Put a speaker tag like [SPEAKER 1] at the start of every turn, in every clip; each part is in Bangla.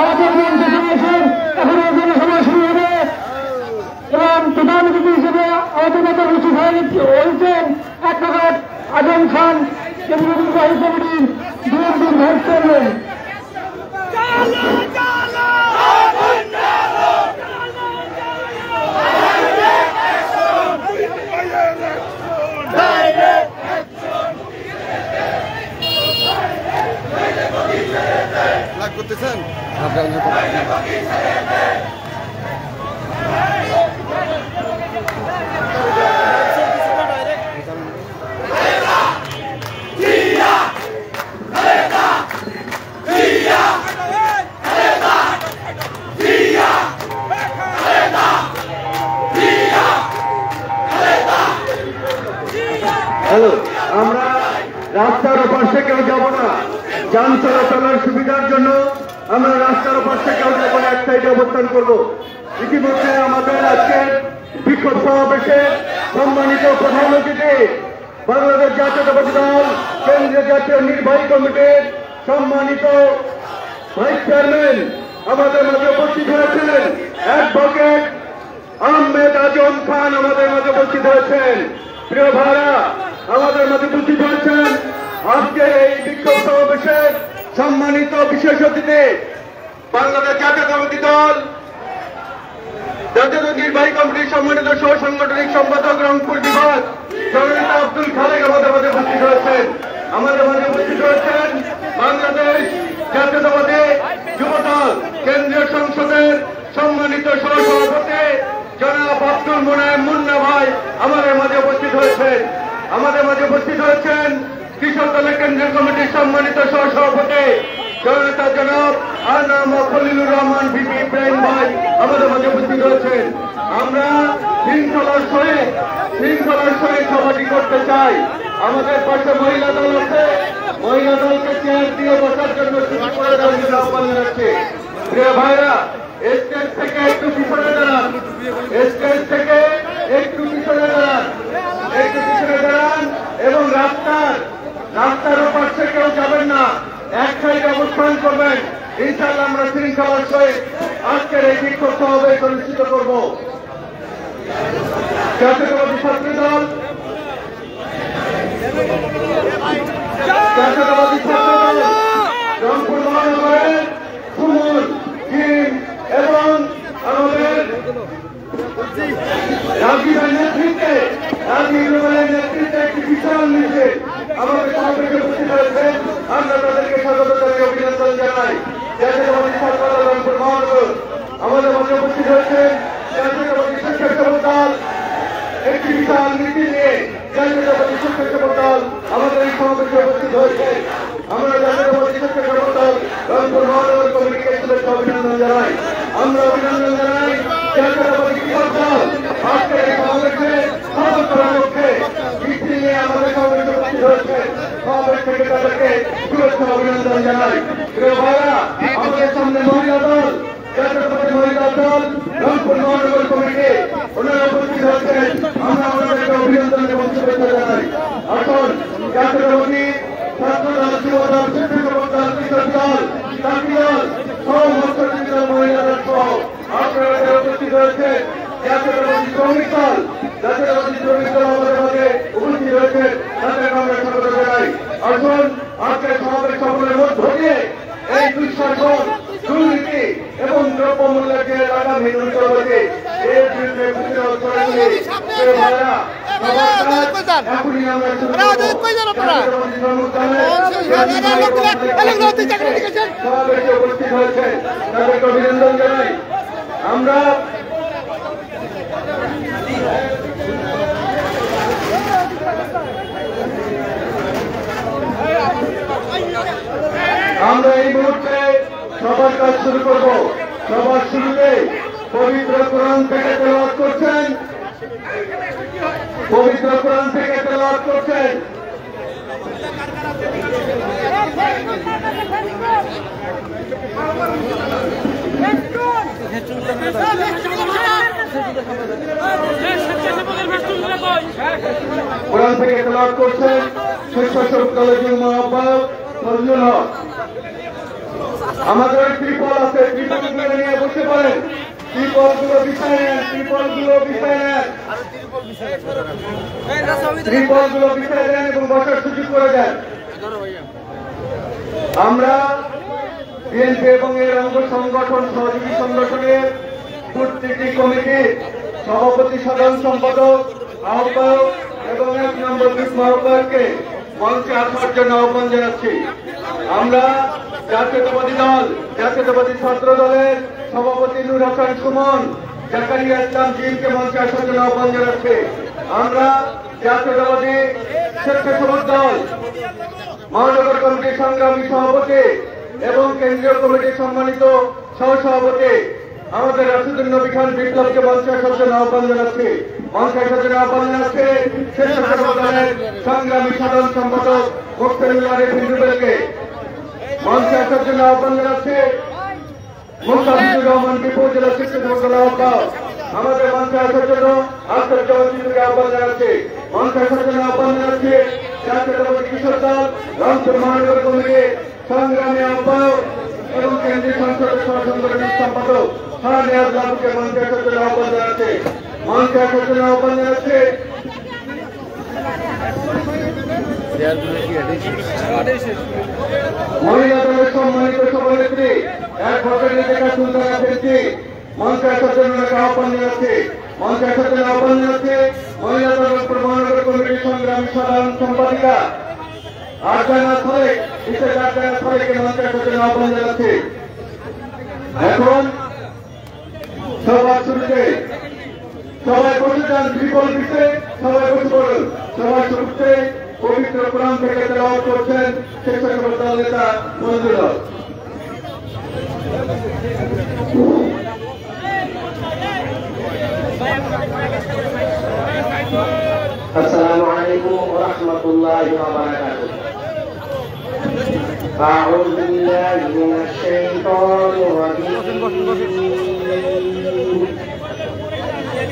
[SPEAKER 1] আমাদের বিএনপি সমাবেশের এখনও জনসভা শুরু হবে এবং প্রধান অতিথি হিসেবে আমাদের মতো উপস্থিত হয়েছেন অ্যাডভোকেট আজম খান কেন্দ্রীয় নির্বাহী কমিটির বিএনপির ভাইস চেয়ারম্যান
[SPEAKER 2] করতেছেন?
[SPEAKER 3] হ্যালো আমরা রাস্তার পাশে কেউ যাব না। যান চলাচলের সুবিধার জন্য আমরা রাস্তার পাশে থেকে যাব না এক সাইডে অবস্থান করব। ইতিমধ্যে আমাদের আজকে বিক্ষোভ সমাবেশে সম্মানিত প্রধান বাংলাদেশ জাতীয়তাবাদী দল, কেন্দ্রীয় জাতীয় নির্বাহী কমিটির সম্মানিত ভাইস চেয়ারম্যান আমাদের মাঝে উপস্থিত হয়েছেন। অ্যাডভোকেট আহমেদ আজম খান আমাদের মাঝে উপস্থিত হয়েছেন। প্রিয় ভাইরা, আমাদের মাঝে উপস্থিত হয়েছেন। আজকের এই বিক্ষোভ সমাবেশের সম্মানিত বিশেষ অতিথি বাংলাদেশ জাতীয় কমিটি দল, জাতীয় নির্বাহী কমিটির সম্মানিত সহ সাংগঠনিক সম্পাদক রংপুর বিভাগ, জননেতা আব্দুল খালেক আমাদের মাঝে উপস্থিত হয়েছেন আমাদের মাঝে উপস্থিত হয়েছেন বাংলাদেশ জাতীয়তাবাদী যুবদল কেন্দ্রীয় সংসদের সম্মানিত সহসভাপতি জনাব আব্দুল মোনায়েম মুন্না ভাই আমাদের মাঝে উপস্থিত হয়েছেন আমাদের মাঝে উপস্থিত হয়েছেন কৃষক দলের কেন্দ্রীয় কমিটির সম্মানিত সহসভাপতি জননেতা জনাব আনাম খলিলুর রহমান বিপি ইব্রাহিম ভাই, আমাদের মাঝে উপস্থিত হয়েছেন আমরা শৃঙ্খলার সহিত শৃঙ্খলার সহিত সভাটি করতে চাই। আমাদের পাশে মহিলা দল আছে। মহিলা দলকে চেয়ার দিয়ে বসার জন্য সুযোগ করে আহ্বান জানাচ্ছে। প্রিয় ভাইরা, স্টেজ থেকে একটু পিছনে দাঁড়ান। স্টেজ থেকে একটু পিছনে দাঁড়ান। একটু পিছনে দাঁড়ান এবং রাস্তার রাস্তার পাশে কেউ যাবেন না। এক সাইড অবস্থান করবেন। ইনশাল্লাহ আমরা শৃঙ্খলার সহিত আজকের এই বিক্ষোভ সমাবেশ অনুষ্ঠিত করব। জাতীয়তাবাদী ছাত্রী দল। জাতীয়তাবাদী ছাত্র দল রংপুর এবং আমাদের রাজীবের নেতৃত্বে নেতৃত্বে একটি বিশাল মিছিল আমাদের সমাবেশে উপস্থিত হয়েছেন আমরা তাদেরকে স্বাগত জানাই অভিনন্দন জানাই জাতীয়তাবাদী ছাত্র দল রংপুর মহানগর আমাদের মধ্যে উপস্থিত হয়েছেন জাতীয়তাবাদী স্বেচ্ছাসেবক দল একটি বিশাল নীতি নিয়ে জাতীয়তাবাদী স্বেচ্ছাসেবক দল আমাদের এই সমাবেশে উপস্থিত হয়েছে আমরা জাতীয়তাবাদী স্বেচ্ছাসেবক দল রংপুর মহানগর কমিটিকে শুভেচ্ছা অভিনন্দন জানাই আমরা অভিনন্দন জানাই জাতীয়তাবাদী কৃষক দল আজকে এই সমাবেশে সফল করার লক্ষ্যে মিছিল নিয়ে আমাদের সমাবেশে উপস্থিত হয়েছে সমাবেশ থেকে মৎস্যজীবী দল মহিলা দল সহ আপনারা যারা উপস্থিত হয়েছে জাতীয়তাবাদী শ্রমিক দল জাতীয়তাবাদী শ্রমিক দল আমাদের মাঝে উপস্থিত হয়েছে তাদেরকে আমরা স্বাগত জানাই আসুন আজকের সমাবেশ সফলের মধ্য দিয়ে এই দুঃশাসন দুর্নীতি এবং দ্রব্যমূল্যের যে লাগামহীন উন্নতি এর বিরুদ্ধে প্রতিরোধ করে তুলি প্রিয় ভাইরা, সবার কাজ এখনই আমরা শুরু করব। জাতীয়তাবাদী শ্রমিক দলের সমাবেশে উপস্থিত হয়েছে তাদেরকে অভিনন্দন জানাই আমরা আমরা এই মুহূর্তে সবার কাজ শুরু করব সবার শুরুতে পবিত্র কোরআন থেকে তেলাওয়াত করছেন পবিত্র কোরআন থেকে তেলাওয়াত করছেন কোরআন তেলাওয়াত করছেন স্বেচ্ছাসেবক হক। আমাদের ত্রিপল আছে ত্রিপল নিয়ে বসে পড়েন। ত্রিপলগুলো ত্রিপলগুলো এবং বসার সুযোগ করে দেন। আমরা বিএনপি এবং এর অঙ্গ সংগঠন, সহযোগী সংগঠনের কমিটির সভাপতি, সাধারণ সম্পাদক, আহ্বায়ক এবং এক নম্বর মঞ্চে আসার জন্য আহ্বান জানাচ্ছি। আমরা জাতীয়তাবাদী দল, জাতীয়তাবাদী ছাত্র দলের সভাপতি নুর হাসান সুমন, জাকারিয়া ইসলাম জিমকে মঞ্চে আসার জন্য আহ্বান জানাচ্ছি। আমরা জাতীয়তাবাদী স্বেচ্ছাসেবক দল, মহানগর কমিটির সংগ্রামী সভাপতি এবং কেন্দ্রীয় কমিটির সম্মানিত সহসভাপতি আমাদের রাসুদ্দিন নবী খান বিপ্লবকে মঞ্চে আসার জন্য আহ্বান জানাচ্ছি। মঞ্চে আহ্বান জানাচ্ছে স্বেচ্ছাসেবক দলের সংগ্রামী সাধারণ সম্পাদক মুক্তারুল্লাহ হিন্দুদেরকে মঞ্চে আহ্বান জানাচ্ছে মুস্তাফিজুর রহমান বিপুল জেলা স্বেচ্ছাসেবক দল আহ্বায়ক আমাদের মঞ্চে আসার জন্য আন্তর জগৎকে আহ্বান জানাচ্ছে। মঞ্চে আসার জন্য আহ্বান জানাচ্ছে জাতীয়তাবাদী কিশোর দল, রংপুর মহানগর কমিটির সংগ্রামী সম্পাদক। আহ্বান মঞ্চে আসার জন্য আহ্বান জানাচ্ছে মহিলা দলের সম্মানিত সভানেত্রী, এক ভোটের নেতা সুলতানা ফেলছি মঞ্চে আসার জন্য আহ্বান জানাচ্ছে মঞ্চে আসার জন্য আহ্বান জানাচ্ছে মহিলা দলের মহানগর কমিটির সংগ্রামী সাধারণ সম্পাদিকা। আটজানা ছড়ে বিশেষ আটজানা ছড়েকে মঞ্চে আসার জন্য আহ্বান জানাচ্ছে। এখন সবার শুরুতে সবাই বসে যান বিপল দিতে সবাই বসে পড়ুন সবার শুরুতে পবিত্র কোরআন থেকে তেলাওয়াত করছেন স্বেচ্ছাসেবক দল নেতা মঞ্জুর হক।
[SPEAKER 2] السلام عليكم ورحمة الله وبركاته أعوذ بالله من الشيطان الرجيم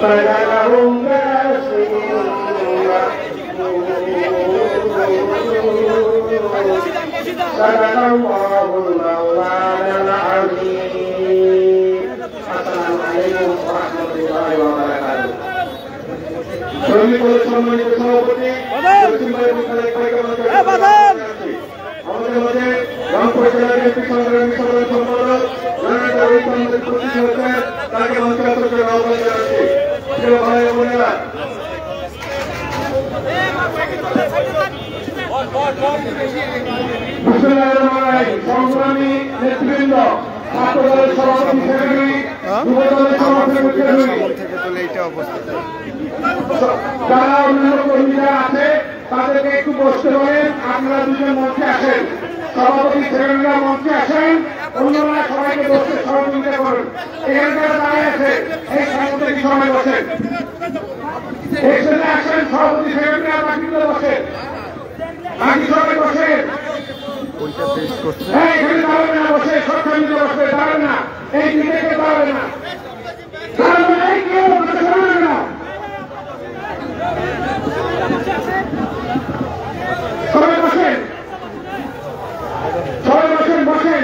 [SPEAKER 2] فجعلهم كعصف مأكول صدق الله المولانا العظيم السلام عليكم ورحمة الله وبركاته
[SPEAKER 3] শ্রমিক দলের সম্মানিত সভাপতি পশ্চিমবঙ্গের মুখ্যালয় কয়েকটা আমাদের মাঝে রংপুর জেলার বিএনপি সংগ্রামী নেতৃবৃন্দ যারা অন্যান্য কর্মীরা আছে তাদেরকে একটু বসতে বলেন আপনারা দুজন মঞ্চে আসেন। সভাপতি সেক্রেটারিরা মঞ্চে আসেন অন্যরা সবাইকে বসতে সহযোগিতা করুন এখানে যারা দাঁড়িয়ে আছে, এই সাংগঠনিক সময় বসেন। আসেন সভাপতি বসেন বাকি সবাই বসেন হ্যাঁ না, বসে না। এই না সবাই বসেন সবাই বসেন বসেন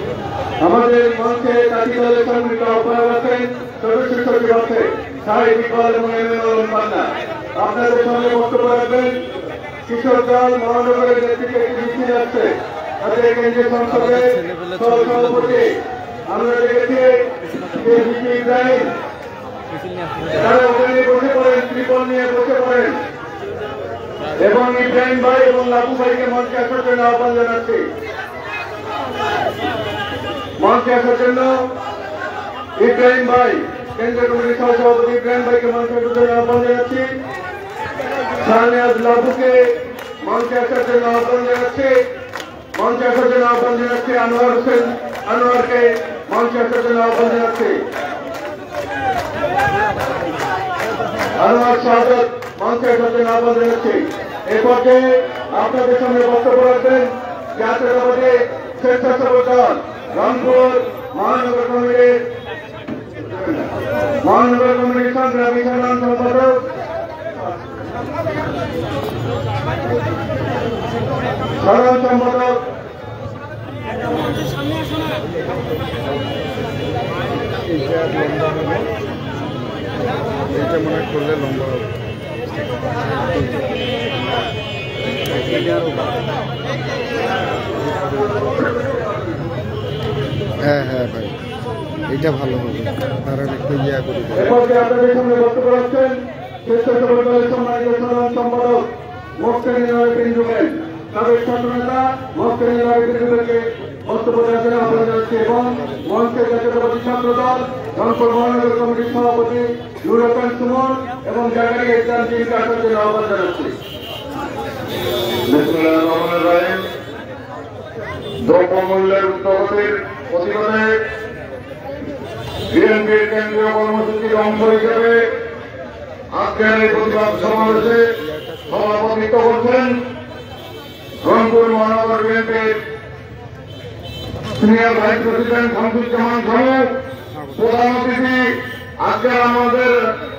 [SPEAKER 3] আমাদের মঞ্চে জাতি দলের সংগঠিত আহ্বায়ক আছেন সদস্য সচিব আছে সাহেব ইকবাল এবং এম পান্না আপনাদের সঙ্গে বক্তব্য রাখবেন, কিশোর দল মহানগরের নেতৃত্বে একটি মিছিল আছে।
[SPEAKER 4] আজকে কেন্দ্রীয় সংসদের সভাপতি, আমরা দেখেছি যে বিজি ইব্রাহিম তারা ওখানে বসে পড়েন, ত্রিপল নিয়ে বসে পড়েন। এবং ইব্রাহিম ভাই এবং লাবু ভাইকে মঞ্চে আসার জন্য আহ্বান জানাচ্ছি। মঞ্চে আসার জন্য ইব্রাহিম ভাই, কেন্দ্রীয় কমিটির সহসভাপতি ইব্রাহিম ভাইকে মঞ্চে আসার জন্য আহ্বান জানাচ্ছি। শাহনিয়াজ লাবুকে মঞ্চে আসার জন্য আহ্বান জানাচ্ছি। মঞ্চে আসার জন্য আহ্বান জানাচ্ছি আনোয়ার হোসেন আনোয়ারকে মঞ্চে আসার জন্য আহ্বান জানাচ্ছি। আনোয়ার শাহাদ মঞ্চে আসার জন্য আহ্বান জানাচ্ছি। এ পর্যায়ে আপনাদের সামনে বক্তব্য রাখবেন জাতীয়তাবাদী স্বেচ্ছাসেবক দল। রংপুর মহানগর কমিটির মহানগর কমিটির সংগ্রামী সাধারণ সম্পাদক। সাধারণ সম্পাদক।
[SPEAKER 3] এটা মনে করলে লম্বা হ্যাঁ হ্যাঁ ভাই। এটা ভালো হবে। কারণ একটু ইয়া করে
[SPEAKER 4] সভাপতি নুরকান সুমন এবং জাগারি ইসলাম টিমকে আসার জন্য আহ্বান জানাচ্ছি। দ্রব্যমূল্যের উদ্যোগতির প্রতিবাদে বিএনপির কেন্দ্রীয় কর্মসূচির অংশ হিসেবে আজকের এই প্রতিবাদ সমাবেশে সভাপতিত্ব করছেন রংপুর মহানগর বিএনপির senior vice president Shamsuzzaman Samu প্রধান অতিথি আজকের আমাদের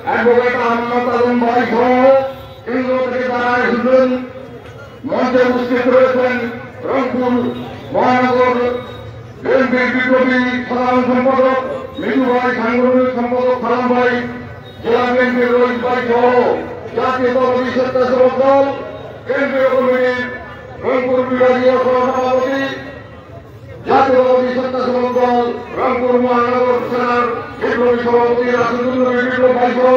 [SPEAKER 4] অ্যাডভোকেট আহমদ আলম ভাই সহ কেন্দ্র থেকে তারা এসেছেন। মঞ্চে উপস্থিত রয়েছেন রংপুর মহানগর বিএনপির বিপ্লবী সাধারণ সম্পাদক মিঠু ভাই, সাংগঠনিক সম্পাদক খালাম ভাই, জেলা বিএনপির রোহিত ভাই সহ জাতীয়তাবাদী স্বেচ্ছাসেবক দল কেন্দ্রীয় কমিটির রংপুর বিভাগীয় সহসভাপতি জাতীয়তাবাদী স্বেচ্ছাসেবক দল, রংপুর মহানগর সেনার বিপ্লবী সভাপতি রাসুদুল্লাহ বিপ্লব ভাই সহ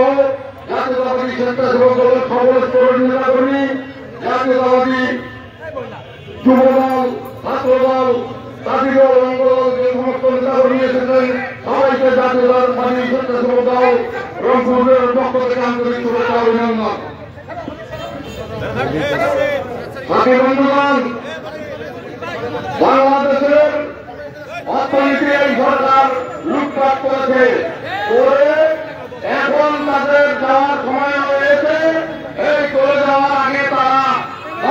[SPEAKER 4] জাতীয়তাবাদী স্বেচ্ছাসেবক দলের সকল স্তরের নেতাকর্মী জাতীয়তাবাদী যুব দল ছাত্র দল জাতি দল রঙ্গ দল যে সমস্ত নেতাকর্মী এসেছেন সবাইকে জাতীয় আন্তরিক শুভেচ্ছা বাংলাদেশের অর্থনীতি এই সরকার লুটপাট করেছে করে এখন তাদের যাওয়ার সময় হয়েছে এই চলে যাওয়ার আগে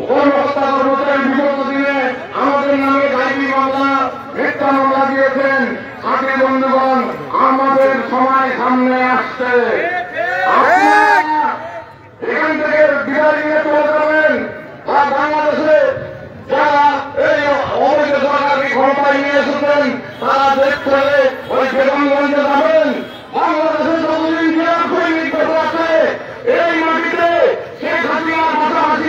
[SPEAKER 4] কর্মচারী অবৈধ সরকারকে ক্ষমতায় নিয়ে এসেছেন তারা দেখতে ওই বেগমগঞ্জে যাবেন বাংলাদেশে যতদিন বিরাট সৈনিক বেঁচে আছে এই মাটিতে শেখ হাসিনার পাশাপাশি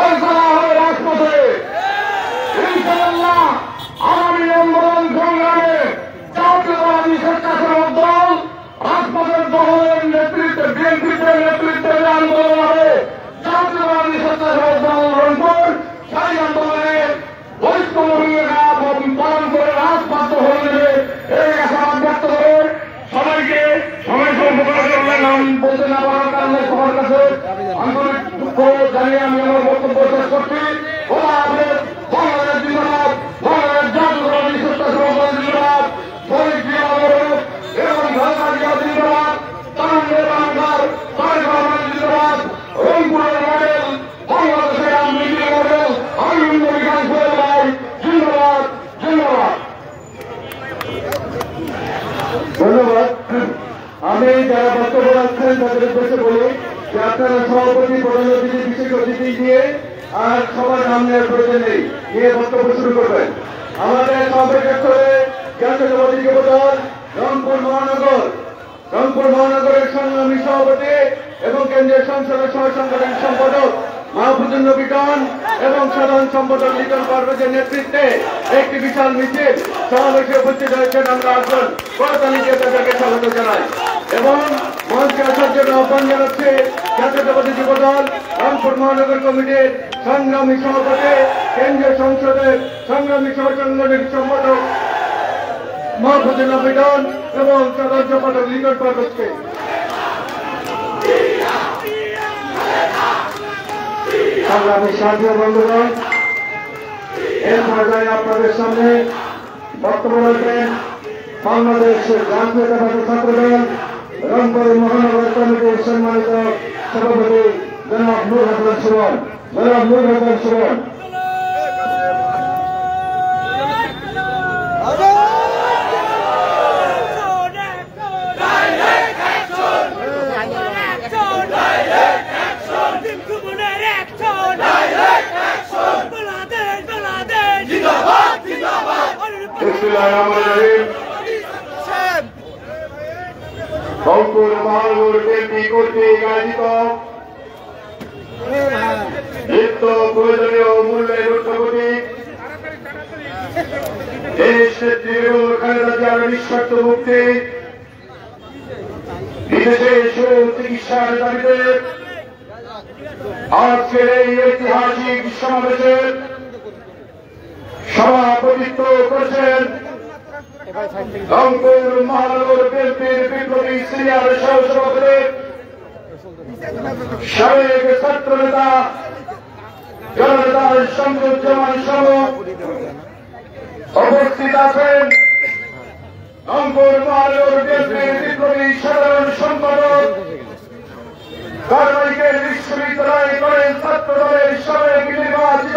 [SPEAKER 4] ওই করা হবে রাজপথে। ইনশাআল্লাহ আগামী আন্দোলন সংগ্রামে জাতীয়বাদী স্বেচ্ছাসেবক দল রাজপথের দলের নেতৃত্বে, বিএনপিতে নেতৃত্বে যে আন্দোলন হবে জাতীয়বাদী স্বেচ্ছাসেবক দল রংপুর, সেই আন্দোলনে করে
[SPEAKER 5] রাজপথ হয়ে নেবে এই আশাবাদ ব্যক্ত সবাইকে সময় সম্পর্ক নাম বলতে দাসের নেতৃত্বে একটি বিশাল মিছিল সমাবেশে উপস্থিত হয়েছেন আমরা আসল করতালিকে তাদেরকে স্বাগত জানাই। এবং মঞ্চে আসার জন্য আহ্বান জানাচ্ছে জাতীয়তাবাদী যুবদল রামপুর মহানগর কমিটির সংগ্রামী সভাপতি, কেন্দ্রীয় সংসদের সংগ্রামী সহসংগঠনের সম্পাদক মহাফুজুল্লাহ মিটন এবং সাধারণ সম্পাদক লিগন পাঠককে সংগ্রামী সাহায্য বন্ধুগণ মহাশয় আপনাদের সামনে বক্তব্য রাখবেন বাংলাদেশ জাতীয় ছাত্র দল রংপুর মহানগর কমিটির সম্মানিত সভাপতি জনাব নূর হাসান সুমন জনাব নূর হাসান সুমন অঙ্কুর মহানুর ব্যক্তি কর্তৃক আয়োজিত নিত্য প্রয়োজনীয় দাবিতে আজকের এই ঐতিহাসিক সমাবেশের সভাপতিত্ব করেছেন রংপুর মহানগর বিএনপির বিপ্লবী সিনিয়র সহসভাপতি, সাবেক ছাত্র নেতা জননেতার সংযুজ্জামান সহ উপস্থিত আছেন রংপুর মহানগর বিএনপির বিপ্লবী সাধারণ সম্পাদক কারবারিকের বিশ্ববিদ্যালয় কলেজ ছাত্র দলের সাবেক নির্বাচিত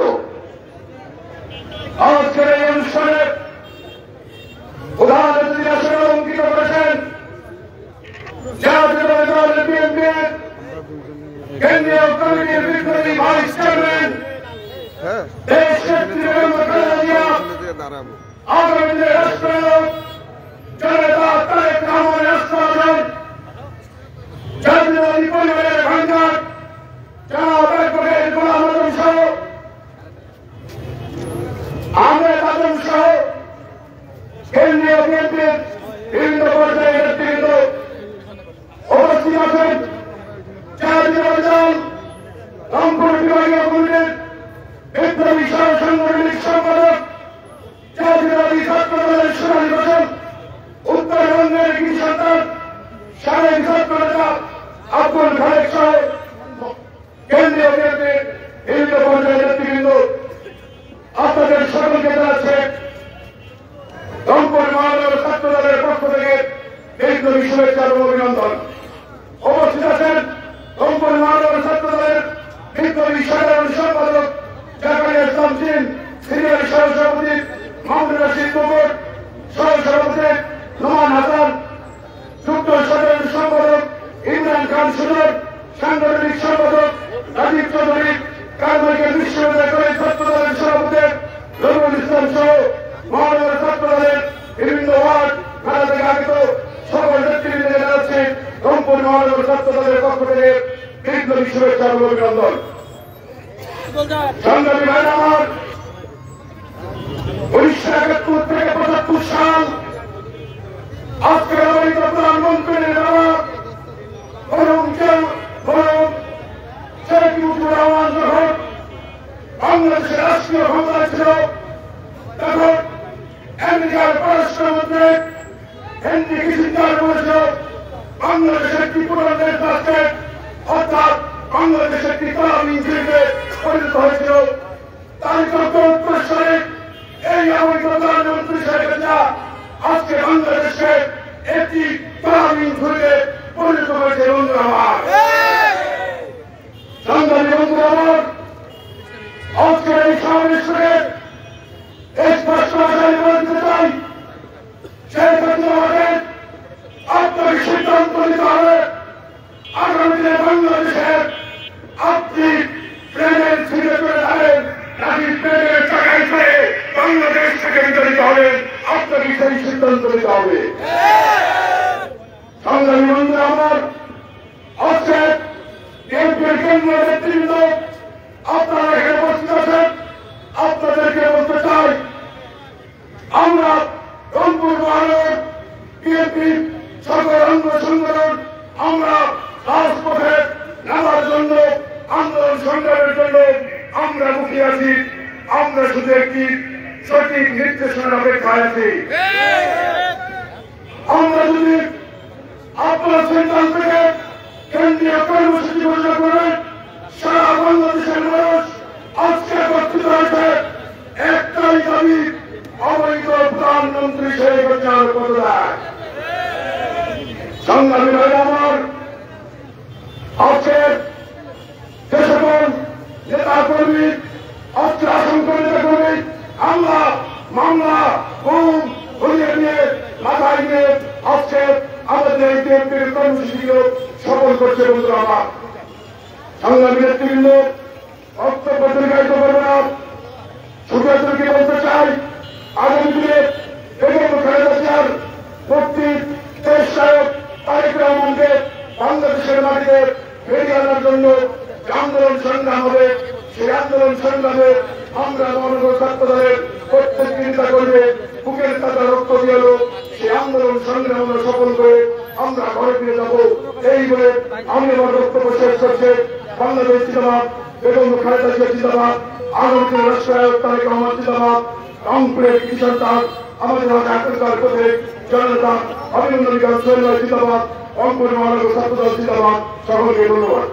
[SPEAKER 5] বেগম খালেদা জিয়া জিন্দাবাদ আগামী দিনের রাষ্ট্রায়ক তারেক রহমান জিন্দাবাদ, রংপুরের কিষান দাস আমাদের এলাকা আকাঙ্ক্ষার পথে জনতা অভিনন্দন সৈন্য জিন্দাবাদ রংপুর মহানগর ছাত্র দল জিন্দাবাদ, সকলকে ধন্যবাদ।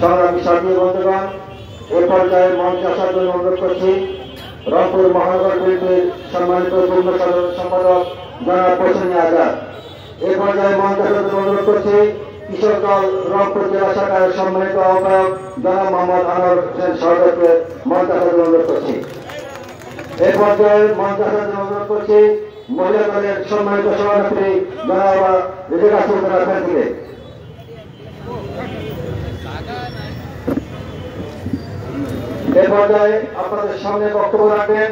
[SPEAKER 3] সংগ্রামী সাথী বন্ধুগণ, এ পর্যায়ে মঞ্চ আসার জন্য অনুরোধ করছি। রংপুর মহানগর বিএনপির সম্মানিত যুগ্ম সাধারণ সম্পাদক জনাব হোসেনী আজাদ। এ পর্যায়ে মঞ্চ আসার জন্য অনুরোধ করছি। কিশোর দল রংপুর জেলা শাখার সম্মানিত আহ্বায়ক জনাব মোহাম্মদ আনোয়ার হোসেন সরকারকে মঞ্চ জন্য অনুরোধ করছি। এ পর্যায়ে মঞ্চ আসার অনুরোধ করছি মহিলা দলের সম্মানিত সভানেত্রী জনাব রেজেকা সুলতানা ফ্যান্সিকে এ পর্যায়ে আপনাদের সামনে বক্তব্য রাখবেন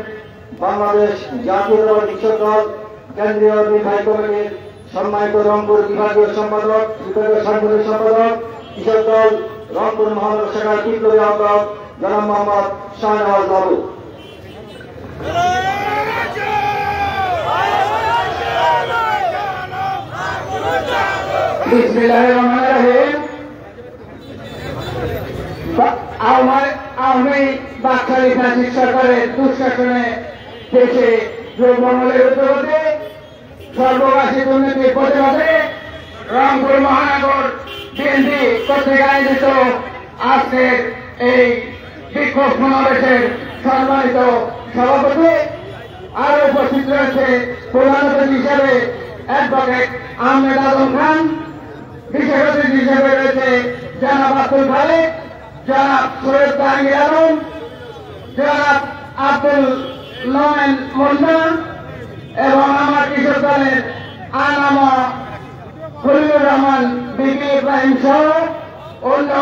[SPEAKER 3] বাংলাদেশ জাতীয়তাবাদী কৃষক দল কেন্দ্রীয় নির্বাহী কমিটির সম্মানিত রংপুর বিভাগীয় সম্পাদক, বিভাগীয় সাংগঠনিক সম্পাদক, কৃষক দল, রংপুর মহানগর শাখার বিপ্লবী আহ্বায়ক, জনাব মোহাম্মদ শাহনওয়াজ বাবু।
[SPEAKER 6] সরকারের দুঃশাসনে দেশে দ্রব্যমূল্যের উদ্যোগতে সর্ববাসী দুর্নীতির প্রতিবাদে রংপুর মহানগর বিএনপি কর্তৃক আয়োজিত আজকের এই বিক্ষোভ সমাবেশের সম্মানিত সভাপতি আরও উপস্থিত রয়েছে প্রধান অতিথি হিসেবে অ্যাডভোকেট আহমেদ আজম খান। বিশেষ অতিথি হিসেবে রয়েছে জনাব আব্দুল খালেক, জনাব সৈয়দ তাহির আলম, জনাব আব্দুল নয়ন মুন্না এবং আমার কৃষক দলের আনাম খলিলুর রহমান বিপি ইব্রাহিম সহ অন্য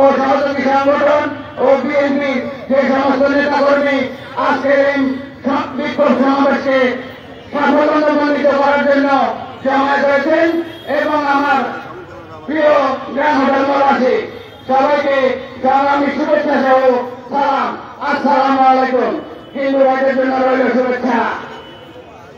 [SPEAKER 6] ও সহযোগী সংগঠন ও বিএনপি যে সমস্ত নেতা কর্মী আজকের এই বিক্ষোভ সমাবেশকে সাফল্যমণ্ডিত করার জন্য জমায়েত হয়েছেন এবং আমার প্রিয় গ্রাম ধর্মবাসী সবাইকে সংগ্রামী শুভেচ্ছা সহ সালাম। আসসালামু আলাইকুম। হিন্দু রাজ্যের জন্য রইল শুভেচ্ছা।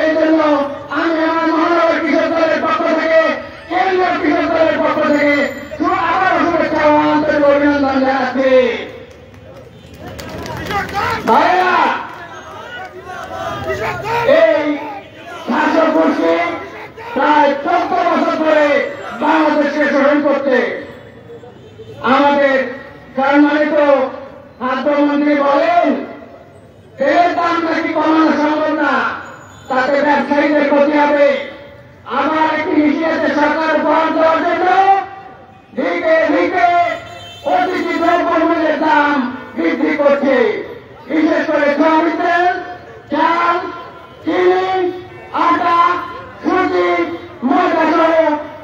[SPEAKER 6] এই জন্য আমি আমার মহানগর কৃষক দলের পক্ষ থেকে, কেন্দ্রীয় কৃষক দলের পক্ষ থেকে আবার শুভেচ্ছা অভিনন্দন জানাচ্ছি। এই শাসক গোষ্ঠী
[SPEAKER 1] প্রায় চোদ্দ বছর ধরে বাংলাদেশকে শোষণ করতে আমাদের কারণ তো খাদ্যমন্ত্রী বলেন, তেলের দাম নাকি কমানো সম্ভব না। তাতে ব্যবসায়ীদের ক্ষতি হবে। আমার একটি হিসেবে সরকার বহন করার জন্য ধীরে ধীরে অতিথি দ্রব্যমূল্যের দাম বৃদ্ধি করছে। বিশেষ করে সয়াবিন চাল, চিনি, আটা, সুজি, ময়দা সহ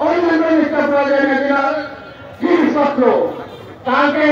[SPEAKER 1] অন্যান্য প্রয়োজনীয় জিনিসপত্র।
[SPEAKER 3] তাকে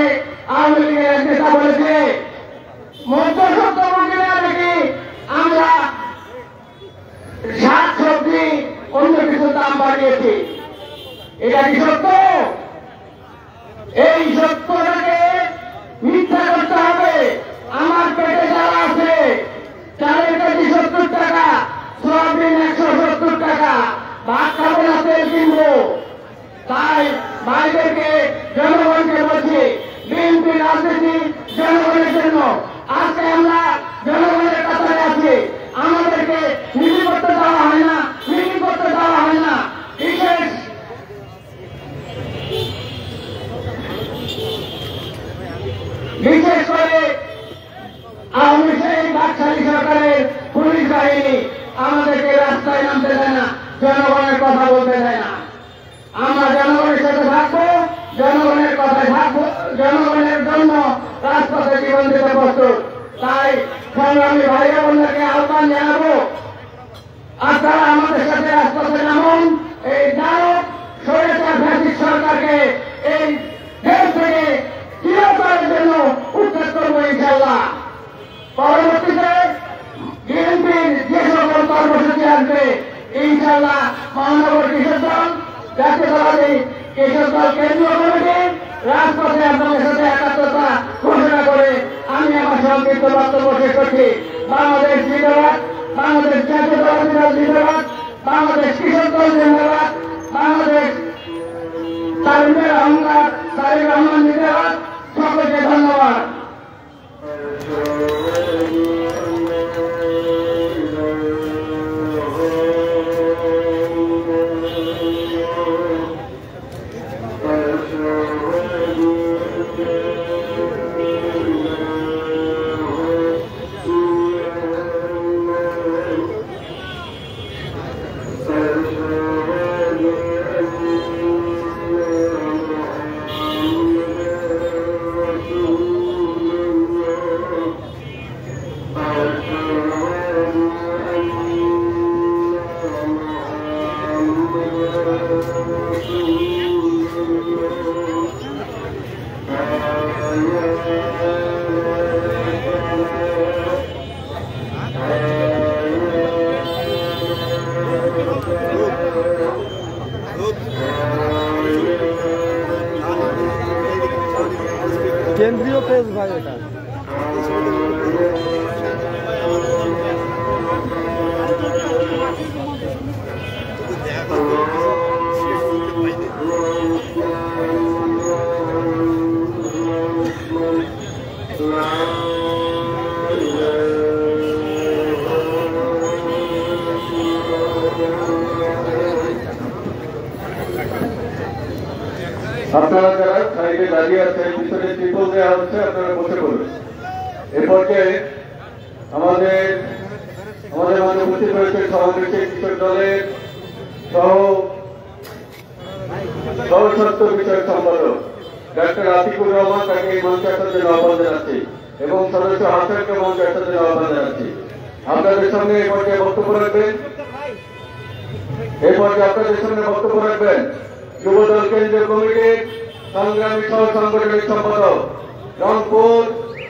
[SPEAKER 3] রংপুর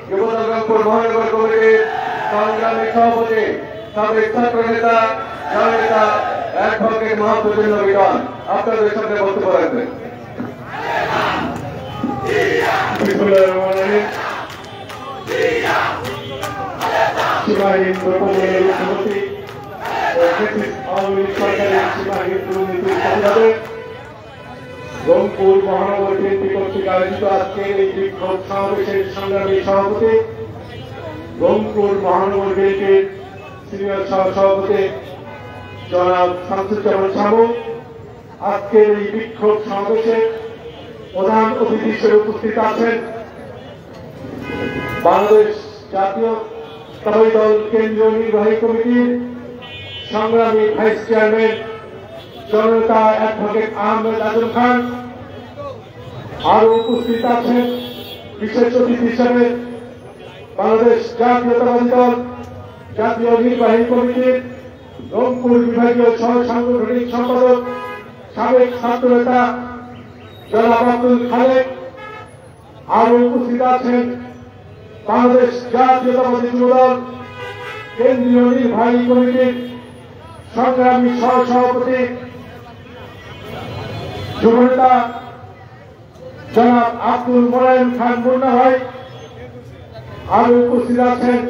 [SPEAKER 3] যুবদল রংপুর মহানগর কমিটির সংগ্রামী সভাপতি, সাবেক ছাত্র নেতা জননেতা অ্যাডভোকেট মাহফুজুল নবীন আপনাদের সঙ্গে বক্তব্য রাখবেন। সীমাহীন দ্রৌপদী মুখ্যমন্ত্রী আওয়ামী লীগ সরকারের সীমাহীন দুর্নীতির রংপুর মহানগর কেন্দ্রিক কর্তৃক আয়োজিত আজকের এই বিক্ষোভ সমাবেশের সংগ্রামী সভাপতি, রংপুর মহানগর কেন্দ্রের সিনিয়র সহসভাপতি জনাব শামসুজ্জামান সাহু আজকের এই বিক্ষোভ সমাবেশে প্রধান অতিথি হিসেবে উপস্থিত আছেন বাংলাদেশ জাতীয় দল কেন্দ্রীয় নির্বাহী কমিটির সংগ্রামী ভাইস চেয়ারম্যান জনতা অ্যাডভোকেট আহমেদ আজম খান আরও উপস্থিত আছেন বিশেষ অতিথি হিসেবে বাংলাদেশ জাতীয়তাবাদী দল, জাতীয় নির্বাহী কমিটির রংপুর বিভাগীয় সহ সাংগঠনিক সম্পাদক, সাবেক ছাত্রনেতা জনাব আব্দুল খালেক, আরও উপস্থিত আছেন বাংলাদেশ জাতীয়তাবাদী যুবদল, কেন্দ্রীয় নির্বাহী কমিটির সংগ্রামী সহ সভাপতি যুবনেতা জনাব আব্দুল মোরায়ন খান মুন্না ভাই আরও উপস্থিত আছেন।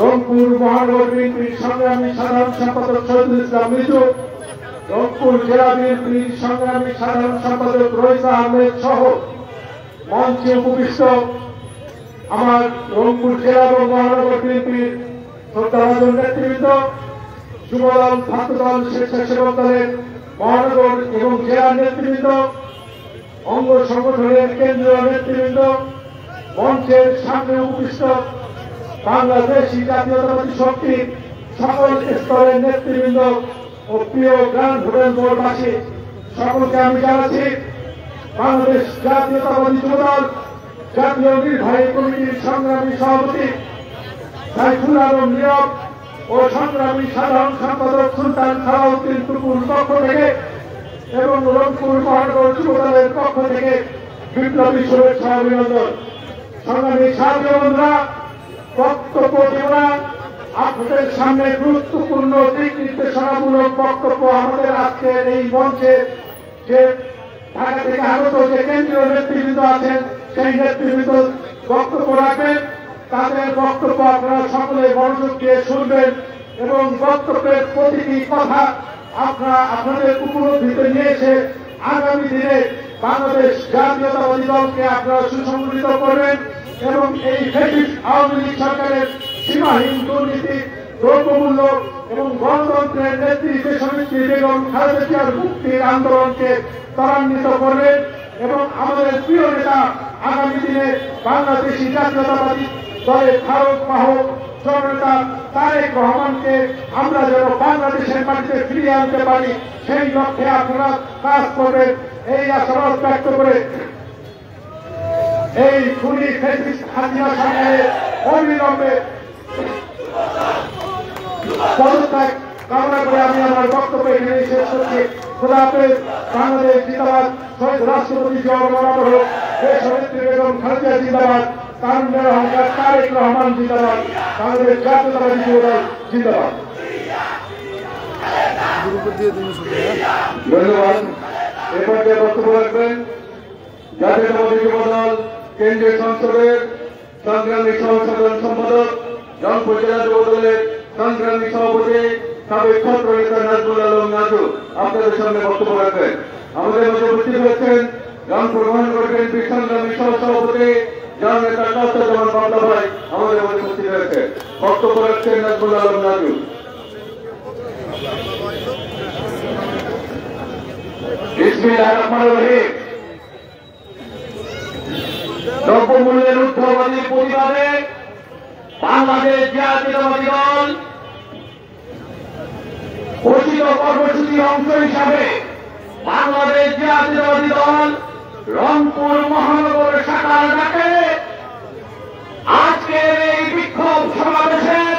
[SPEAKER 3] রংপুর মহানগর বিএনপির সংগ্রামী সাধারণ সম্পাদক শহীদুল ইসলাম মিজু রংপুর জেলা বিএনপির সংগ্রামী সাধারণ সম্পাদক রয়েসা আহমেদ সহ মঞ্চে উপবিষ্ট আমার রংপুর জেলা এবং মহানগর বিএনপির শ্রদ্ধাভাজন নেতৃবৃন্দ, যুবদল ছাত্রদল স্বেচ্ছাসেবক দলের মহানগর এবং জেলা নেতৃবৃন্দ, অঙ্গ সংগঠনের কেন্দ্রীয় নেতৃবৃন্দ, মঞ্চের সামনে উপবিষ্ট বাংলাদেশি জাতীয়তাবাদী শক্তির সকল স্তরের নেতৃবৃন্দ ও প্রিয় গ্রান্ড হোটেল বোর্ডবাসী সকলকে আমি জানাচ্ছি, বাংলাদেশ জাতীয়তাবাদী যুবদল, জাতীয় নির্বাহী কমিটির সংগ্রামী সভাপতি সাইফুল আলম নীরব ও সংগ্রামী সাধারণ সম্পাদক সুলতান সালাউদ্দিন টুকুর পক্ষ থেকে এবং রংপুর মহানগর যুবদলের পক্ষ থেকে বিপ্লবী শুভেচ্ছা অভিনন্দন। সংগ্রামী সাথী বন্ধুরা, বক্তব্য দেওয়া আপনাদের সামনে গুরুত্বপূর্ণ দিক নির্দেশনামূলক বক্তব্য আমাদের আজকের এই মঞ্চে যে ঢাকা থেকে আগত যে কেন্দ্রীয় নেতৃবৃন্দ আছেন, সেই নেতৃবৃন্দ বক্তব্য রাখবেন। তাদের বক্তব্য আপনারা সকলে মনোযোগ দিয়ে শুনবেন এবং বক্তব্যের প্রতিটি কথা আপনারা আপনাদের উপলব্ধিতে নিয়ে এসে আগামী দিনে বাংলাদেশ জাতীয়তাবাদী দলকে আপনারা সুসংগঠিত করবেন এবং এই ফেসিস আওয়ামী লীগ সরকারের সীমাহীন দুর্নীতি, দ্রব্যমূল্য এবং গণতন্ত্রের নেতৃত্বে সমিতি বেগম খালেদা জিয়ার মুক্তির আন্দোলনকে ত্বরান্বিত করবেন এবং আমাদের প্রিয় নেতা আগামী দিনে বাংলাদেশি জাতীয়তাবাদী দলের ভারত বাহক জননেতা তারেক রহমানকে আমরা যেন বাংলাদেশের মাটিতে ফিরিয়ে আনতে পারি, সেই লক্ষ্যে আপনারা কাজ করবেন। এই আশাবাদ ব্যক্ত করে এই খুনি হাসিনা সরকারের অবিলম্বে পদত্যাগ কামনা করে আমি আমার বক্তব্য এখানে শেষ করছি। খোদা বাংলাদেশ জিন্দাবাদ। শহীদ রাষ্ট্রপতি জিয়াউর রহমান দেশ নেত্রী বেগম খালেদা জিন্দাবাদ। তারুণ্যের অহংকার তারেক রহমান জিন্দাবাদ, বাংলাদেশ জাতীয়তাবাদী যুবদল জিন্দাবাদ। ধন্যবাদ। এরপর যে বক্তব্য কেন্দ্রীয় সভাপতি আপনাদের সামনে বক্তব্য রাখবেন। আমাদের মধ্যে উপস্থিত হচ্ছেন রংপুর মহানগর বিএনপির সংগ্রামী সহসভাপতি যার নেতা কাস্তাজামান বাংলা ভাই আমাদের মধ্যে উপস্থিত হয়েছে। বক্তব্য রাখছেন নাজমুল আলম নাজু দ্রব্যমূল্যের হিসাবে বাংলাদেশ জাতীয়তাবাদী দল রংপুর মহানগর শাখার ডাকে আজকের এই বিক্ষোভ সমাবেশের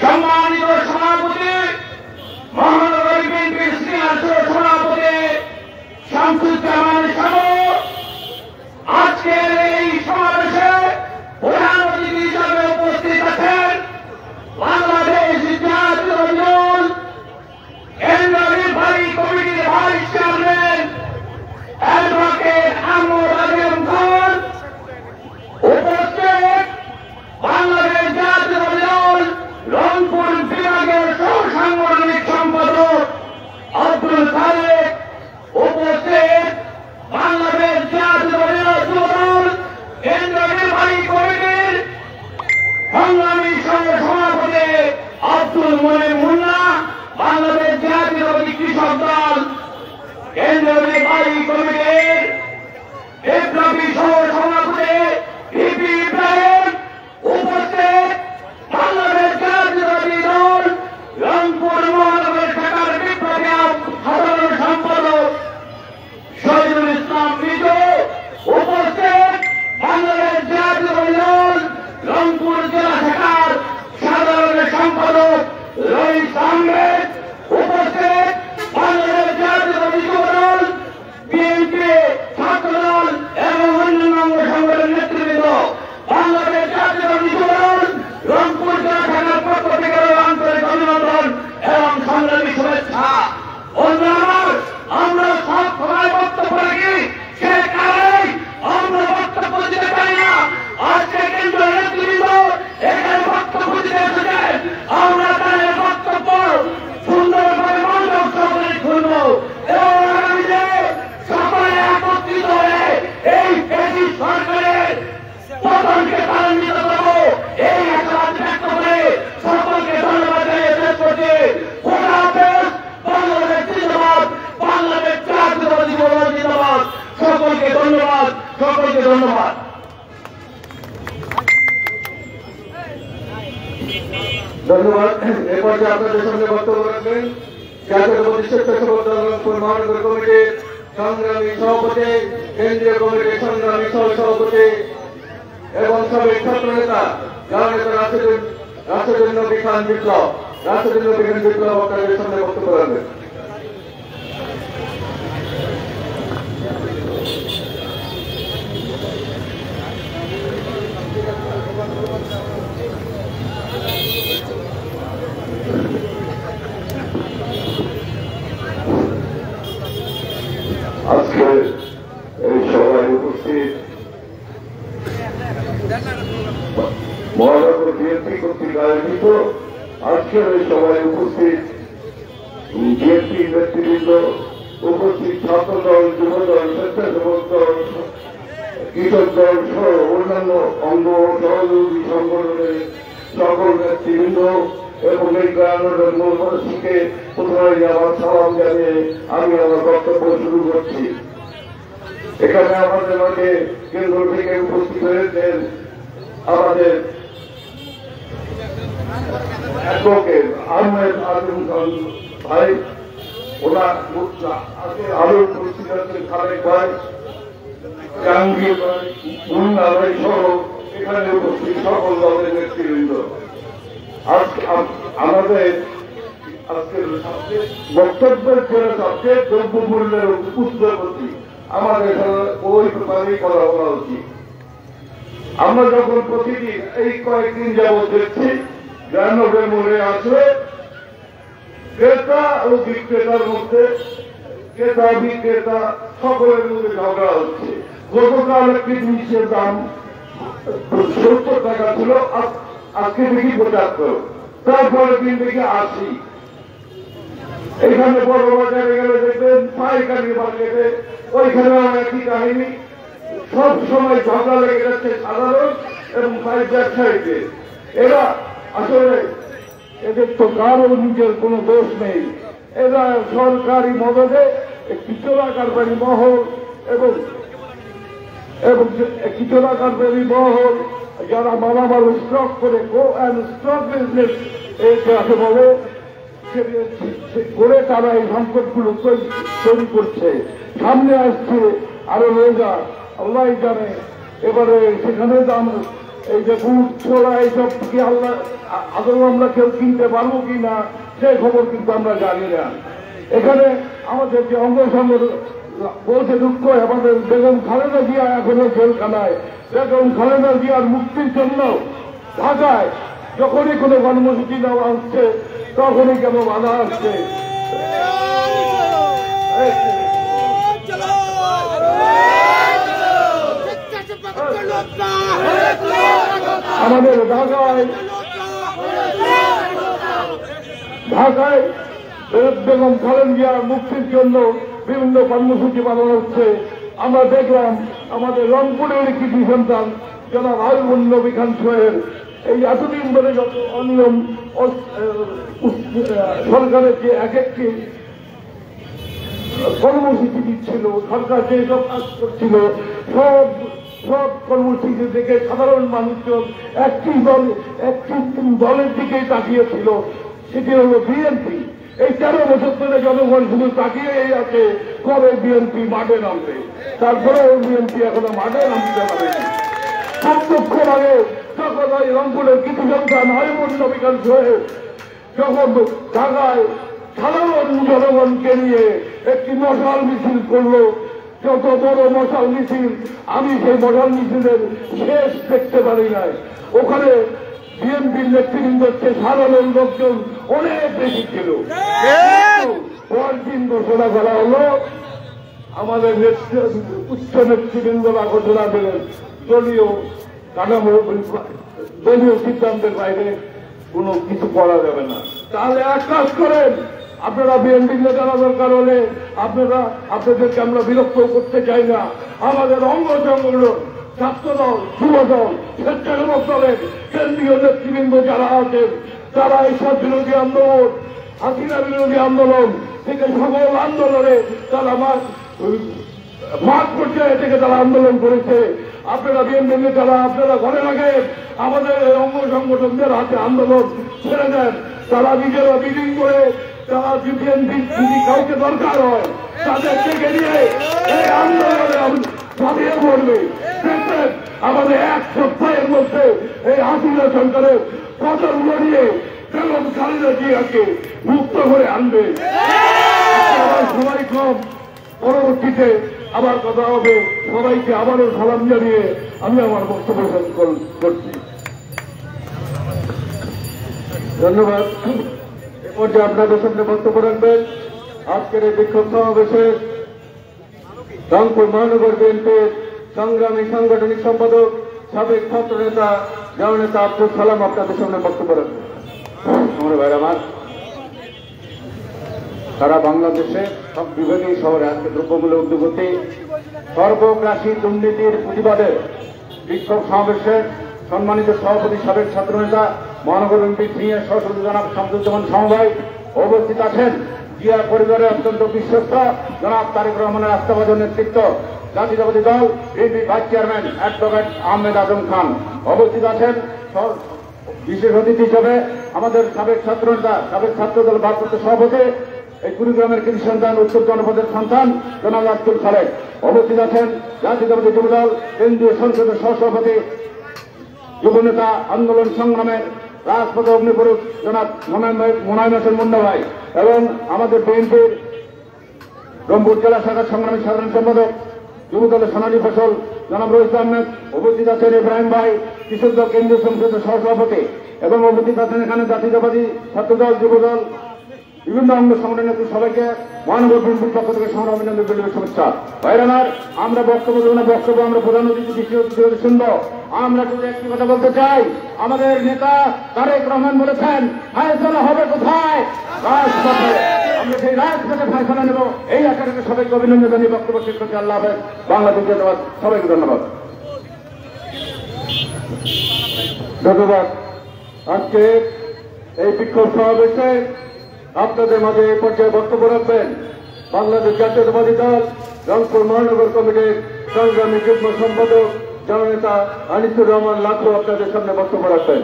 [SPEAKER 3] সম্মানিত সভাপতি, মহানগর বিএনপির সিনিয়র সভাপতি শামসুজ্জামান সাহু। আজকের এই সমাবেশে প্রধান অতিথি হিসাবে উপস্থিত আছেন বাংলাদেশ জাতীয় দল কেন্দ্রীয় নির্বাহী কমিটির vice chairman advocate Amar Alam Khan, উপস্থিত
[SPEAKER 7] বাংলাদেশ জাতীয় দল, রংপুর বিভাগের সুসাংগঠনিক সম্পাদক আব্দুল খালেক, উপস্থিত বাংলাদেশ জাতীয় দল কেন্দ্র নির্বাহী কমিটির সংগ্রামী সভাপতি আব্দুল মনির মুন্না, বাংলাদেশ জাতীয় কৃষক দল কেন্দ্রীয় নির্বাহী কমিটির বিপ্লবী সহ সভাপতি ভিপি ইব্রাহিম, উপস্থিত বাংলাদেশ জাতীয়তাবাদী দল, রংপুর মহানগর শাখার বিপ্লবী সাধারণ সম্পাদক শহীদুল ইসলাম বিজু উপস্থিত
[SPEAKER 4] বাংলাদেশ জাতীয়তাবাদী দল, রংপুর জেলা শাখার সাধারণ সম্পাদক রহিস আহমেদ। সংগ্রামী শুভেচ্ছা। অন্যবার আমরা সব সময়
[SPEAKER 7] বক্তব্য রাখি। সে কারণে আমরা বক্তব্য দিতে পারি না।
[SPEAKER 3] আজকে কেন্দ্র নেতৃবৃন্দ এখানে বক্তব্য দিতে এসেছেন আমরা তাদের বক্তব্য সুন্দরভাবে মনোযোগ সহকারে শুনব। এবং সকলে একত্রিত হয়ে এই পেশি সরকারের পতনকে ত্বরান্বিত করব। এই সকলকে ধন্যবাদ সকলকে ধন্যবাদ ধন্যবাদ এরপর যে আপনাদের সামনে বক্তব্য রাখবেন জাতীয় প্রতিষ্ঠা মহানগর কমিটির সংগ্রামী সভাপতি কেন্দ্রীয় কমিটির সংগ্রামী সহ সভাপতি এবং সবের ছাত্র নেতা জননেতা রাষ্ট্রজন্য বিধান বিপ্লব রাষ্ট্রজন্য বিধান বিপ্লব আপনাদের সামনে বক্তব্য রাখবেন শুরু করছি। এখানে আমাদের মাঝে কেন্দ্র থেকে উপস্থিত হয়েছেন আমাদের ভাই, ওনার ভাই ভাই সহ এখানে উপস্থিত সকল দলের নেতৃবৃন্দ। আমাদের বক্তব্যের ছিল সবচেয়ে দ্রব্য মূল্যের উচ্চগতি আমাদের ওই ব্যাপারেই কথা বলা উচিত। আমরা যখন প্রতিদিন এই কয়েকদিন যাবৎ দেখছি জাহ্নবের মোড়ে আসলে ক্রেতা ও বিক্রেতার মধ্যে ক্রেতা, বিক্রেতা সকলের মধ্যে ঝগড়া হচ্ছে। গতকাল একটি জিনিসের দাম সত্তর টাকা ছিল আজকে দেখি পঁচাত্তর। তারপরে দিন দেখি আশি। এখানে বড় বাজারে গেলে দেখবেন পাইকারি বাজারে ওইখানে একই কাহিনী। সব সময় ঝগড়া লেগে যাচ্ছে সাধারণ এবং পাইপ ব্যবসায়ীদের। এরা আসলে, এদের তো কারও নিজের কোনো দোষ নেই। এরা সরকারি মদদে একটি চোরাকারবারি মহল এবং এবং একটি চোরাকারবারি মহল যারা মালামাল স্টক করে গো অ্যান্ড স্টক বিজনেস এই যাকে বলে করে তারা এই সম্পদগুলো তৈরি করছে। সামনে আসছে আরও রোজা, আল্লাহ জানে। এবারে সেখানে দাম এই যে বুট ছোড়া, এইসব কি আল্লাহ, আদৌ আমরা কেউ কিনতে পারব কি না, সে খবর কিন্তু আমরা জানি না। এখানে আমাদের যে অঙ্গ সংগঠন বলতে দুঃখ, আমাদের বেগম খালেদা জিয়া এখনও জেলখানায়। বেগম খালেদা জিয়ার মুক্তির জন্য ঢাকায় যখনই কোনো কর্মসূচি নেওয়া হচ্ছে তখনই কেন বাধা আসছে। আমাদের ঢাকায় ঢাকায় বেগম খালেন জিয়ার মুক্তির জন্য বিভিন্ন কর্মসূচি পালন হচ্ছে। আমরা দেখলাম আমাদের রংপুরের কৃষি সন্তান জনাব আলমুন নবী খান সোহেল এই এতদিন ধরে যত অনিয়ম সরকারের যে এক একটি কর্মসূচি দিচ্ছিল, সরকার যে সব কাজ করছিল, সব সব কর্মসূচি থেকে সাধারণ মানুষজন একটি দল, একটি দলের দিকেই তাকিয়েছিল। সেটি হলো বিএনপি এই তেরো বছর ধরে জনগণ শুধু তাকিয়েই আছে, কবে বিএনপি মাঠে নামবে? তারপরেও বিএনপি এখনও মাঠে নামতে পারেনি। খুব যখন ওই রংপুরের কিছু সন্তান হাইমুন নবিকান সোহেল যখন ঢাকায় সাধারণ জনগণকে নিয়ে একটি মশাল মিছিল করল। যত বড় মশাল মিছিল আমি সেই মশাল মিছিলের শেষ দেখতে পারি নাই। ওখানে বিএনপির নেতৃবৃন্দের চেয়ে সাধারণ লোকজন অনেক বেশি ছিল। পরদিন ঘোষণা করা হলো আমাদের উচ্চ নেতৃবৃন্দরা ঘোষণা দিলেন দলীয় কাঠামো দলীয় সিদ্ধান্তের বাইরে কোনো কিছু করা যাবে না। তাহলে এক কাজ করেন, আপনারা বিএনপি জানা দরকার হলে আপনারা, আপনাদেরকে আমরা বিরক্ত করতে চাই না। আমাদের অঙ্গ সংগঠন ছাত্র দল যুব দল স্বেচ্ছাসেবক দলের কেন্দ্রীয় নেতৃবৃন্দ যারা আছেন, তারা এই সব বিরোধী আন্দোলন, হাসিনা বিরোধী আন্দোলন থেকে সকল আন্দোলনে তারা মাঠ মাঠ পর্যায়ে থেকে তারা আন্দোলন করেছে।
[SPEAKER 8] আপনারা বিএনপি নেতারা, আপনারা ঘরে রাখেন আমাদের এই অঙ্গ সংগঠনদের হাতে আন্দোলন ছেড়ে দেন। তারা নিজেরা মিটিং করে, তারা বিএনপি যদি কাউকে দরকার হয় তাদের থেকে নিয়ে এই আন্দোলনে ঝাঁপিয়ে পড়বে। দেখবেন, আমাদের এক সপ্তাহের মধ্যে এই হাসিনা সরকারের পতনগুলো নিয়ে বেগম খালেদা জিয়াকে মুক্ত করে আনবে। সবাই কম, পরবর্তীতে আবার কথা হবে। সবাইকে আবারও সালাম জানিয়ে আমি আমার বক্তব্য শেষ করছি। ধন্যবাদ। এ পর্যায়ে আপনাদের সামনে বক্তব্য রাখবেন। আজকের এই বিক্ষোভ সমাবেশে রংপুর মহানগর বিএনপির সংগ্রামী সাংগঠনিক সম্পাদক, সাবেক ছাত্র নেতা জননেতা আব্দুল সালাম আপনাদের সামনে বক্তব্য রাখবেন। আমার ভাই আমার সারা বাংলাদেশে সব বিভাগীয় শহরে আজকে দ্রব্যমূল্য উদ্যোগতি সর্বগ্রাসী দুর্নীতির প্রতিবাদে বিক্ষোভ সমাবেশে সম্মানিত সভাপতি সাবেক ছাত্রনেতা মহানগর এমপি সিনিয়র সহসভাপতি জনাব শামসুজ্জামান সমবায় উপস্থিত আছেন। জিয়া পরিবারের অত্যন্ত বিশ্বস্ত জনাব তারেক রহমানের আস্থাভাজন নেতৃত্ব জাতীয়তাবাদী দল BNP vice chairman advocate Ahmed Azam Khan অবস্থিত আছেন। বিশেষ অতিথি হিসেবে আমাদের সাবেক ছাত্র নেতা সাবেক ছাত্র দল ভারপ্রাপ্ত সভাপতি এই কুড়িগ্রামের কৃষি সন্তান, উত্তর জনপদের সন্তান, জনাব আব্দুল খালেক। উপস্থিত আছেন জাতীয়তাবাদী যুব দল, কেন্দ্রীয় সংসদের সহসভাপতি, যুবনেতা আন্দোলন সংগ্রামের রাজপথ অগ্নিপুরুষ জনাব মোনায়ম হোসেন মুন্না ভাই এবং আমাদের বিএনপির রংপুর জেলা শাখার সংগ্রামী সাধারণ সম্পাদক যুব দলের সোনালী ফসল জনাব রহিত আহমেদ। উপস্থিত আছেন ইব্রাহিম ভাই কৃষক দল কেন্দ্রীয় সংসদের সহসভাপতি এবং উপস্থিত আছেন এখানে জাতীয়তাবাদী ছাত্রদল যুব দল বিভিন্ন অঙ্গ সংগঠনের সবাইকে মহানগর বিএনপির পক্ষ থেকে সংগ্রাম অভিনন্দন বিপ্লবী শুভেচ্ছা। ভাইরানার আমরা বক্তব্য দেবো না, বক্তব্য আমরা প্রধান অতিথি বিশেষ অতিথি শুনব। আমরা শুধু একটি কথা বলতে চাই, আমাদের নেতা তারেক রহমান বলেছেন, ফায়সলা হবে কোথায়? রাজপথে। আমরা সেই রাজপথে ফায়সলা নেব। এই আকারে সবাইকে অভিনন্দন জানিয়ে বক্তব্য শেষ করছি। আল্লাহ হাফেজ। বাংলাদেশ ধন্যবাদ সবাইকে ধন্যবাদ। ধন্যবাদ। আজকে এই বিক্ষোভ সমাবেশে আপনাদের মাঝে এই পর্যায়ে বক্তব্য রাখবেন বাংলাদেশ জাতীয়তাবাদী দল, রংপুর মহানগর কমিটির সংগ্রামী যুগ্ম সম্পাদক, জননেতা আনিসুর রহমান লাখু আপনাদের সামনে বক্তব্য রাখবেন।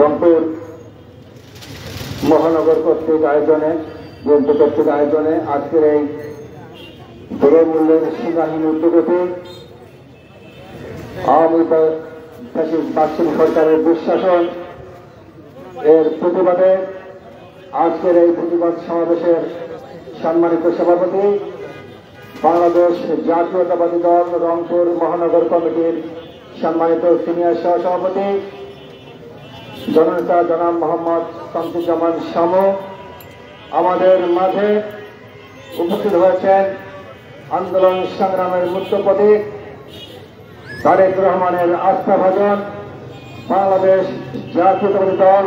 [SPEAKER 3] রংপুর মহানগর কর্তৃক আয়োজনে, বিএনপি কর্তৃক আয়োজনে আজকের এই দ্রব্যমূল্যের সীমাহীন উদ্যোগতে আওয়ামী বার্ষিক সরকারের দুঃশাসন। এর প্রতিবাদে আজকের এই প্রতিবাদ সমাবেশের সম্মানিত সভাপতি বাংলাদেশ জাতীয়তাবাদী দল রংপুর মহানগর কমিটির সম্মানিত সিনিয়র সহসভাপতি জননেতা জনাব মোহাম্মদ শামসুজ্জামান শামু। আমাদের মাঝে উপস্থিত হয়েছেন আন্দোলন সংগ্রামের মুক্ত প্রতীক তারেক রহমানের আস্থাভাজন বাংলাদেশ জাতীয়তাবাদী দল,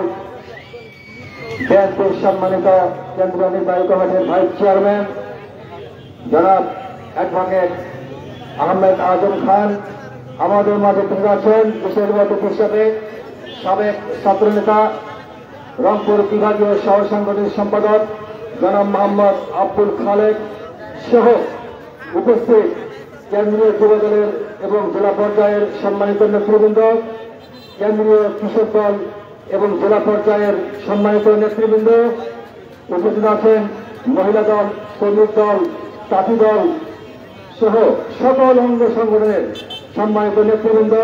[SPEAKER 3] বিএনপির সম্মানিত কেন্দ্রীয় নির্বাহী কমিটির ভাইস চেয়ারম্যান, জনাব অ্যাডভোকেট আহমেদ আজম খান। আমাদের মাঝে থেকে আছেন বিশেষ অতিথি হিসাবে সাবেক ছাত্রনেতা, রংপুর বিভাগীয় সহ সাংগঠনিক সম্পাদক জনাব মোহাম্মদ আব্দুল খালেক সহ উপস্থিত কেন্দ্রীয় যুবদলের এবং জেলা পর্যায়ের সম্মানিত নেতৃবৃন্দ, কেন্দ্রীয় কৃষক দল এবং জেলা পর্যায়ের সম্মানিত নেতৃবৃন্দ, উপস্থিত আছেন মহিলা দল, শ্রমিক দল, তাঁতি দল সহ সকল অঙ্গ সংগঠনের সম্মানিত নেতৃবৃন্দ।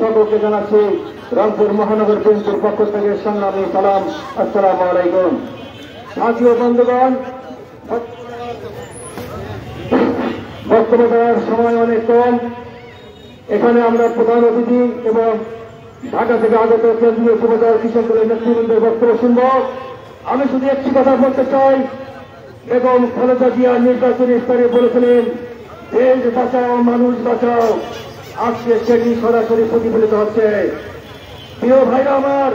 [SPEAKER 3] সকলকে জানাচ্ছি, রংপুর মহানগর বিএনপির পক্ষ থেকে সংগ্রামী সালাম, আসসালাম আলাইকুম। সাথীয় বন্ধুগণ বক্তব্য দেওয়ার সময় অনেক কম। এখানে আমরা প্রধান অতিথি এবং ঢাকা থেকে আগত কেন্দ্রীয় যুবদল কৃষক দলের নেতৃবৃন্দের বক্তব্য শুনব। আমি শুধু একটি কথা বলতে চাই। এবং খালেদা জিয়া নির্বাচনী স্তরে বলেছিলেন, দেশ বাঁচাও, মানুষ বাঁচাও। আজকে সেটি সরাসরি প্রতিফলিত হচ্ছে। প্রিয় ভাইরা আমার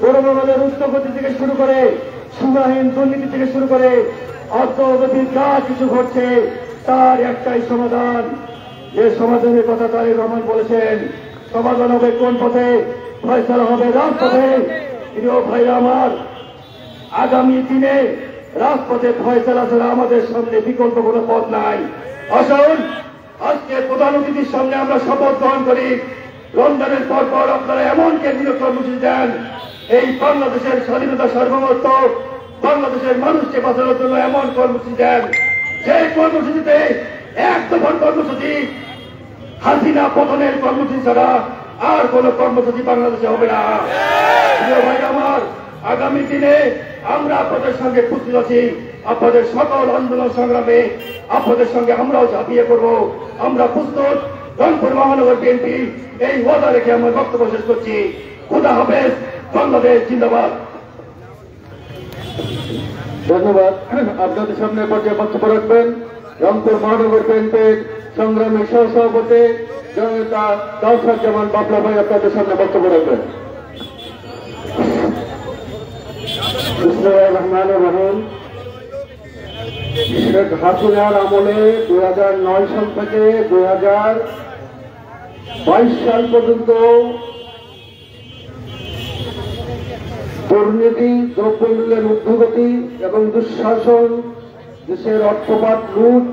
[SPEAKER 3] গৌরবমানের উচ্চগতি থেকে শুরু করে সীমাহীন দুর্নীতি থেকে শুরু করে অর্থগতির যা কিছু ঘটছে তার একটাই সমাধান। যে সমাধানের কথা তারেক রহমান বলেছেন, সমাধান হবে কোন পথে? ফয়সলা হবে রাজপথে।
[SPEAKER 9] প্রিয় ভাই আমার, আগামী দিনে রাজপথে ফয়সলা ছাড়া আমাদের সামনে বিকল্প কোনো পথ নাই। আসুন, আজকে প্রধান অতিথির সামনে আমরা শপথ গ্রহণ করি। লন্ডনের পর পর আপনারা এমন কেন্দ্রীয় কর্মসূচি দেন, এই বাংলাদেশের স্বাধীনতা সার্বভৌমত্ব, বাংলাদেশের মানুষকে বাঁচানোর জন্য এমন কর্মসূচি দেন। যে কর্মসূচিতে এক দফার কর্মসূচি, হাসিনা পতনের কর্মসূচি ছাড়া আর কোন কর্মসূচি বাংলাদেশে হবে না। ভাই আমার, আগামী দিনে আমরা আপনাদের সঙ্গে উপস্থিত আছি। আপনাদের সকল আন্দোলন সংগ্রামে আপনাদের সঙ্গে আমরাও ঝাঁপিয়ে পড়ব। আমরা প্রস্তুত, রংপুর মহানগর বিএনপি, এই ওয়াদা রেখে আমরা বক্তব্য শেষ করছি। খুদা হাফেজ, বাংলাদেশ জিন্দাবাদ।
[SPEAKER 3] ধন্যবাদ। আপনাদের সামনে পর্যায়ে বক্তব্য রাখবেন রংপুর মহানগর বিএনপির সংগ্রামী সহসভাপতি জননেতা কাউসার জামান বাবলা ভাই, আপনাদের সামনে বক্তব্য রাখবেন। বিসমুল্লাহির রহিম। শেখ হাসিনার আমলে দুই হাজার নয় সাল থেকে দুই হাজার বাইশ সাল পর্যন্ত দুর্নীতি, দ্রব্যমূল্যের ঊর্ধ্বগতি এবং দুঃশাসন, দেশের অর্থপাত লুট,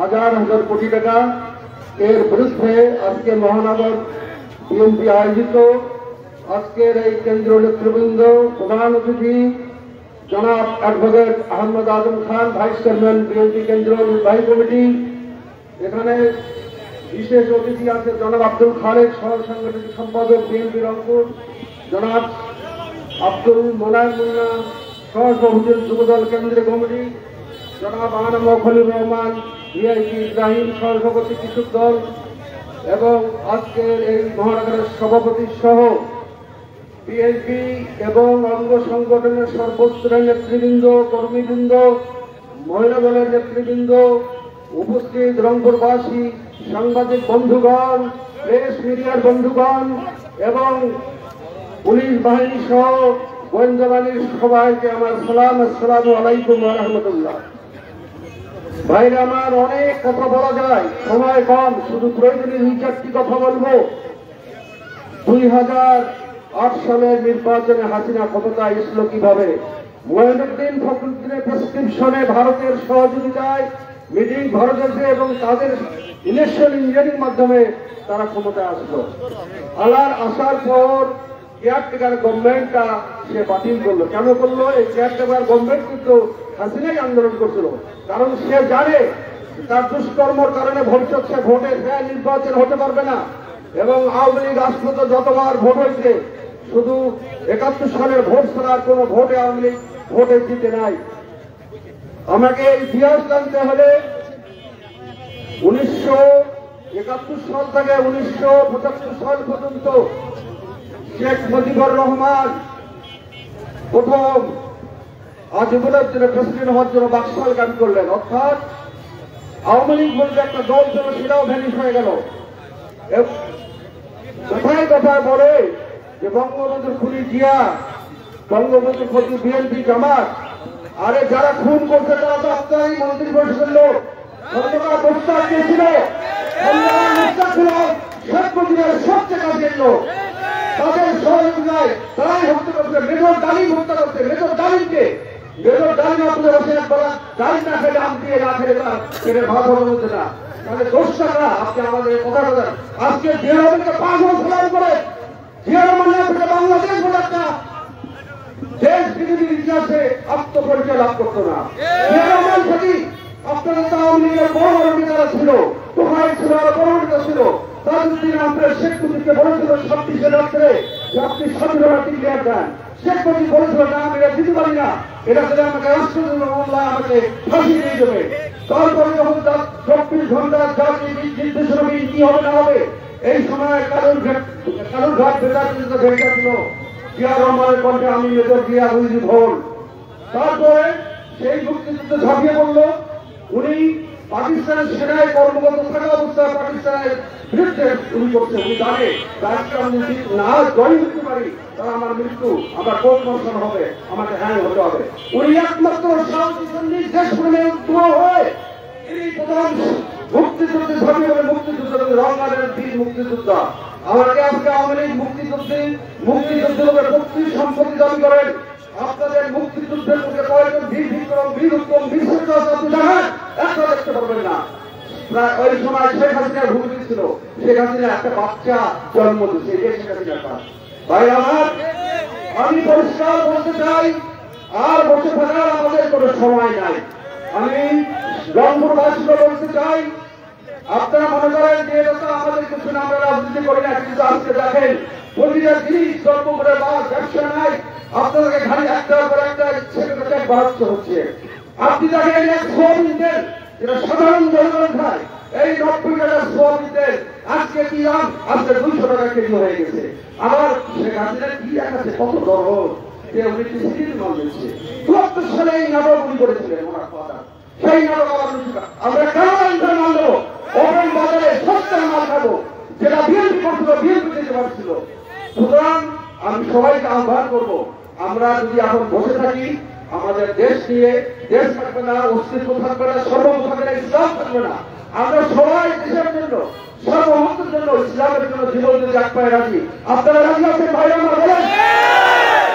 [SPEAKER 3] হাজার হাজার কোটি টাকা। এর বিরুদ্ধে আজকে মহানগর বিএনপি আয়োজিত আজকের এই কেন্দ্রীয় নেতৃবৃন্দ, প্রধান অতিথি, জনাব advocate Ahmad Azam Khan, vice chairman BNP কেন্দ্রীয় নির্বাহী কমিটি। এখানে বিশেষ অতিথি আছে জনাব আব্দুল খালেক সহ সাংগঠনিক সম্পাদক বিএনপি রংপুর। জনাব আব্দুল মোনায় মুন্না সহসভাপতি যুবদল কেন্দ্রীয় কমিটি, জনাব আনম খলিল রহমান, ভিআইপি ইব্রাহিম, সহসভাপতি কৃষক দল এবং আজকের এই মহানগরের সভাপতি সহ বিএনপি এবং অঙ্গ সংগঠনের সর্বস্তরের নেতৃবৃন্দ, কর্মীবৃন্দ, মহিলা দলের নেতৃবৃন্দ, উপস্থিত রংপুরবাসী, সাংবাদিক বন্ধুগণ, প্রেস মিডিয়ার বন্ধুগণ এবং পুলিশ বাহিনী সহ গোয়েন্দা বাহিনীর সবাইকে আমার সালাম, আসসালামু আলাইকুম রহমতুল্লাহ। ভাইরা, আমার অনেক কথা বলা যায়, সময় কম, শুধু প্রয়োজনীয় দুই চারটি কথা বলব। দুই হাজার আট সালের নির্বাচনে হাসিনা ক্ষমতায় এসলো কীভাবে? মহিনুদ্দিন ফখরুদ্দিনের প্রেসক্রিপশনে ভারতের সহযোগিতায় মিটিং ভারতেছে এবং তাদের ইলেকশন ইঞ্জিনিয়ারিং মাধ্যমে তারা ক্ষমতায় আসলো। আলার আসার পর কেয়ারটেকার গভর্নমেন্টটা সে বাতিল করল। কেন করল? এই কেয়ারটেকার গভর্নমেন্ট কিন্তু হাসিনাই আন্দোলন করছিল। কারণ সে জানে তার দুষ্কর্মর কারণে ভবিষ্যৎ সে ভোটে সে নির্বাচন হতে পারবে না। এবং আওয়ামী লীগ রাষ্ট্রত যতবার ভোট হয়েছে, শুধু একাত্তর সালের ভোট ছাড়া কোন ভোটে আওয়ামী লীগ ভোটে জিতে নাই। আমাকে ইতিহাস জানতে হলে উনিশশো একাত্তর সাল থেকে উনিশশো পঁচাত্তর সাল পর্যন্ত শেখ মুজিবুর রহমান। প্রথম আজীবনের জন্য প্রেসিডেন্ট হওয়ার জন্য বাকশাল গান করলেন। অর্থাৎ আওয়ামী লীগ বলতে একটা দল ছিল, সেটাও ভ্যানিশ হয়ে গেল। কথায় কথায় বলে যে বঙ্গবন্ধু খুনি জিয়া বঙ্গবন্ধু খুনি বিএনপি জামাত, আরে যারা খুন করছে তারা তো আপনারই মন্ত্রী পরিষদের লোক। সর্বদা মোস্তাক দিয়েছিল শেখ মুজিবের সবচেয়ে কাজের লোক। তাদের সহযোগিতায় তারাই হত্যা করছে মেজর ডালিম হত্যা করছে মেজর ডালিমকে। মেজর ডালিম আপনাদের বসে বলা, ডালিম না খেলে আম দিয়ে না খেলে তার পেটে ভাত হচ্ছে না। তাহলে দোষ টাকা আপনি আমাদের কথা বলেন। আজকে পাঁচ বছর খেলার করে জিয়া রহমান না বাংলাদেশ বলে একটা দেশ পৃথিবীর ইতিহাসে আত্মপরিচয় লাভ করতো না। জিয়া আপনারা তো আওয়ামী বড় বড় নেতারা ছিল, তোহাই ছিল বড় নেতা ছিল তাজউদ্দিন আপনার শেখ মুজিবকে বলেছিল ছাব্বিশে রাত্রে। আপনি স্বাধীনতা ক্লিয়ার দেন শেখ মুজিব না আমি এটা দিতে না। এটা আমাকে দেবে। তারপরে যখন তার কি হবে এই সময় কারুর কারুর ঘাট বেতার ভেটা ছিল। জিয়া রহমানের আমি মেজর জিয়া হুইজি ভোল তারপরে সেই মুক্তিযুদ্ধ ঝাঁপিয়ে পড়ল। উনি পাকিস্তানের সেনায় কর্মরত থাকা অবস্থায় পাকিস্তানের বিরুদ্ধে উনি করছে উনি জানে তাকে যদি না জয় হতে পারি, তাহলে আমার মৃত্যু, আমার কোর্ট মর্শন হবে, আমাকে হ্যাং হতে হবে। উনি একমাত্র দেশ প্রেমে উত্তর হয়ে। তিনি প্রধান মুক্তিযুদ্ধে পড়ে মুক্তিযুদ্ধ রঙানের বীর মুক্তিযোদ্ধা।
[SPEAKER 10] আমাকে আজকে আওয়ামী লীগ মুক্তিযুদ্ধে মুক্তিযুদ্ধের মুক্তি সম্পত্তি দাবি করেন। আপনাদের মুক্তিযুদ্ধের মধ্যে কয়েকজন বীর বিক্রম বীর উত্তম বীর দেখতে পারবেন না। ওই সময় শেখ হাসিনার ভূমিকা ছিল। শেখ একটা বাচ্চা জন্ম দিচ্ছে ভাই, আমার আমি পরিষ্কার বলতে চাই, আর বসে থাকার আমাদের কোনো সময় নাই। আমি রংপুরবাসীকে বলতে চাই আপনারা মনে করেন যে আমাদের কিছু না, আমরা রাজনীতি করি না, কিন্তু আজকে দেখেন প্রতিটা জিনিস জন্ম করে বা ব্যবসা নাই। আপনাদেরকে খালি একটা করে একটা সেক্রেটারি বাড়াচ্ছ হচ্ছে। আপনি দেখেন যেটা সাধারণ জনগণ খায়। এই নব্বই তেল, আজকে কি দাম? আজকে দুইশো টাকা কেজি হয়ে গেছে। আবার কি দেখাচ্ছে কত দরদ সেই নাটক আমরা কেন দেবো বাজারে সস্তার মাল খাব, যেটা বিএনপি করছিল বিএনপি দিতে পারছিল সুতরাং আমি সবাইকে আহ্বান করব, আমরা যদি এখন বসে থাকি, আমাদের দেশ নিয়ে, দেশ থাকবে না, অস্তিত্ব থাকবে না সর্বম থাকবে না, ইসলাম থাকবে না। আমরা সবাই দেশের জন্য, সর্বভৌমত্বের জন্য, ইসলামের জন্য জীবন দিতে এক পায়ে রাজি। আপনারা রাজি আছেন ভাই আমরা বলেন?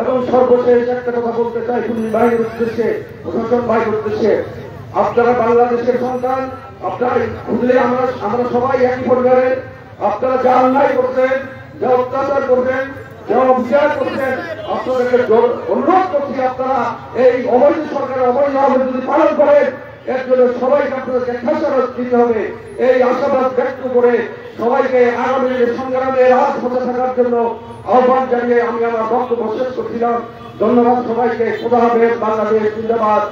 [SPEAKER 10] এবং সর্বশেষ একটা কথা বলতে চাই পুলিশ বাহিনীর উদ্দেশ্যে, প্রশাসন বাহিনীর উদ্দেশ্যে। আপনারা বাংলাদেশের সন্তান, আপনারা খুঁজলে আমরা আমরা সবাই একই পরিবারের আপনারা যা অন্যায় করছেন, যা অত্যাচার করছেন, যা অবিচার করছেন, আপনাদেরকে অনুরোধ করছি আপনারা, এই অবৈধ সরকারের অবৈধ যদি পালন করেন এর জন্য সবাইকে আপনাদেরকে খেসারত দিতে হবে। এই আশাবাদ ব্যক্ত করে সবাইকে আগামী সংগ্রামে রাজপথে থাকার জন্য আহ্বান জানিয়ে আমি আমার বক্তব্য শেষ করছিলাম। ধন্যবাদ সবাইকে। খোদা হাফেজ, বাংলাদেশ জিন্দাবাদ।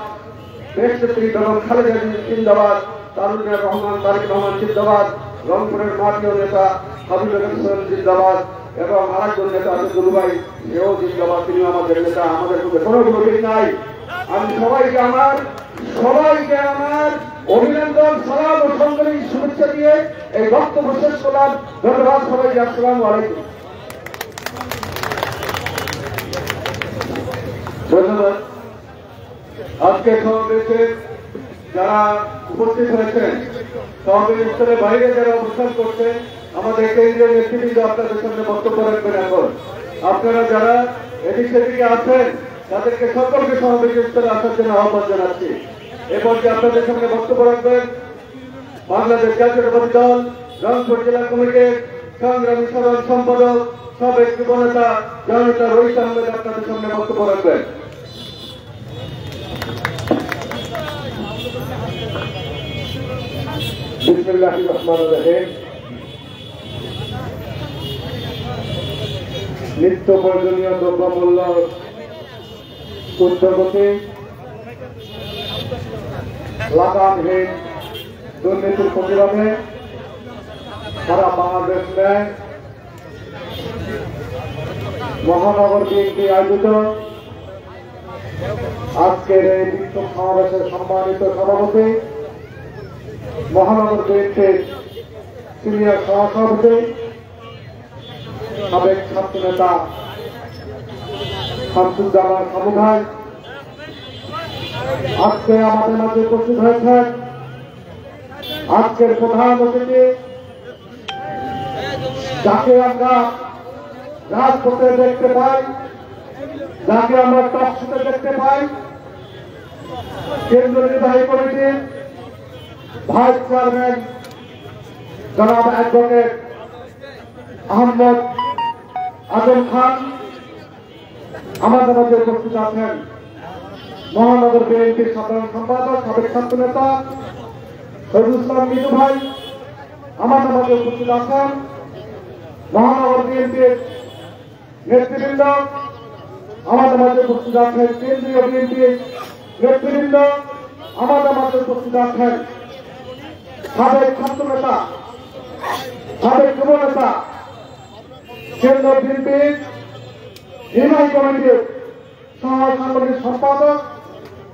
[SPEAKER 10] দেশ নেত্রী বেগম খালেদা জিন্দাবাদ। তারুণ্যের রহমান তারিক রহমান জিন্দাবাদ। রংপুরের মাটিও নেতা হাবিবুল হোসেন জিন্দাবাদ। এবং আরেকজন নেতা আছে দুলুভাই সেও জিন্দাবাদ। তিনি আমাদের নেতা। আমাদের কোনো বিরোধী নাই। আমি সবাইকে আমার সবাইকে আমার অভিনন্দন, সালাম ও সংগ্রামী শুভেচ্ছা দিয়ে এই বক্তব্য শেষ করলাম। ধন্যবাদ সবাইকে, আসসালামু আলাইকুম।
[SPEAKER 3] ধন্যবাদ। আজকে সমাবেশে যারা উপস্থিত হয়েছেন, সমাবেশ স্থলের বাইরে যারা অবস্থান করছেন, আমাদের কেন্দ্রীয় নেতৃবৃন্দ আপনাদের সামনে বক্তব্য রাখবেন এখন। আপনারা যারা এদিক সেদিকে আছেন তাদেরকে সকলকে সমাবেশ স্থলে আসার জন্য আহ্বান জানাচ্ছি। এরপর যে আপনাদের সঙ্গে বক্তব্য রাখবেন বাংলাদেশ জাতীয়তাবাদী দল, রংপুর জেলা কমিটির সংগ্রামী সাধারণ সম্পাদক, সাবেক যুবনেতা জনতা রহিত আহমেদ আপনাদের সামনে বক্তব্য রাখবেন। নিত্য প্রয়োজনীয় দ্রব্যমূল্য উদ্যোগতি লাগামহীন দুর্নীতির প্রতিবাদে সারা বাংলাদেশ ব্যাংক, মহানগর বিএনপি আয়োজিত আজকের এই বিক্ষোভ সমাবেশের সম্মানিত সভাপতি, মহানগর বিএনপির সিনিয়র সহসভাপতি, সাবেক ছাত্র নেতা শামসুজ্জামান সমুদায়। আজকে আমাদের মাঝে উপস্থিত হয়েছেন আজকের প্রধান অতিথি। যাকে আমরা রাজপথে দেখতে পাই, যাকে আমরা টকশোতে দেখতে পাই, কেন্দ্রীয় নির্বাহী কমিটির ভাইস চেয়ারম্যান জনাব অ্যাডভোকেট আহমদ আজম খান। আমাদের মাঝে উপস্থিত আছেন মহানগর বিএনপির সাধারণ সম্পাদক, সাবেক ছাত্র নেতা শহীদুল ইসলাম মিনু ভাই আমাদের মাঝে উপস্থিত আছেন মহানগর বিএনপির নেতৃবৃন্দ আমাদের মাঝে উপস্থিত আছেন কেন্দ্রীয় বিএনপির নেতৃবৃন্দ আমাদের মাঝে উপস্থিত আছেন সাবেক ছাত্র নেতা, সাবেক যুব নেতা কেন্দ্র বিএনপির
[SPEAKER 4] নির্বাহী কমিটির সহ সাংগঠনিক সম্পাদক,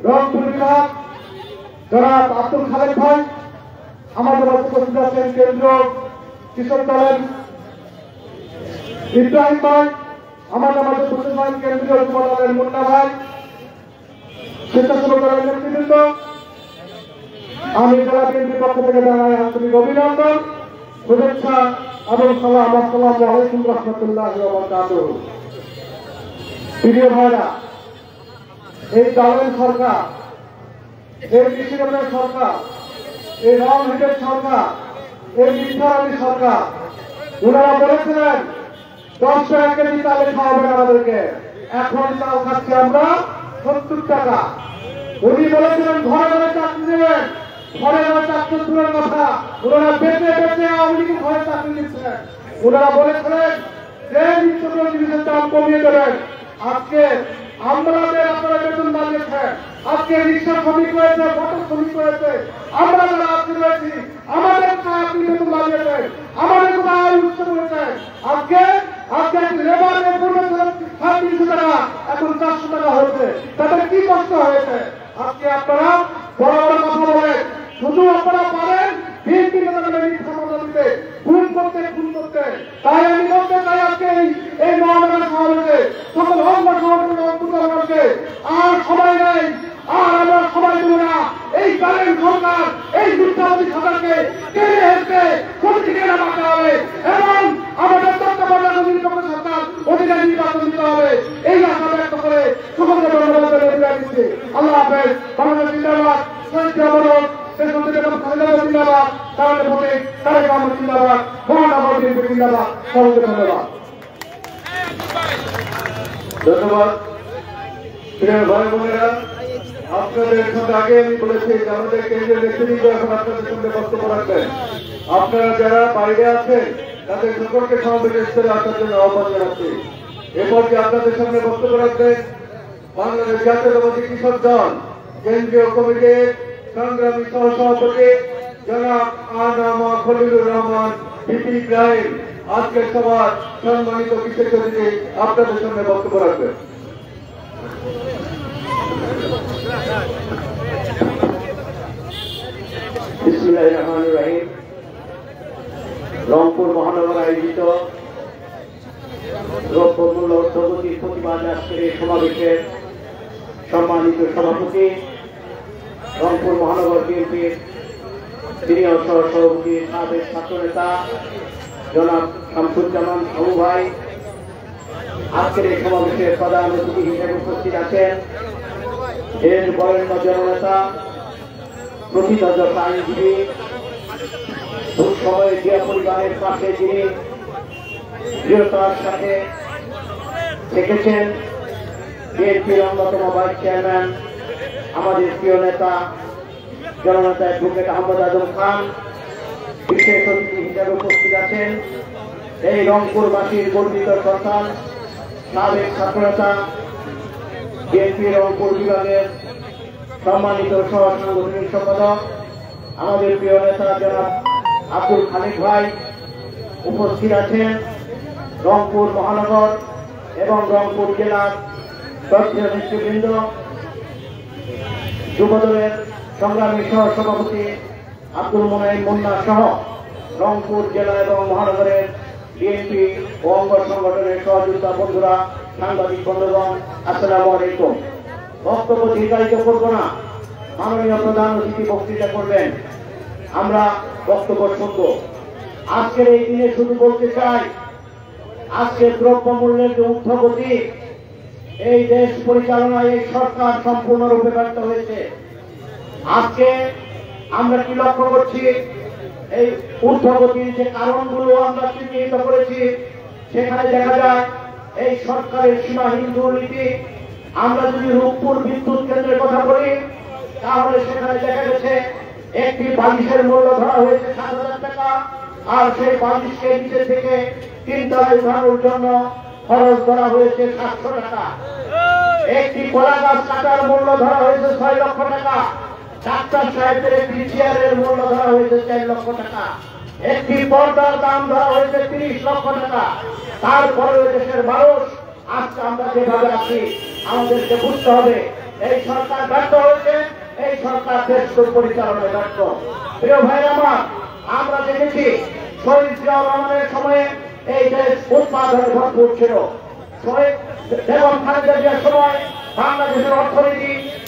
[SPEAKER 4] রংপুর বিভাগ জনাব আব্দুল খালেদ ভাই, আমাদের উপস্থিত আছেন কেন্দ্রীয় কৃষক দলের ইব্রাহিম ভাই, আমাদের মাঝে উপস্থিত আছেন কেন্দ্রীয় যুব দলের মুন্না ভাই, স্বেচ্ছাসেবক দলের নেতৃবৃন্দ। আমি জেলা বিএনপির পক্ষ থেকে জানাই আন্তরিক অভিনন্দন, শুভেচ্ছা এবং সালাম, আসসালামু আলাইকুম রহমতুল্লাহ প্রিয় ভাইরা, এই দালাল সরকার, এই কৃষিকালের সরকার, এই রং হিটের সরকার, এই মিথ্যাবাদী সরকার ওনারা বলেছিলেন, দশ টাকা কেজি তালে খাওয়াবেন আমাদেরকে। এখন চাল খাচ্ছি আমরা সত্তর টাকা। উনি বলেছিলেন, ঘরে ঘরে চাকরি দেবেন, ঘরে ঘরে চাকরি দূরের কথা। ওনারা বেঁচে বেঁচে আওয়ামী লীগের ঘরে চাকরি দিচ্ছেন ওনারা বলেছিলেন যে নিত্য জিনিসের দাম কমিয়ে দেবেন। আজকে আমাদের আপনারা বেতন বাড়িয়েছেন, আজকে রিক্সা শ্রমিক রয়েছে ফটো শ্রমিক রয়েছে, আমরা যারা আজকে রয়েছি, আমাদের আপনি বেতন বাড়িয়েছেন, আমাদের কোনো আয় উচ্চ করেছেন আজকে আজকে লেবারের পূর্বে তিনশো টাকা, এখন চারশো টাকা হয়েছে। তাদের কি কষ্ট হয়েছে? আজকে আপনারা বড় বড় কথা বলেন। শুধু আপনারা পারেন বিএনপি নেতাদের মিথ্যা দিতে। খুন করতে খুন করতে। তাই আমি বলতে চাই আজকে এই মহানগর সমাবেশে সকল অঙ্গ সংগঠনের অন্তর্গতকে আর সময় নেই, আর আমরা সবাই দেবো না, এই কালের সরকার, এই মিথ্যাবাদী সরকারকে টেনে হেঁটে কোন দিকে নামাতে হবে, এবং আমাদের তত্ত্বাবধায়ক নিরপেক্ষ সরকার অধিকার নির্বাচন দিতে হবে। এই আশা ব্যক্ত করে সকলকে ধন্যবাদ বিদায় দিচ্ছি আল্লাহ হাফেজ। বাংলাদেশ জিন্দাবাদ। শহীদ দেশবন্ধু বেগম খালেদা জিন্দাবাদ। তাহলে প্রতীক তারেক আহমদ জিন্দাবাদ।
[SPEAKER 3] আপনারা যারা বাইরে আছেন, তাদের সকলকে সমাবেশ স্থলে আসার আহ্বান জানাচ্ছি। এরপর যে আপনাদের সামনে বক্তব্য রাখবেন বাংলাদেশ জাতীয়তাবাদী কৃষক দল, কেন্দ্রীয় কমিটির সংগ্রামী সহসভাপতি জনাব আনামা খলিলুর রহমান বিপি ইব্রাহিম আজকের সভার সম্মানিত বিশেষ অতিথি আপনাদের সামনে বক্তব্য
[SPEAKER 2] রাহিম। রংপুর মহানগর আয়োজিত দ্রব্যমূল্য অর্থগতির প্রতিবাদ আজকের এই সমাবেশের সম্মানিত সভাপতি, রংপুর মহানগর বিএনপির সিনিয়র সহ সভাপতি সাবেক ছাত্রনেতা জনাব শামসুজ্জামান সাহু ভাই। আজকের এই সমাবেশের প্রধান অতিথি হিসেবে উপস্থিত আছেন এর বরেণ্য জননেতা প্রকৃত আইনজীবী সময় জিয়া পরিবারের পাশে যিনি দৃঢ়তার সাথে থেকেছেন, বিএনপির অন্যতম ভাইস চেয়ারম্যান, আমাদের প্রিয় নেতা জননেতা অ্যাডভোকেট আহমদ আজম খান বিশেষ অতিথি হিসেবে উপস্থিত আছেন। এই রংপুরবাসীর গর্বিত সন্তান, সাবেক ছাত্রনেতা, বিএনপি রংপুর বিভাগের সম্মানিত সহ সাংগঠনিক সম্পাদক, আমাদের প্রিয় নেতা জনাব আব্দুল খালিদ ভাই উপস্থিত আছেন। রংপুর মহানগর এবং রংপুর জেলার দক্ষিণ নেতৃবৃন্দ, যুবদলের সংগ্রামী সহ সভাপতি আব্দুল মোনাইম মুন্না সহ রংপুর জেলা এবং মহানগরের বিএনপি ও অঙ্গ সংগঠনের সহযোগিতা বন্ধুরা, সাংবাদিক বন্ধুগণ, আসসালামু আলাইকুম। বক্তব্য দীর্ঘায়িত করব না। মাননীয় প্রধান অতিথি বক্তৃতা করবেন। আমরা বক্তব্য শুনব। আজকের এই দিনে শুধু বলতে চাই, আজকে দ্রব্যমূল্যের যে ঊর্ধ্বগতি, এই দেশ পরিচালনায় এই সরকার সম্পূর্ণরূপে ব্যর্থ হয়েছে। আজকে আমরা কি লক্ষ্য করছি? এই ঊর্ধ্বগতির যে কারণগুলো আমরা চিহ্নিত করেছি, সেখানে দেখা যায় এই সরকারের সীমাহীন দুর্নীতি। আমরা যদি রূপপুর বিদ্যুৎ কেন্দ্রের কথা বলি, তাহলে সেখানে দেখা গেছে একটি বালিশের মূল্য ধরা হয়েছে সাত হাজার টাকা, আর সেই বালিশকে নিচে থেকে তিনতলায় উঠানোর জন্য খরচ ধরা হয়েছে সাতশো টাকা। একটি কলা গাছ কাটার মূল্য ধরা হয়েছে ছয় লক্ষ টাকা। ডাক্তার সাহেবের একটি চেয়ারের মূল্য ধরা হয়েছে চার লক্ষ টাকা। একটি পর্দার দাম ধরা হয়েছে তিরিশ লক্ষ টাকা। তারপরে দেশের মানুষ, আজকে আমরা যেভাবে আছি, আমাদেরকে বুঝতে হবে, এই সরকার ব্যর্থ হয়েছে, এই সরকার দেশ পরিচালনায় ব্যর্থ। প্রিয় ভাই আমার, আমরা দেখেছি, শহীদ জিয়াউর রহমানের সময়ে এই দেশ উৎপাদনে ভরপুর ছিল। শহীদ বেগম খালেদা জিয়ার সময় বাংলাদেশের অর্থনীতি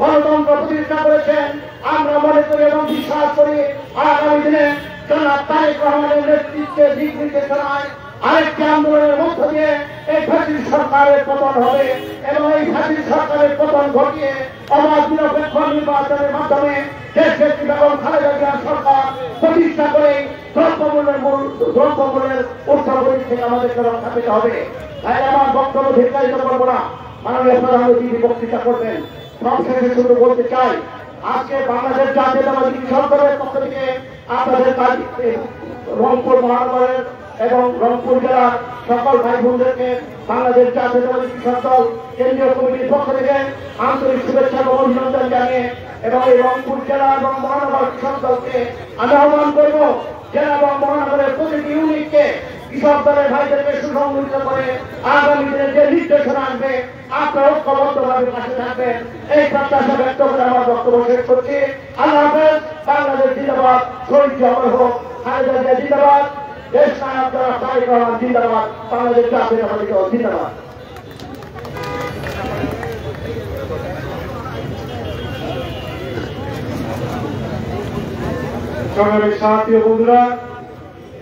[SPEAKER 2] গণতন্ত্র প্রতিষ্ঠা করেছেন আমরা মনে করি এবং বিশ্বাস করি, আগামী দিনে জনাব তারেক রহমানের নেতৃত্বে দিক নির্দেশনায় আরেকটি আন্দোলনের মধ্য দিয়ে এই ফ্যাসিস সরকারের পতন হবে এবং এই ফ্যাসিস সরকারের পতন ঘটিয়ে অবাধ নিরপেক্ষ নির্বাচনের মাধ্যমে সরকার প্রতিষ্ঠা করে দ্রব্যমূল্যের মূল, দ্রব্যমূল্যের থেকে আমাদেরকে রক্ষা পেতে হবে। তাই আমার বক্তব্য করব না। মাননীয় প্রধানমন্ত্রী বক্তৃতা করবেন। সবশেষে শুধু বলতে চাই, আজকে বাংলাদেশ জাতীয়তাবাদী সরকারের পক্ষ থেকে আপনাদের রংপুর মহানগরের এবং রংপুর জেলার সকল ভাই বোনদেরকে বাংলাদেশ জাতীয়তাবাদী কৃষক দল কেন্দ্রীয় কমিটির পক্ষ থেকে আন্তরিক শুভেচ্ছা এবং অভিনন্দন জানিয়ে এবং এই রংপুর জেলা এবং মহানগর কৃষক দলকে আমি আহ্বান করব, জেলা এবং মহানগরের প্রতিটি ইউনিটকে কৃষক দলের ভাইদেরকে সুসংগঠিত করে আগামী দিনে যে নির্দেশনা আসবে, আপনারা ঐক্যবদ্ধভাবে পাশে থাকবেন। এই প্রত্যাশা ব্যক্ত করে আমার বক্তব্য শেষ করছি। আল্লাহ হাফেজ, বাংলাদেশ জিন্দাবাদ, শহীদ জমর হোক। খালেদা জিন্দাবাদ, দেশ নায়ক যারা, তারেক রহমান জিন্দাবাদ, বাংলাদেশ দল জিন্দাবাদ।
[SPEAKER 5] সাথী বন্ধুরা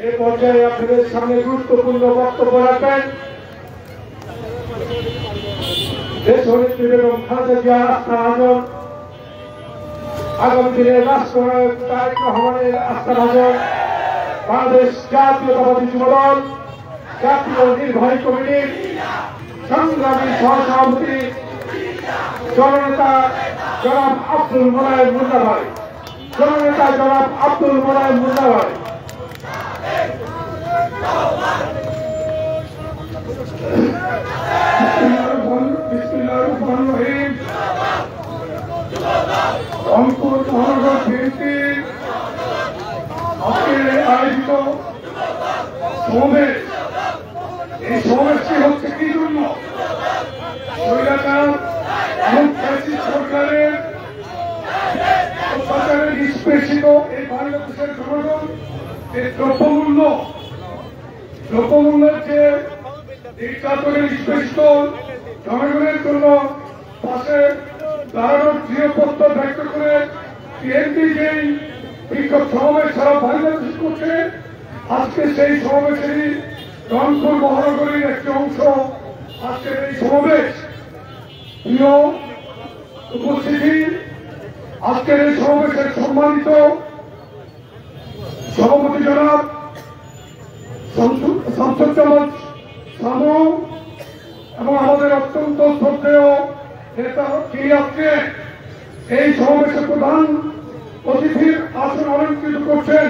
[SPEAKER 5] এ পর্যায়ে আপনাদের সামনে গুরুত্বপূর্ণ বক্তব্য রাখবেন। দেশ নেত্রী বেগম খালেদা জিয়া আস্থা আজম। আগামী দিনে রাষ্ট্রনায়ক তারেক রহমানের আস্থা আজম। বাংলাদেশ জাতীয়তাবাদী যুবদল, জাতীয় নির্বাহী কমিটির সংগ্রামী সহসভাপতি জননেতা জনাব আব্দুল মোলায়েম মুন্না ভাই জননেতা জনাব আব্দুল মোলায়েম মুন্না ভাই রংপুর মহানগর বিএনপি আজকের আয়োজিত সমাবেশ এই সরকারের নিষ্পেষিত এই বাংলাদেশের জনগণ এই দ্রব্যমূল্য দ্রব্যমূল্যের যে নির্যাতনে নিষ্পেষিত জনগণের জন্য পাশে দাঁড়ানোর দৃঢ়পত্র ব্যক্ত করে বিএনপি যেই বিক্ষোভ সমাবেশ সারা বাংলাদেশ করছে, আজকে সেই সমাবেশেরই রংপুর মহানগরীর একটি অংশ আজকের এই সমাবেশ। প্রিয় উপস্থিতি, আজকের এই সমাবেশের সম্মানিত সভাপতি জনাব শামসুজ্জামান সামু এবং আমাদের অত্যন্ত শ্রদ্ধেয় নেতা যিনি আজকে এই সমাবেশের প্রধান অতিথির আসন অলঙ্কৃত করছেন।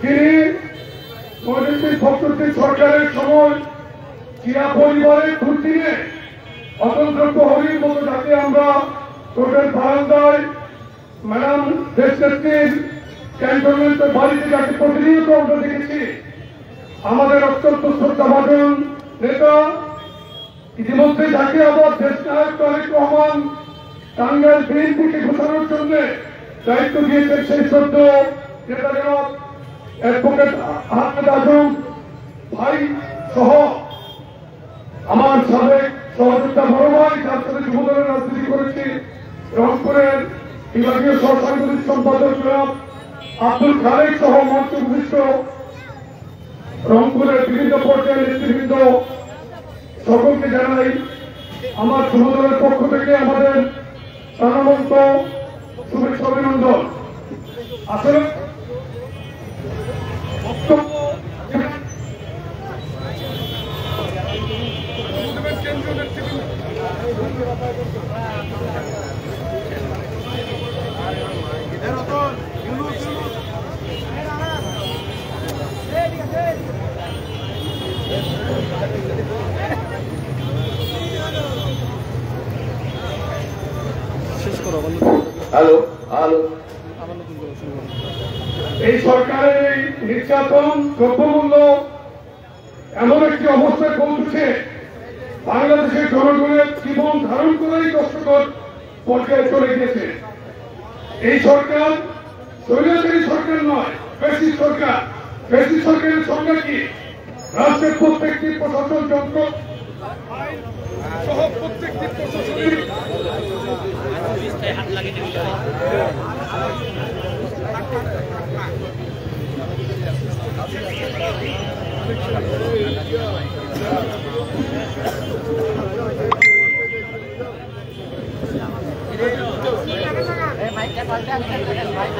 [SPEAKER 5] তিনি নৈতিক ভক্তি সরকারের সময় ক্রীড়া পরিবারের দুর্দিনে অতন্ত্র প্রহরীর মতো যাকে আমরা টোটেল বারান্দায় ম্যাডাম দেশনেত্রীর ক্যান্টনমেন্টের বাড়িতে যাকে প্রতিনিয়ত আমরা দেখেছি আমাদের অত্যন্ত শ্রদ্ধাভাজন নেতা, ইতিমধ্যে যাকে আবার দেশ নায়ক তারেক রহমান টাঙ্গাইল বিএনপিকে ঘোষণার জন্য দায়িত্ব দিয়েছেন সেই শ্রদ্ধ নেতা জনাব অ্যাডভোকেট আহমেদ আজম ভাই সহ আমার সাবেক সহযোগিতা বড় ভাই যার সাথে যুবদলের রাজনীতি করেছি, রংপুরের বিভাগীয় সহসাংগঠনিক সম্পাদক জনাব আব্দুল খালেক সহ মঞ্চ উপবিষ্ট রংপুরের বিভিন্ন পর্যায়ের নেতৃবৃন্দ সকলকে জানাই, আমার সহোদরের পক্ষ থেকে আমাদের প্রাণবন্ত শুভেচ্ছা অভিনন্দন আসলে Good.
[SPEAKER 3] Hello hello.
[SPEAKER 5] এই সরকারের এই নির্যাতন, দ্রব্যমূল্য এমন একটি অবস্থায় পৌঁছছে বাংলাদেশের জনগণের জীবন ধারণ করাই কষ্টকর পর্যায়ে চলে গিয়েছে। এই সরকার সরকার নয় সরকার। সরকারের সরকার কি? রাজ্যের প্রত্যেকটি প্রশাসন যন্ত্র সহ প্রত্যেকটি প্রশাসনিক
[SPEAKER 2] ভাই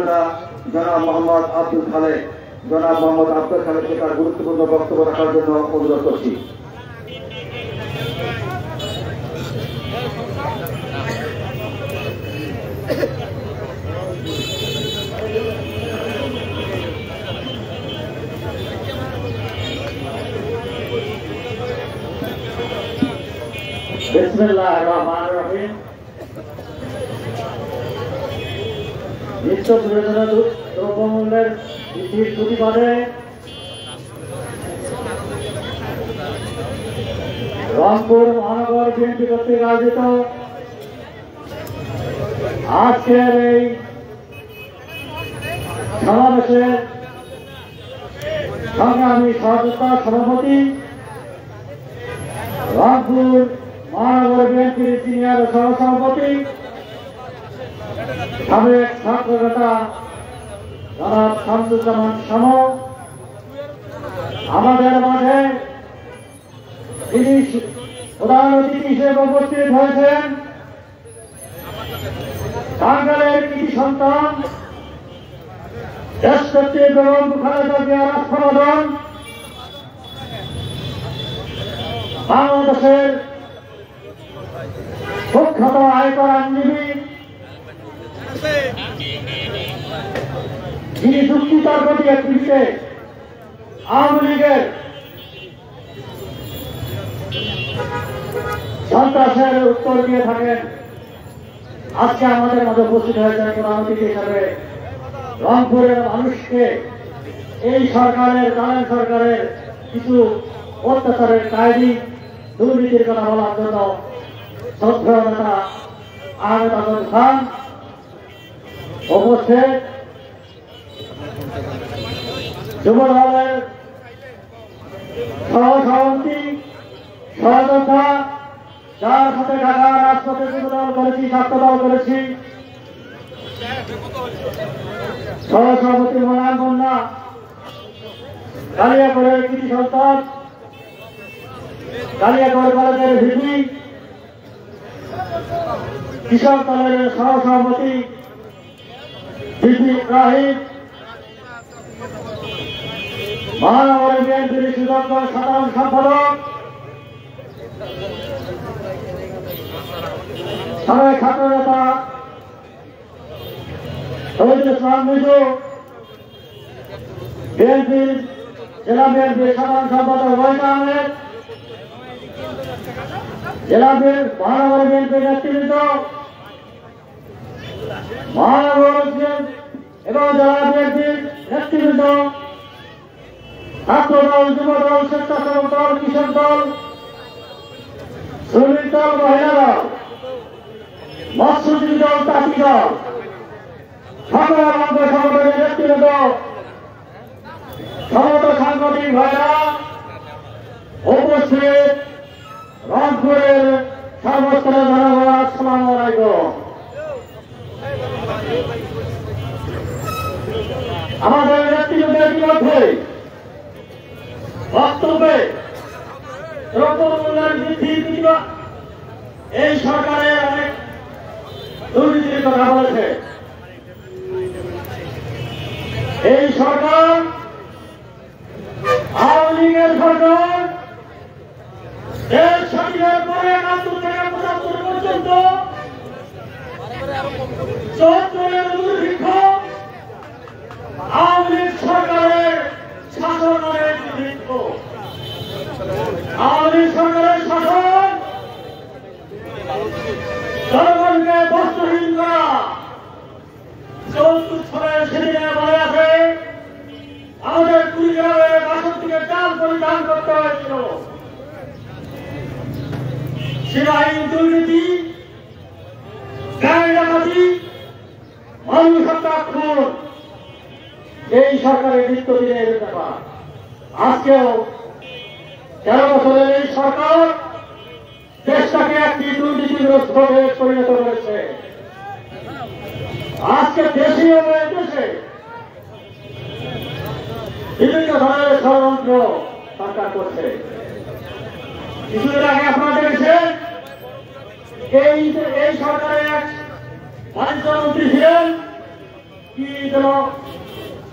[SPEAKER 2] ছাত্রনেতা জনাব মোহাম্মদ আব্দুল খালেদ জনাব মোহাম্মদ আব্দুল খালেদকে তার গুরুত্বপূর্ণ বক্তব্য রাখার জন্য অনুরোধ করছি।
[SPEAKER 1] বিসমিল্লাহ রহমান রহিম প্রয়োজনীয় দ্র- দ্রব্যমূল্যের বৃদ্ধির প্রতিবাদে রংপুর মহানগর বিএনপি কর্তৃক আয়োজিত আজকের এই সমাবেশের সংগ্রামী সহযোগিতা সভাপতি রংপুর মহানগর বিএনপির সিনিয়র সহসভাপতি সাবেক ছাত্র নেতা জনাব শামসুজ্জামান শাম আমাদের মাঝে তিনি প্রধান অতিথি হিসেবে উপস্থিত হয়েছেন টাঙ্গালের কৃষি সন্তান রাষ্ট্রপ্রধান বাংলাদেশের আয়কর আইনজীবী যিনি যুক্তিতর্ক দিয়ে পৃথিবীতে আওয়ামী লীগের সন্ত্রাসের উত্তর দিয়ে থাকেন। আজকে আমাদের মধ্যে উপস্থিত হয়েছেন প্রধান হিসাবে। রংপুরের মানুষকে এই সরকারের, দালান সরকারের কিছু অত্যাচারের কায়দি দুর্নীতির কথা বলার জন্য শ্রদ্ধেয় নেতা আহমেদ আজম খান উপস্থিত যুব দলের সহসভাপতি সহযোদ্ধা যার করেছি সহসভাপতি মোলায়ম বন্যা, কালিয়াকড়ের কৃষি সন্তান কালিয়াকড় কলেজের ভিপি, কৃষক দলের সহসভাপতি ভিপি ইব্রাহিম মহানগর বিএনপির সুদক্ষ, সাধারণ সম্পাদক। সাবেক ছাত্র নেতা শহীদ ইসলাম মিজু বিএনপির জেলা বিএনপির সাধারণ সম্পাদক ওয়াহিদ আহমেদ। জেলা মহানগর বিএনপির নেতৃবৃন্দ? মহানগর এবং জেলা বিএনপির নেতৃবৃন্দ ছাত্র দল, যুব দল, স্বেচ্ছাসেবক দল, কৃষক দল, শ্রমিক দল মহিলা দল মৎস্যজীবী দল, চাষি দল, সকল অঙ্গ সংগঠনের নেতৃবৃন্দ, সমস্ত সাংগঠনিক ভাইরা উপস্থিত রংপুরের সর্বস্তরের জনগণ, আসসালাম আলাইকুম। আমাদের নেতৃবৃন্দের বিরুদ্ধে বক্তব্যে এই সরকারের অনেক দুর্নীতির কথা বলেছে। এই সরকার, আওয়ামী লীগের সরকার, দেশ স্বাধীনের পরে একাত্তর থেকে পঁচাত্তর পর্যন্ত আওয়ামী সরকারের শাসন আছে, আমাদের কুড়িগ্রামের বাসন থেকে করতে হয়েছিল। সেনাহীন দুর্নীতি গায়ে ডাকাতি, মানুষ হত্যা, খুন। এই সরকারের নিত্যদিনের ব্যাপার। আজকেও তেরো বছরের এই সরকার দেশটাকে একটি দুর্নীতিগ্রস্ত পরিণত করেছে। আজকে দেশে এবং দেশে বিভিন্ন ধরনের ষড়যন্ত্র সরকার করছে। কিছুদিন আগে আপনারা দেখেছেন, এই এই সরকারের এক বাণিজ্য মন্ত্রী ছিলেন, কি যেন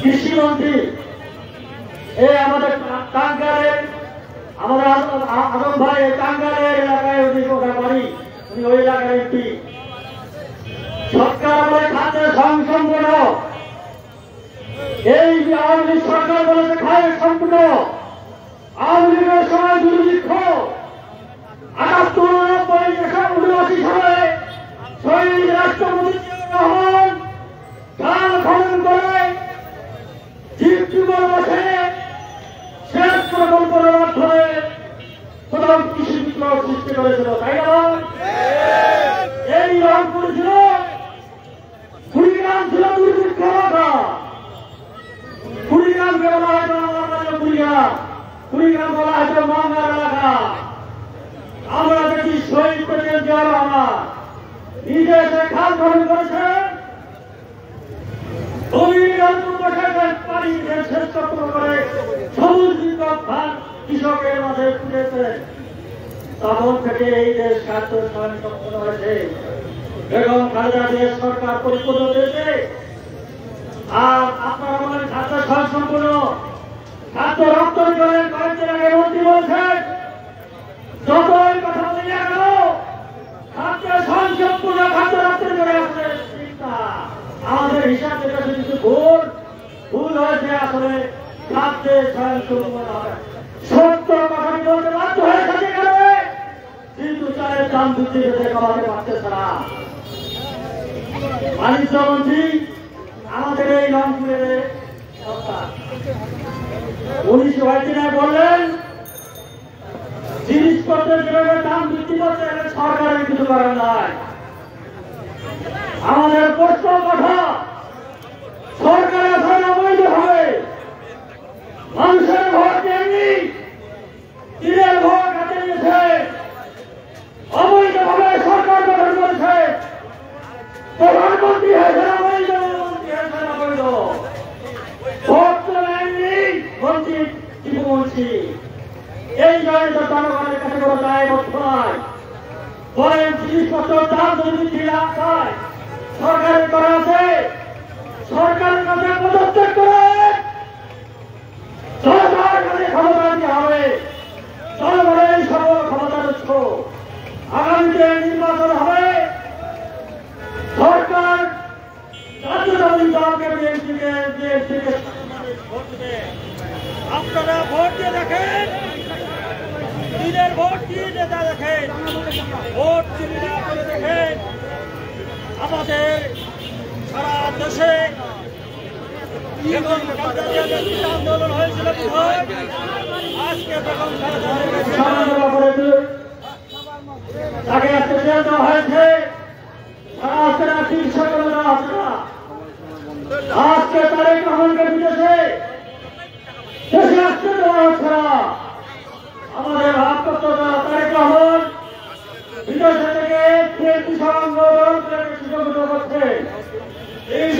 [SPEAKER 1] কৃষিমন্ত্রী। এই আমাদের টাঙ্গালের আমাদের আদম ভাই, এই এলাকায় উনি বাড়ি, উনি ওই এলাকার এমপি। সরকার বলে খাদ্য সংসম্পন্ন এই যে আওয়ামী লীগ সরকার বলেছে খায় সম্পূর্ণ আওয়ামী লীগের সময় দুর্ভিক্ষ আটাত্তর নব্বই উনআশি সালে শহীদ রাষ্ট্রপতি রহমান, খাল খনন করে জীব জীবন বসে শেষ প্রকল্পের মাধ্যমে প্রথম কৃষি বিপ্লব সৃষ্টি করেছিল তাই না? এই রংপুর ছিল কুড়িগ্রাম ছিল দুর্ভিক্ষ কুড়িগ্রামকে বলা রাজ্য কুড়িগ্রাম। কুড়িগ্রাম বলা হয়তো মঙ্গার এলাকা। আমরা দেখি শহীদ প্রেসিডেন্ট জিয়াউর রহমান নিজে এসে খাল খনন করেছেন গভীর অল্প বসায় পানি দিয়ে শেষ চক্র করে সবুজ বিপ্লব ধান আর আপনারা বলেন সম্পূর্ণ খাদ্য রপ্তানি করেন কয়েকদিন আগে মন্ত্রী বলছেন, যতই কথা বলে কেন, খাদ্য সম্পূর্ণ খাদ্য রপ্তানি করে আসলে চিন্তা আমাদের হিসাব যেটা কিছু ভুল ভুল হয়েছে আসলে হবে। সত্য কথাটি বলতে বাধ্য হয়ে থাকে কেন কিন্তু দাম বাণিজ্য মন্ত্রী, আমাদের এই রংপুরের বললেন, জিনিসপত্রের যেভাবে দাম বৃদ্ধি করছে সরকারের কিছু করার নাই। আমাদের প্রশ্ন কথা সরকার এখন অবৈধ হবে। মানুষের ভোট দেয়নি তীরের ভোট হাতে নিয়েছে অবৈধভাবে সরকার গঠন করেছে। প্রধানমন্ত্রী হয়েছেন অবৈধ, মন্ত্রী ভোট তো নেননি, মন্ত্রী এই জন্য জনগণের কাছে কোনো দায়বদ্ধ নয় বলেন জিনিসপত্রের দাম যদি না পায় সরকারের করা আছে। সরকারের কাছে পদত্যাগ করে জনগণের কাছে ক্ষমতা দিতে হবে। জনগণের সকল ক্ষমতার উৎস আগামীতে নির্বাচন হবে। সরকার জাতীয়তাবাদী দলকে বিএনপিকে বিএনপিকে
[SPEAKER 4] আপনারা ভোট দিয়ে দেখেন। দিনের ভোট দিয়ে নেতা দেখেন? ভোট চিন্তা করে দেখেন, আমাদের সারা দেশে আন্দোলন হয়েছিল আজকে বেগম
[SPEAKER 1] তাকে জেল দেওয়া হয়েছে। না দেওয়া হচ্ছে না আজকে তারেক রহমানকে বিদেশে দেশে আসতে দেওয়া হচ্ছে না আমাদের ভারপ্রাপ্ত এই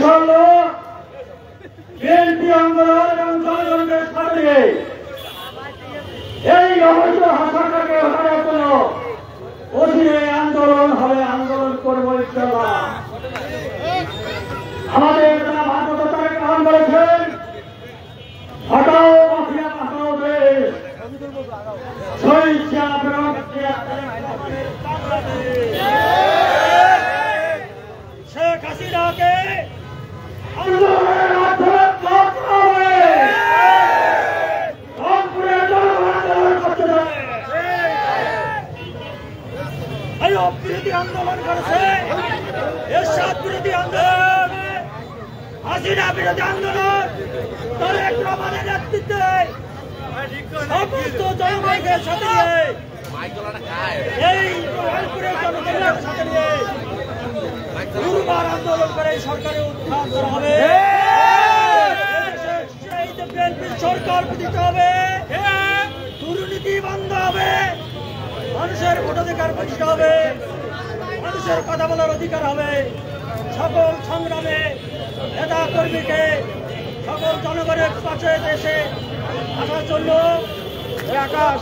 [SPEAKER 1] আন্দোলন এই অবৈধ জন্য অধীনে আন্দোলন হবে, আন্দোলন করব ইনশাল্লাহ আমাদের যারা ভারত তারেক রহমান বলেছেন? হটাও মাফিয়া পাঠাও দেশ শহীদ জিয়া বেগম জিয়া
[SPEAKER 4] শেখ হাসিনাকে
[SPEAKER 1] বিরোধী আন্দোলন করেছে। এরশাদ বিরোধী আন্দোলন হাসিনা বিরোধী আন্দোলন তারেক রহমানের নেতৃত্বে সমস্ত জনগণকে সাথে নিয়ে এই দুর্বার আন্দোলন করে সরকারের হবে। সরকার প্রতিষ্ঠা হবে, দুর্নীতি বন্ধ হবে, মানুষের ভোটাধিকার প্রতিষ্ঠা হবে, মানুষের কথা বলার অধিকার হবে। সকল সংগ্রামে নেতা কর্মীকে সকল জনগণের পাশে দেশে আসার জন্য আকাশ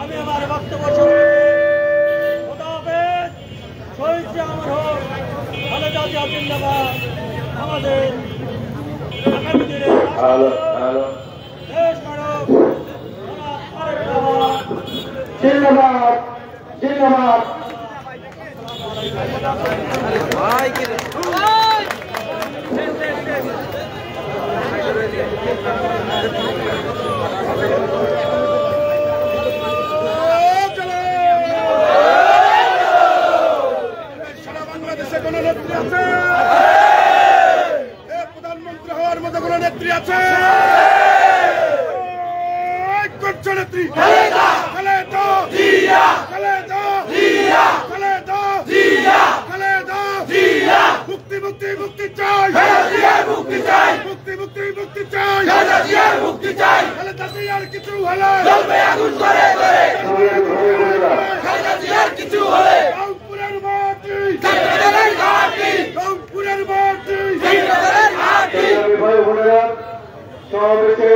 [SPEAKER 1] আমি আমার বক্তব্য শহীদ আমার হোক খালেদা জিয়া জিন্দাবাদ আমাদের আগামী দেশ
[SPEAKER 4] জিন্দাবাদ জিন্দাবাদ
[SPEAKER 3] বাংলাদেশে কোন নেত্রী আছে এ প্রধানমন্ত্রী হওয়ার মতো কোন নেত্রী আছে ওই করছ নেত্রী খালেদা খালেদা জিয়া খালেদা জিয়া খালেদা জিয়া খালেদা জিয়া মুক্তি মুক্তি মুক্তি চাই। মুক্তি চাই। মুক্তি চাই। খালেদা মুক্তি চাই। খালেদা জিয়ার কিছু হলে জ্বলবে আগুন করে করে খালেদা জিয়ার কিছু হলে রংপুরের মাটি। কাটারের ঘাটি রংপুরের মাটি। কাটারের ঘাটি
[SPEAKER 11] ভাই বোনেরা সমাবেশে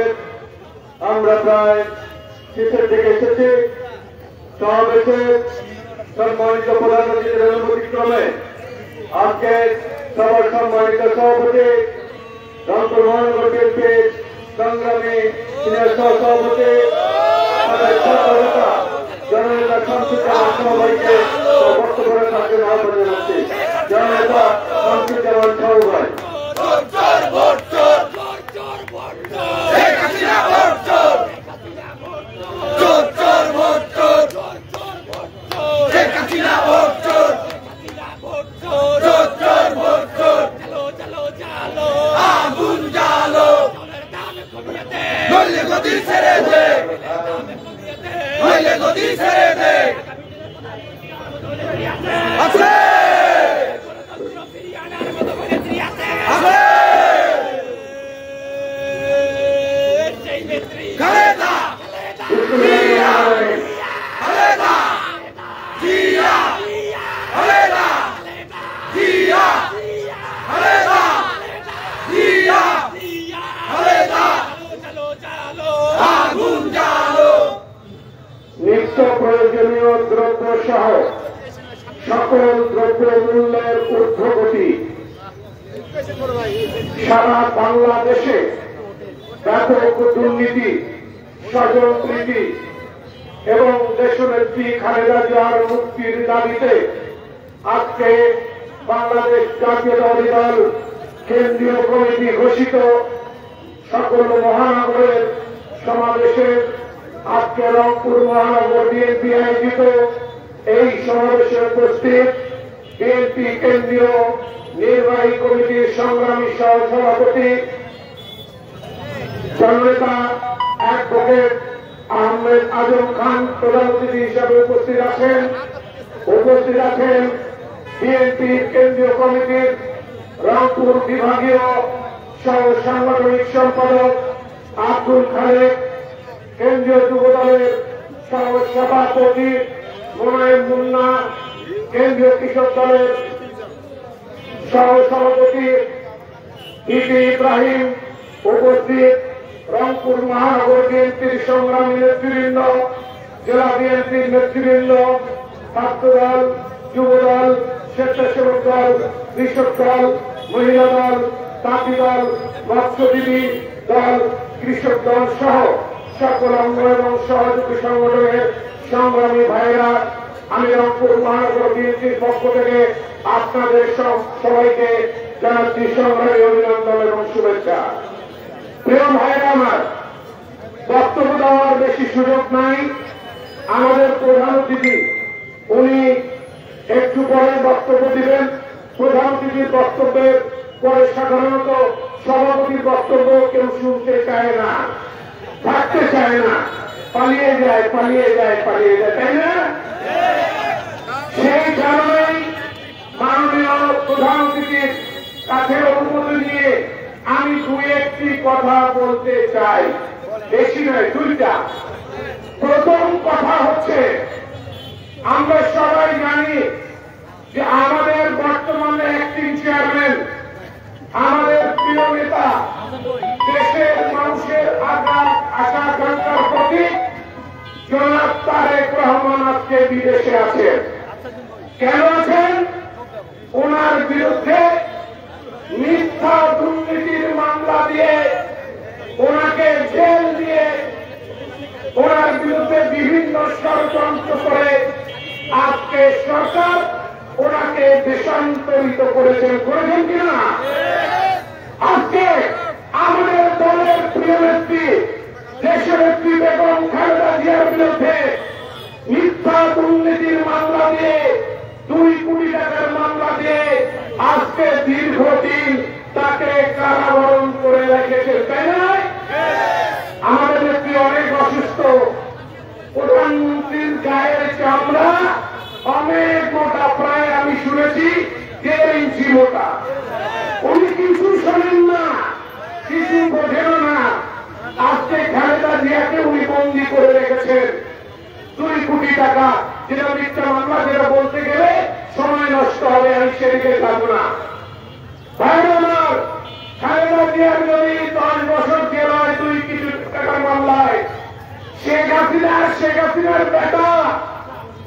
[SPEAKER 11] আমরা প্রায় শেষের দিকে এসেছি। সমাবেশে সম্মানিত প্রধানমন্ত্রীর অনুমতি ক্রমে আজকে সবার সম্মানিত সভাপতি মহানগর বিএনপির সংগ্রামী সিনিয়র সহ সভাপতি আমাদের ছাত্রনেতা জননেতা শামসুজ্জামান সহভাইকে বক্তব্য अस সহ সকল দ্রব্য মূল্যের ঊর্ধ্বগতি। সারা বাংলাদেশে ব্যাপক দুর্নীতি, স্বজনপ্রীতি এবং দেশনেত্রী খালেদা জিয়ার মুক্তির দাবিতে আজকে বাংলাদেশ জাতীয়তাবাদী দল কেন্দ্রীয় কমিটি ঘোষিত সকল মহানগরের সমাবেশে আজকে রংপুর মহানগর বিএনপি আয়োজিত এই সমাবেশে উপস্থিত বিএনপি কেন্দ্রীয় নির্বাহী কমিটির সংগ্রামী সহ সভাপতি জননেতা অ্যাডভোকেট আহমেদ আজম খান, প্রধান অতিথি হিসাবে উপস্থিত আছেন। উপস্থিত আছেন বিএনপি কেন্দ্রীয় কমিটির রংপুর বিভাগীয় সহ সাংগঠনিক সম্পাদক আব্দুল খালেক, কেন্দ্রীয় যুব দলের সহ সভাপতি মোনায়েম মুন্না, কেন্দ্রীয় কৃষক দলের সহ সভাপতি ইটি ইব্রাহিম, উপস্থিত রংপুর মহানগর বিএনপির সংগ্রামী নেতৃবৃন্দ, জেলা বিএনপির নেতৃবৃন্দ, ছাত্রদল, যুবদল, স্বেচ্ছাসেবক দল, কৃষক দল, মহিলা দল তাঁতি দল মৎস্যজীবী দল, কৃষক দল সহ সকল অঙ্গ এবং সহযোগী সংগঠনের সংগ্রামী ভাইয়েরা, আমি রংপুর মহানগর বিএনপির পক্ষ থেকে আপনাদের সব সবাইকে জানাচ্ছি সংগ্রামী অভিনন্দন এবং শুভেচ্ছা। প্রিয় ভাইয়েরা আমার, বক্তব্য দেওয়ার বেশি সুযোগ নাই। আমাদের প্রধান অতিথি,
[SPEAKER 9] উনি একটু পরে বক্তব্য দিবেন। প্রধান অতিথির বক্তব্যের পরে সাধারণত সভাপতির বক্তব্য কেউ শুনতে চায় না, থাকতে চায় না। পালিয়ে যায় পালিয়ে যায় পালিয়ে যায়, তাই না? সেই কারণেই মাননীয় প্রধান অতিথির কাছে অনুমতি নিয়ে আমি দু একটি কথা বলতে চাই। বেশি নয়, দুইটা। প্রথম কথা হচ্ছে, আমরা সবাই জানি যে আমাদের বর্তমানে একটি চেয়ারম্যান আমাদের প্রিয় নেতা, দেশের মানুষের আশা, আকাঙ্ক্ষার প্রতীক জনাব তারেক রহমান আজকে বিদেশে আছেন। কেন আছেন? ওনার বিরুদ্ধে মিথ্যা দুর্নীতির মামলা দিয়ে ওনাকে জেল দিয়ে ওনার বিরুদ্ধে বিভিন্ন ষড়যন্ত্র করে আজকে সরকার ওনাকে দেশান্তরিত করেছেন করেছেন কিনা? আজকে আমাদের দলের প্রিয় নেত্রী, দেশের নেত্রী বেগম খালেদা জিয়ার বিরুদ্ধে মিথ্যা দুর্নীতির মামলা দিয়ে, দুই কোটি টাকার মামলা দিয়ে আজকে দীর্ঘদিন তাকে কারাবরণ করে রেখেছে, তাই নয় আমাদের নেত্রী অনেক অসুস্থ। প্রধানমন্ত্রীর গায়ের চামড়া অনেক মোটা প্রায় আমি শুনেছি দেড় ইঞ্চি মোটা উনি কিছু শোনেন না, কিছু বোঝেন না। আজকে খালেদা জিয়াকে উনি বন্দি করে রেখেছেন। দুই কোটি টাকা, যেটা মিথ্যা মামলা, যেটা বলতে গেলে সময় নষ্ট হবে, আমি সেদিকে যাব না। ভাই আমার, খালেদা জিয়ার যদি দশ বছর জেল হয় দুই কোটি টাকার মামলায়, শেখ হাসিনা শেখ হাসিনার বেটা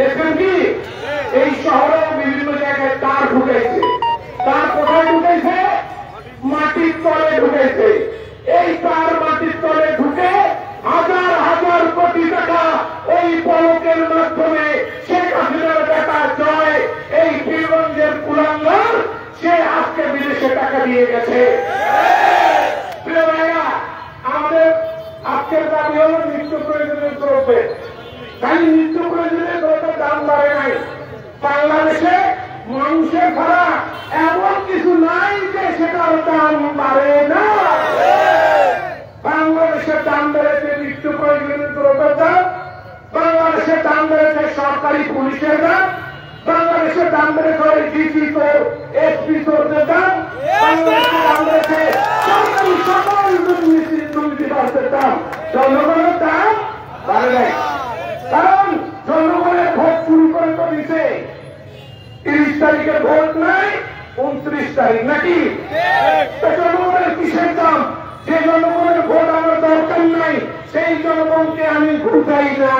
[SPEAKER 9] দেখবেন কি? এই শহরে বিভিন্ন জায়গায় তার ঢুকাইছে তার কোথায় ঢুকাইছে মাটির তলে ঢুকাইছে এই তার মাটির তলে ঢুকে হাজার হাজার কোটি টাকা এই পলকের মাধ্যমে শেখ হাসিনার বেটা জয়, এই বীরগঞ্জের কুলাঙ্গার, সে আজকে বিদেশে টাকা দিয়ে গেছে। আমাদের আজকের দাবি হল নিত্য প্রয়োজনীয় দ্রব্যে খালি নিত্য প্রয়োজনীয় দ্রব্যের দাম বাড়ে নাই। বাংলাদেশে মানুষের ছাড়া এমন কিছু নাই যে সেটার দাম বাড়ে না। বাংলাদেশের দাম বেড়েছে নিত্য প্রয়োজনীয় দ্রব্যের দাম। বাংলাদেশের দাম বেড়েছে সরকারি পুলিশের দাম। বাংলাদেশের দাম বেড়েছে ডিসি তোর এসপি তোরদের দাম বাংলাদেশের দাম বেড়েছে সরকারি সকল দুর্নীতি দুর্নীতিবাসের দাম জনগণের দাম বাড়ে নাই কারণ জনগণের ভোট চুরি করে তো দিছে তিরিশ তারিখে ভোট নাই উনত্রিশ তারিখ নাকি? জনগণের কিসের দাম? যে জনগণের ভোট আমার দরকার নাই সেই জনগণকে আমি ঘুরতাই না।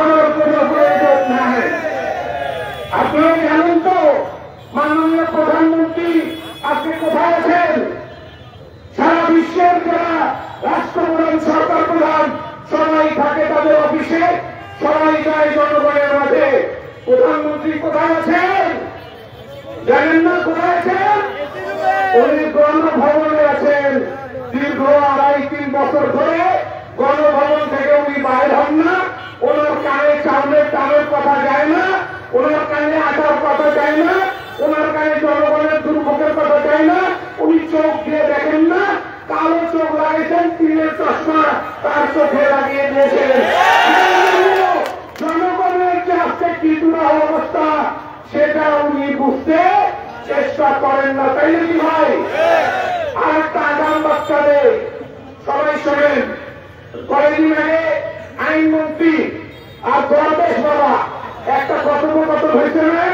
[SPEAKER 9] আমার কোনো প্রয়োজন নাই। আপনারা জানেন তো মাননীয় প্রধানমন্ত্রী আজকে কোথায় আছেন? সারা বিশ্বের যারা রাষ্ট্রপ্রধান সরকার প্রধান সবাই থাকে তাদের অফিসে সবাই যায় জনগণের মাঝে। প্রধানমন্ত্রী কোথায় আছেন? জানেন না কোথায় আছেন? উনি গণভবনে আছেন দীর্ঘ আড়াই তিন বছর ধরে গণভবন থেকে উনি বাইর হন না। ওনার কানে চাউলের দামের কথা যায় না, ওনার কানে আটার কথা যায় না, ওনার কানে জনগণের দুর্ভোগের কথা যায় না। উনি চোখ দিয়ে দেখেন না, কালো চোখ লাগিয়েছেন তিনের চশমা তার চোখে লাগিয়ে দিয়েছেন। জনগণের যে দুরা অবস্থা সেটা উনি বুঝতে চেষ্টা করেন না তাই নাকি ভাই আর একটা আগাম বাচ্চাদের সবাই শোনেন। কয়েকদিন আগে আইনমন্ত্রী আর দরবেশ বাবা, একটা কথোপকথন হয়েছে না?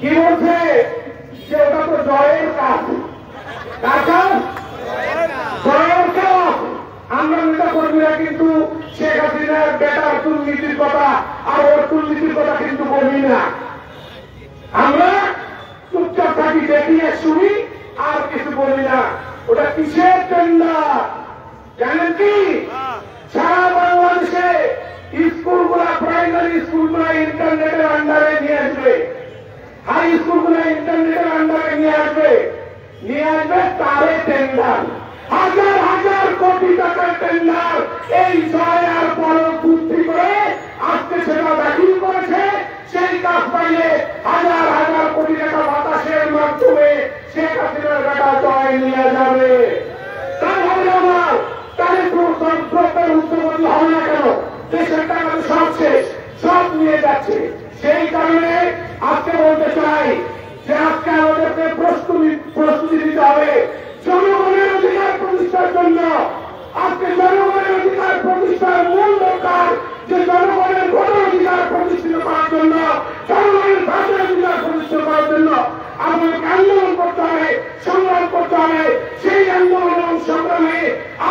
[SPEAKER 9] কি বলছে? যে ওটা তো জয়ের কাজ। কাজ? জয়ের কাজ। আমরা নেতা কর্মীরা কিন্তু শেখ হাসিনার বেটার দুর্নীতির কথা আর ওর দুর্নীতির কথা কিন্তু বলি না। আমরা চুপচাপ থাকি দেখিয়ে শুনি, আর কিছু বলি না। ওটা কিসের টেন্ডার জানেন কি? সারা বাংলাদেশে স্কুলগুলা প্রাইমারি স্কুলগুলা ইন্টারনেটের আন্ডারে নিয়ে আসবে। হাই স্কুলগুলা ইন্টারনেটের আন্ডারে নিয়ে আসবে। নিয়ে আসবে তারে টেন্ডার হাজার হাজার কোটি টাকার টেন্ডার এই ছয় আর বড় বুদ্ধি করে আজকে সেটা দাখিল করেছে। সেই কাজ পাইলে হাজার হাজার কোটি টাকা বাতাসের মাধ্যমে শেখ হাসিনার টাকা জয় নিয়ে যাবে। তাই আমার। তাহলে উদ্যোগী না কেন? দেশের টাকা সব শেষ, সব নিয়ে যাচ্ছে। সেই কারণে আজকে বলতে চাই যে আজকে আমাদেরকে প্রস্তুতি প্রস্তুতি নিতে হবে। জনগণের অধিকার প্রতিষ্ঠার জন্য আজকে জনগণের অধিকার প্রতিষ্ঠার মূল দরকার যে জনগণের ভোটার অধিকার প্রতিষ্ঠিত করার জন্য, জনগণের ভাষার অধিকার প্রতিষ্ঠিত করার জন্য আমাদেরকে আন্দোলন করতে হবে, সংগ্রাম করতে হবে। সেই আন্দোলন এবং সংগ্রামে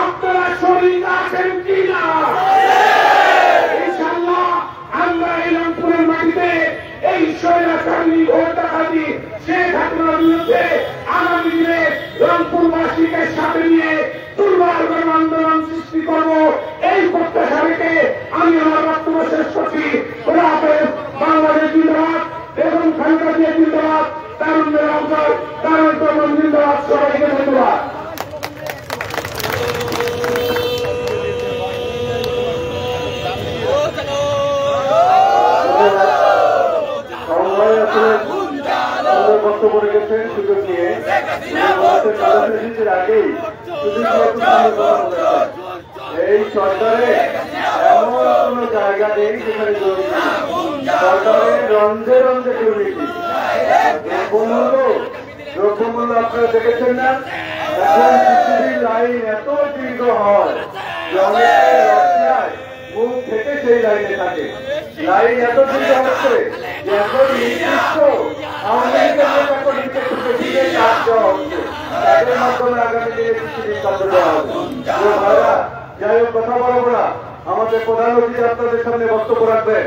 [SPEAKER 9] আপনারা শরীর আছেন কিনা? ইনশাআল্লাহ আমরা এই এই দুর্বার আন্দোলন সৃষ্টি করব। এই প্রত্যাশা রেখে আমি আমার বক্তব্য শেষ করছি। বাংলাদেশ জিন্দাবাদ বেগম খালেদা জিয়া জিন্দাবাদ তারুণ্যের অবসর তারুণ জিন্দাবাদ
[SPEAKER 3] সবাই আসলে সুন্দর বক্তব্য রেখেছেন সুযোগ নিয়ে। এই সরকারে এমন কোন জায়গা নেই যেখানে দুর্নীতি সরকারে রন্ধে রন্ধে দুর্নীতি দ্রব্যমূল্য দ্রব্যমূল্য আপনারা দেখেছেন না? এখন পৃথিবীর লাইন এত দীর্ঘ হয় থেকে সেই লাইনে থাকে। লাইন এত দীর্ঘ হচ্ছে যে এখন নির্দিষ্ট তাদের মাধ্যমে যাই হোক কথা বলব আমাদের প্রধান অতিথি আপনাদের সামনে বক্তব্য রাখবেন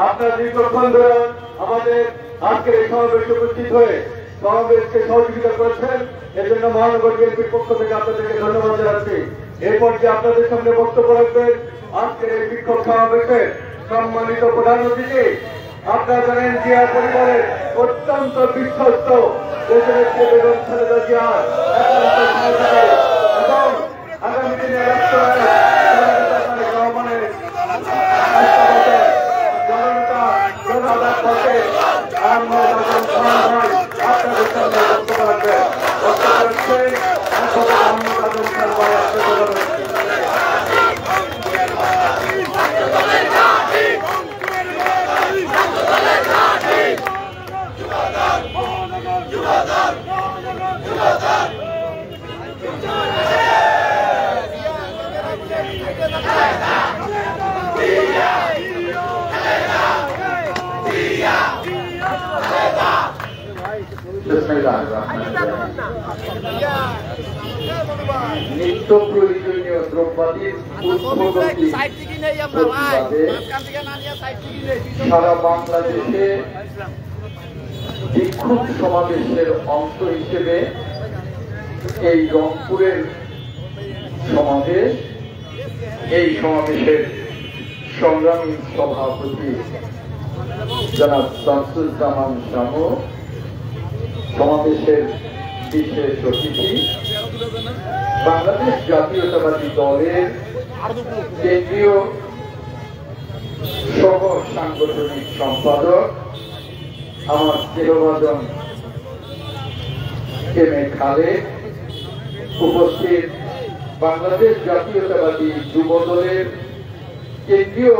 [SPEAKER 3] আপনার দীর্ঘক্ষণ ধরে আমাদের আজকের এই সমাবেশে উপস্থিত হয়ে সমাবেশকে সহযোগিতা করেছেন এজন্য মহানগর বিএনপির পক্ষ থেকে আপনাদেরকে ধন্যবাদ জানাচ্ছি এরপর যে আপনাদের সামনে বক্তব্য রাখবেন। আজকের এই বিক্ষোভ সমাবেশের সম্মানিত প্রধান অতিথি আপনারা জানেন জিয়া পরিবারের অত্যন্ত বিশ্বস্ত। দেশের বেগম খালেদা সহযোগী। এবং আগামী দিনে আপনাদের সামনে বক্তব্য রাখবেন বক্তব্য রাখছেন এখন মোহাম্মদ আজম খান ভাই আপনাদের রাখছেন
[SPEAKER 9] নিত্য প্রয়োজনীয় দ্রব্যাদির সারা বাংলাদেশে বিক্ষোভ সমাবেশের অংশ হিসেবে এই রংপুরের সমাবেশ এই সমাবেশের সংগ্রামী সভাপতি জনাব শামসুজ্জামান শামু সমাবেশের বিশেষ অতিথি বাংলাদেশ জাতীয়তাবাদী দলের কেন্দ্রীয় সহ সাংগঠনিক সম্পাদক আমার চিরবাদন এম এ খালেদ উপস্থিত বাংলাদেশ জাতীয়তাবাদী যুব দলের কেন্দ্রীয়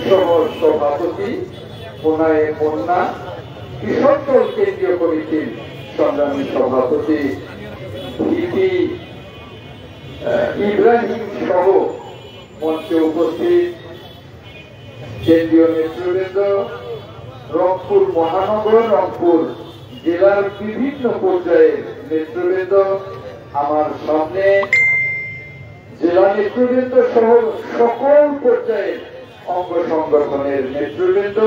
[SPEAKER 9] সহ সভাপতি পোনায় পন্না দল কেন্দ্রীয় কমিটির সংগ্রামী সভাপতি ভিপি ইব্রাহিম সহ মঞ্চে উপস্থিত কেন্দ্রীয় নেতৃবৃন্দ, রংপুর মহানগর, রংপুর জেলার বিভিন্ন পর্যায়ের নেতৃবৃন্দ, আমার সামনে জেলা নেতৃবৃন্দ সহ সকল পর্যায়ের
[SPEAKER 12] অঙ্গ সংগঠনের নেতৃবৃন্দ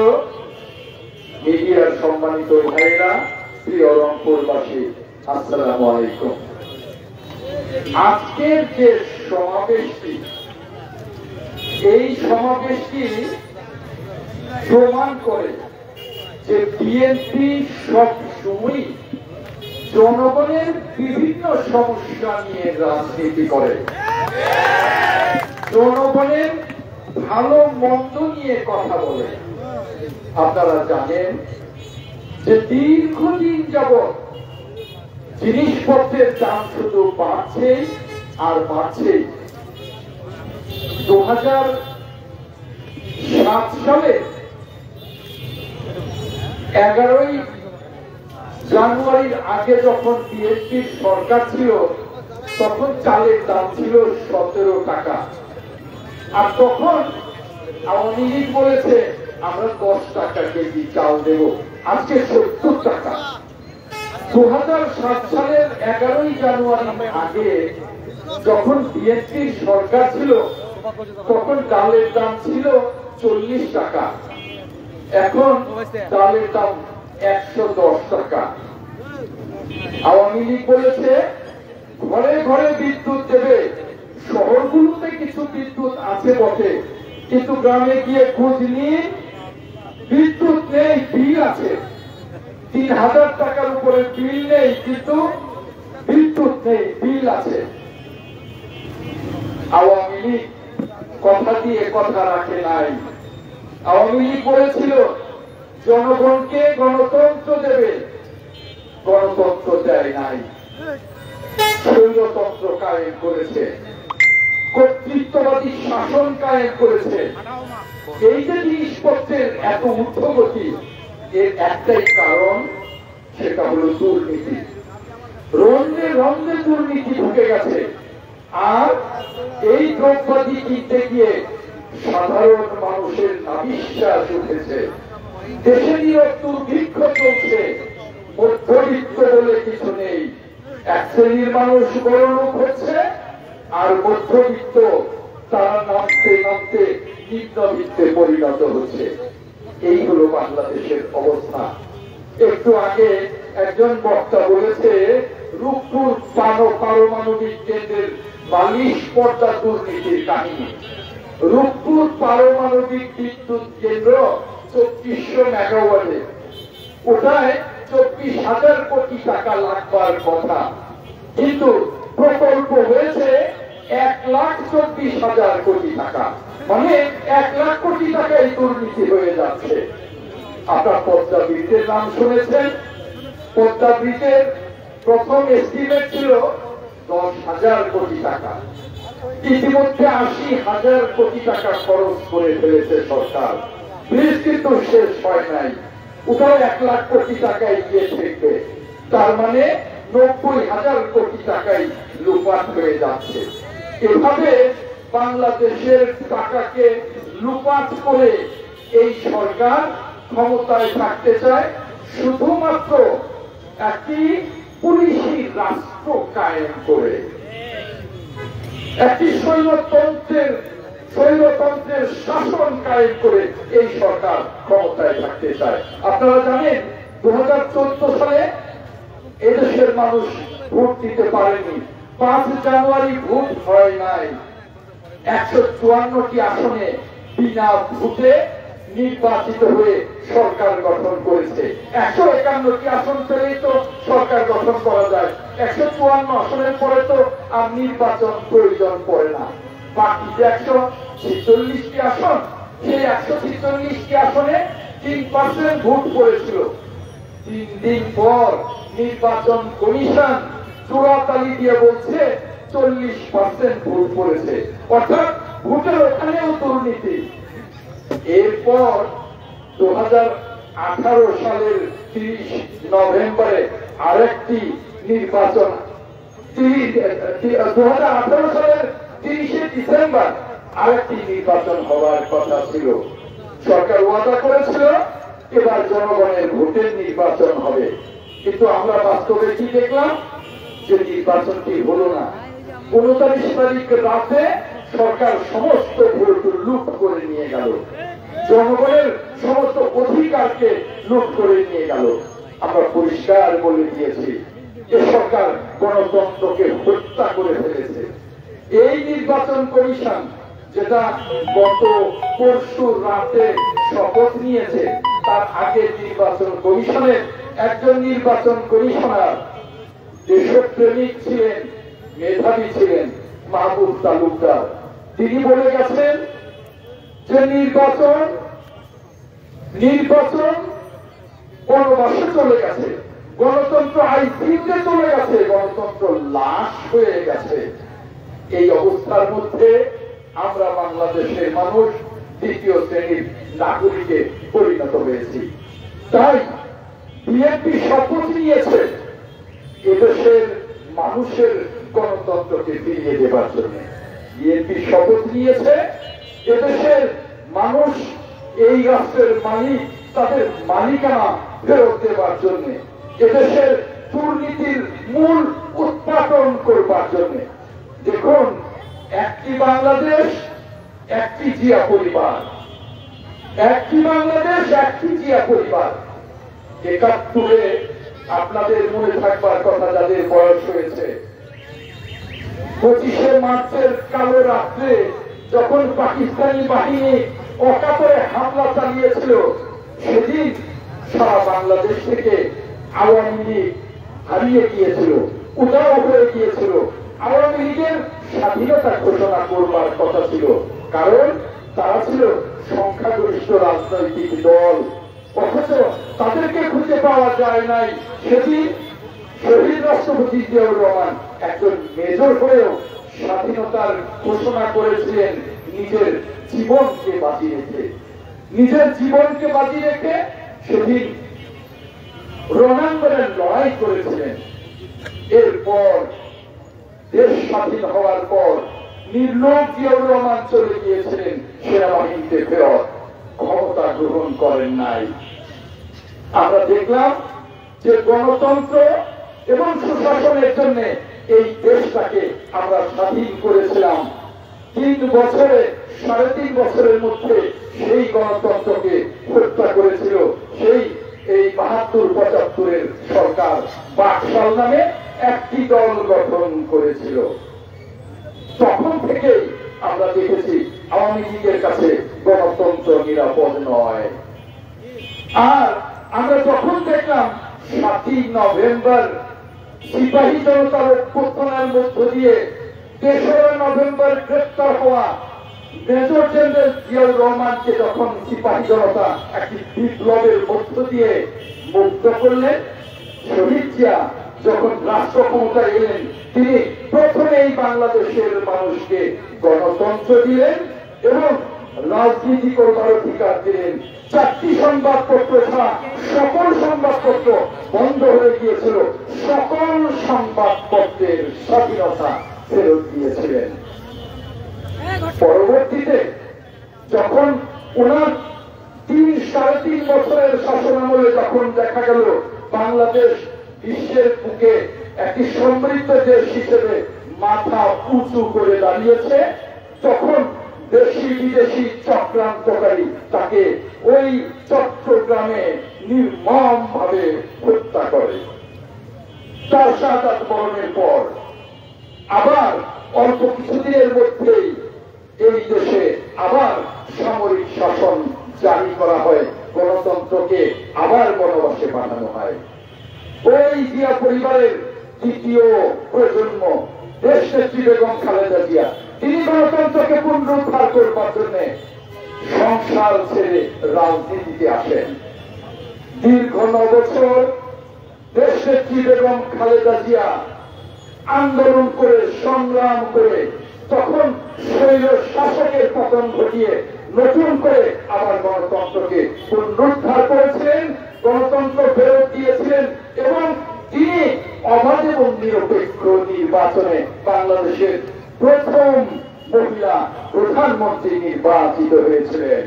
[SPEAKER 12] মিডিয়ার সম্মানিত ভাইয়েরা প্রিয় রংপুরবাসী, আসসালামু আলাইকুম। আজকের যে সমাবেশটি, এই সমাবেশটি প্রমাণ করে যে বিএনপি সব সময় জনগণের বিভিন্ন সমস্যা নিয়ে রাজনীতি করে। জনগণের ভালো মন্দ নিয়ে কথা বলে। আপনারা জানেন যে দীর্ঘদিন যাবৎ জিনিসপত্রের দাম শুধু বাড়ছে আর বাড়ছে। দু হাজার সাত সালে এগারোই জানুয়ারির আগে যখন বিএনপির সরকার ছিল, তখন চালের দাম ছিল সতেরো টাকা। আর তখন আওয়ামী লীগ বলেছে আমরা দশ টাকা কেজি চাল দেব। আজকে সত্তর টাকা। দু সালের এগারোই জানুয়ারি আগে যখন বিএনপির সরকার ছিল, তখন ডালের দাম ছিল চল্লিশ টাকা। এখন ডালের দাম একশো দশ টাকা। আওয়ামী লীগ বলেছে, ঘরে ঘরে বিদ্যুৎ দেবে। শহরগুলোতে কিছু বিদ্যুৎ আছে বটে। কিন্তু গ্রামে গিয়ে খোঁজ নিয়ে বিদ্যুৎ নেই বিল আছে। তিন হাজার টাকার উপরে বিল নেই, কিন্তু বিদ্যুৎ নেই বিল আছে। আওয়ামী লীগ কথা দিয়ে কথা রাখে নাই। আওয়ামী লীগ বলেছিল, জনগণকে গণতন্ত্র দেবে, গণতন্ত্র দেয় নাই। স্বৈরতন্ত্র কায়েম করেছে। কর্তৃত্ববাদী শাসন কায়েম করেছে। এই যে জিনিসপত্রের এত ঊর্ধ্বগতি, এর একটাই কারণ সেটা হলো দুর্নীতি। রন্ধে রন্ধে দুর্নীতি ঢুকে গেছে। আর এই দ্রব্যাদি কিনতে গিয়ে সাধারণ মানুষের নাবিশ্বাস উঠেছে। দেশে নিয়োগ দুর্ভিক্ষ চলছে। মধ্যবিত্ত বলে কিছু নেই। এক শ্রেণির মানুষ বড় হচ্ছে আর মধ্যবিত্ত, তারা নামতে নামতে নিম্নবিত্তে পরিণত হচ্ছে। এই হলো বাংলাদেশের অবস্থা। একটু আগে একজন বক্তা বলেছে, রূপপুর পারমাণবিক কেন্দ্রের বালিশ পর্দা দুর্নীতির কাহিনী। রূপপুর পারমাণবিক বিদ্যুৎ কেন্দ্র চব্বিশশো মেগাওয়াটে। ওটায় চব্বিশ হাজার কোটি টাকা লাগবার কথা। কিন্তু প্রকল্প হয়েছে এক লাখ চব্বিশ হাজার কোটি টাকা। মানে এক লাখ কোটি টাকায় দুর্নীতি হয়ে যাচ্ছে। আপনার পদ্মা ব্রিজের নাম শুনেছেন। পদ্মা ব্রিজের প্রথম এস্টিমেট ছিল দশ হাজার কোটি টাকা। ইতিমধ্যে আশি হাজার কোটি টাকা খরচ করে ফেলেছে সরকার। ব্রিজ কিন্তু শেষ হয় নাই। ওটাও এক লাখ কোটি টাকায় গিয়ে ঠেকবে। তার মানে নব্বই হাজার কোটি টাকায় লুপাট হয়ে যাচ্ছে। এভাবে বাংলাদেশের টাকাকে লুপাট করে এই সরকার ক্ষমতায় থাকতে চায়, শুধুমাত্র একটি পুলিশি রাষ্ট্র কায়েম করে। একটি স্বৈরতন্ত্রের স্বৈরতন্ত্রের শাসন কায়েম করে এই সরকার ক্ষমতায় থাকতে চায়। আপনারা জানেন দু হাজার চোদ্দ সালে এদেশের মানুষ ভোট দিতে পারেনি। পাঁচ জানুয়ারি ভোট হয় নাই। একশো চুয়ান্নটি আসনে বিনা ভোটে নির্বাচিত হয়ে সরকার গঠন করেছে। একশো একান্নটি আসন পেলেই তো সরকার গঠন করা যায়। একশো চুয়ান্ন আসনের পরে তো আর নির্বাচন প্রয়োজন পড়ে না। বাকি যে একশো ছেচল্লিশটি আসন, সেই একশো ছেচল্লিশটি আসনে তিন পার্সেন্ট ভোট পড়েছিল। তিন দিন পর নির্বাচন কমিশন চোরাতালি দিয়ে বলছে চল্লিশ পার্সেন্ট ভোট পড়েছে। অর্থাৎ ভোটের ওখানেও দুর্নীতি। এরপর দু হাজার আঠারো সালের তিরিশ নভেম্বরে আরেকটি নির্বাচন। দু হাজার আঠারো সালের তিরিশে ডিসেম্বর আরেকটি নির্বাচন হওয়ার কথা ছিল। সরকার ওয়াদা করেছিল এবার জনগণের ভোটের নির্বাচন হবে। কিন্তু আমরা বাস্তবে কি দেখলাম? যে নির্বাচনটি হলো না। উনতারিশ তারিখ রাতে সরকার সমস্ত ভোট লুট করে নিয়ে গেল। জনগণের সমস্ত অধিকারকে লুট করে নিয়ে গেল। আমরা পরিষ্কার বলে দিয়েছি যে সরকার গণতন্ত্রকে হত্যা করে ফেলেছে। এই নির্বাচন কমিশন যেটা গত পরশু রাতে শপথ নিয়েছে, তার আগে নির্বাচন কমিশনের একজন নির্বাচন কমিশনার দেশপ্রেমিক ছিলেন, মেধাবী ছিলেন, মাহবুব তালুকদার, তিনি বলে গেছেন যে নির্বাচন নির্বাচন বনবাসে চলে গেছে। গণতন্ত্র আইসিউতে চলে গেছে, গণতন্ত্র লাশ হয়ে গেছে। এই অবস্থার মধ্যে আমরা বাংলাদেশের মানুষ দ্বিতীয় শ্রেণির নাগরিকে পরিণত হয়েছি। তাই বিএনপি শপথ নিয়েছে এদেশের মানুষের গণতন্ত্রকে ফিরিয়ে দেবার জন্য। বিএনপি শপথ নিয়েছে এদেশের মানুষ এই রাষ্ট্রের মালিক, তাদের মালিকানা ফেরত দেবার জন্য, এদেশের দুর্নীতির মূল উৎপাদন করবার জন্য। দেখুন একটি বাংলাদেশ, একটি জিয়া পরিবার। একটি বাংলাদেশ, একটি জিয়া পরিবার। একাত্তরে আপনাদের মনে থাকবার কথা যাদের বয়স হয়েছে। পঁচিশে মার্চের কালো রাত্রে যখন পাকিস্তানি বাহিনী অকাতরে হামলা চালিয়েছিল, সেদিন সারা বাংলাদেশ থেকে আওয়ামী লীগ হারিয়ে গিয়েছিল উদাও হয়ে গিয়েছিল। আওয়ামী লীগের স্বাধীনতা ঘোষণা করবার কথা ছিল। কারণ তারা ছিল সংখ্যাগরিষ্ঠ রাজনৈতিক দল। অথচ তাদেরকে খুঁজে পাওয়া যায় নাই। সেদিন শহীদ রাষ্ট্রপতি জিয়াউর রহমান একজন মেজর হয়েও স্বাধীনতার ঘোষণা করেছিলেন নিজের জীবনকে বাজি রেখে। নিজের জীবনকে বাজি রেখে সেদিন রণাঙ্গনের লড়াই করেছিলেন। এরপর দেশ স্বাধীন হওয়ার পর নির্লোক জিয়াউর রহমান চলে গিয়েছিলেন সেনাবাহিনীতে ফেরত। ক্ষমতা গ্রহণ করেন নাই। আমরা দেখলাম যে গণতন্ত্র এবং সুশাসনের জন্য এই দেশটাকে আমরা স্বাধীন করেছিলাম। তিন বছরে, সাড়ে তিন বছরের মধ্যে সেই গণতন্ত্রকে হত্যা করেছিল সেই এই বাহাত্তর, পঁচাত্তরের সরকার। বাকশাল নামে একটি দল গঠন করেছিল। তখন থেকেই আমরা দেখেছি আওয়ামী লীগের কাছে গণতন্ত্র নিরাপদ নয়। আর আমরা যখন দেখলাম সাতই নভেম্বর সিপাহী জনতার অভ্যুত্থানের মধ্য দিয়ে তেসরা নভেম্বর গ্রেপ্তার হওয়া মেজর জেনারেল জিয়াউর রহমানকে যখন সিপাহী জনতা একটি বিপ্লবের মধ্য দিয়ে মুক্ত করলেন, শহীদ জিয়া যখন রাষ্ট্র ক্ষমতায় এলেন, তিনি প্রথমেই বাংলাদেশের মানুষকে গণতন্ত্র দিলেন এবং রাজনীতি করবার অধিকার দিলেন। চারটি সংবাদপত্র ছাড়া সকল সংবাদপত্র বন্ধ হয়ে গিয়েছিল। সকল সংবাদপত্রের স্বাধীনতা ফেরত দিয়েছিলেন। পরবর্তীতে যখন ওনার তিন সাড়ে তিন বছরের শাসন আমলে যখন দেখা গেল বাংলাদেশ বিশ্বের বুকে একটি সমৃদ্ধ দেশ হিসেবে মাথা উঁচু করে দাঁড়িয়েছে। তখন দেশি বিদেশি চক্রান্তকারী তাকে ওই চট্টগ্রামে নির্মম ভাবে হত্যা করে। তার শাহাদ বরণের পর আবার অল্প কিছুদিনের মধ্যেই এই দেশে আবার সামরিক শাসন জারি করা হয়। গণতন্ত্রকে আবার বনবাসে পাঠানো হয়। ওই জিয়া পরিবারের দ্বিতীয় প্রজন্ম, দেশ নেত্রী বেগম খালেদা জিয়া, তিনি গণতন্ত্রকে পুনরুদ্ধার করবার জন্য সংসার ছেড়ে রাজনীতিতে আসেন। দীর্ঘ ন বছর দেশ নেত্রী বেগম খালেদা জিয়া আন্দোলন করে, সংগ্রাম করে, তখন শৈল শাসকের পতন ঘটিয়ে নতুন করে আবার গণতন্ত্রকে পুনরুদ্ধার করেছিলেন গণতন্ত্র ফেরত দিয়েছিলেন এবং তিনি অবাধ এবং নিরপেক্ষ নির্বাচনে বাংলাদেশের প্রথম মহিলা প্রধানমন্ত্রী নির্বাচিত হয়েছিলেন।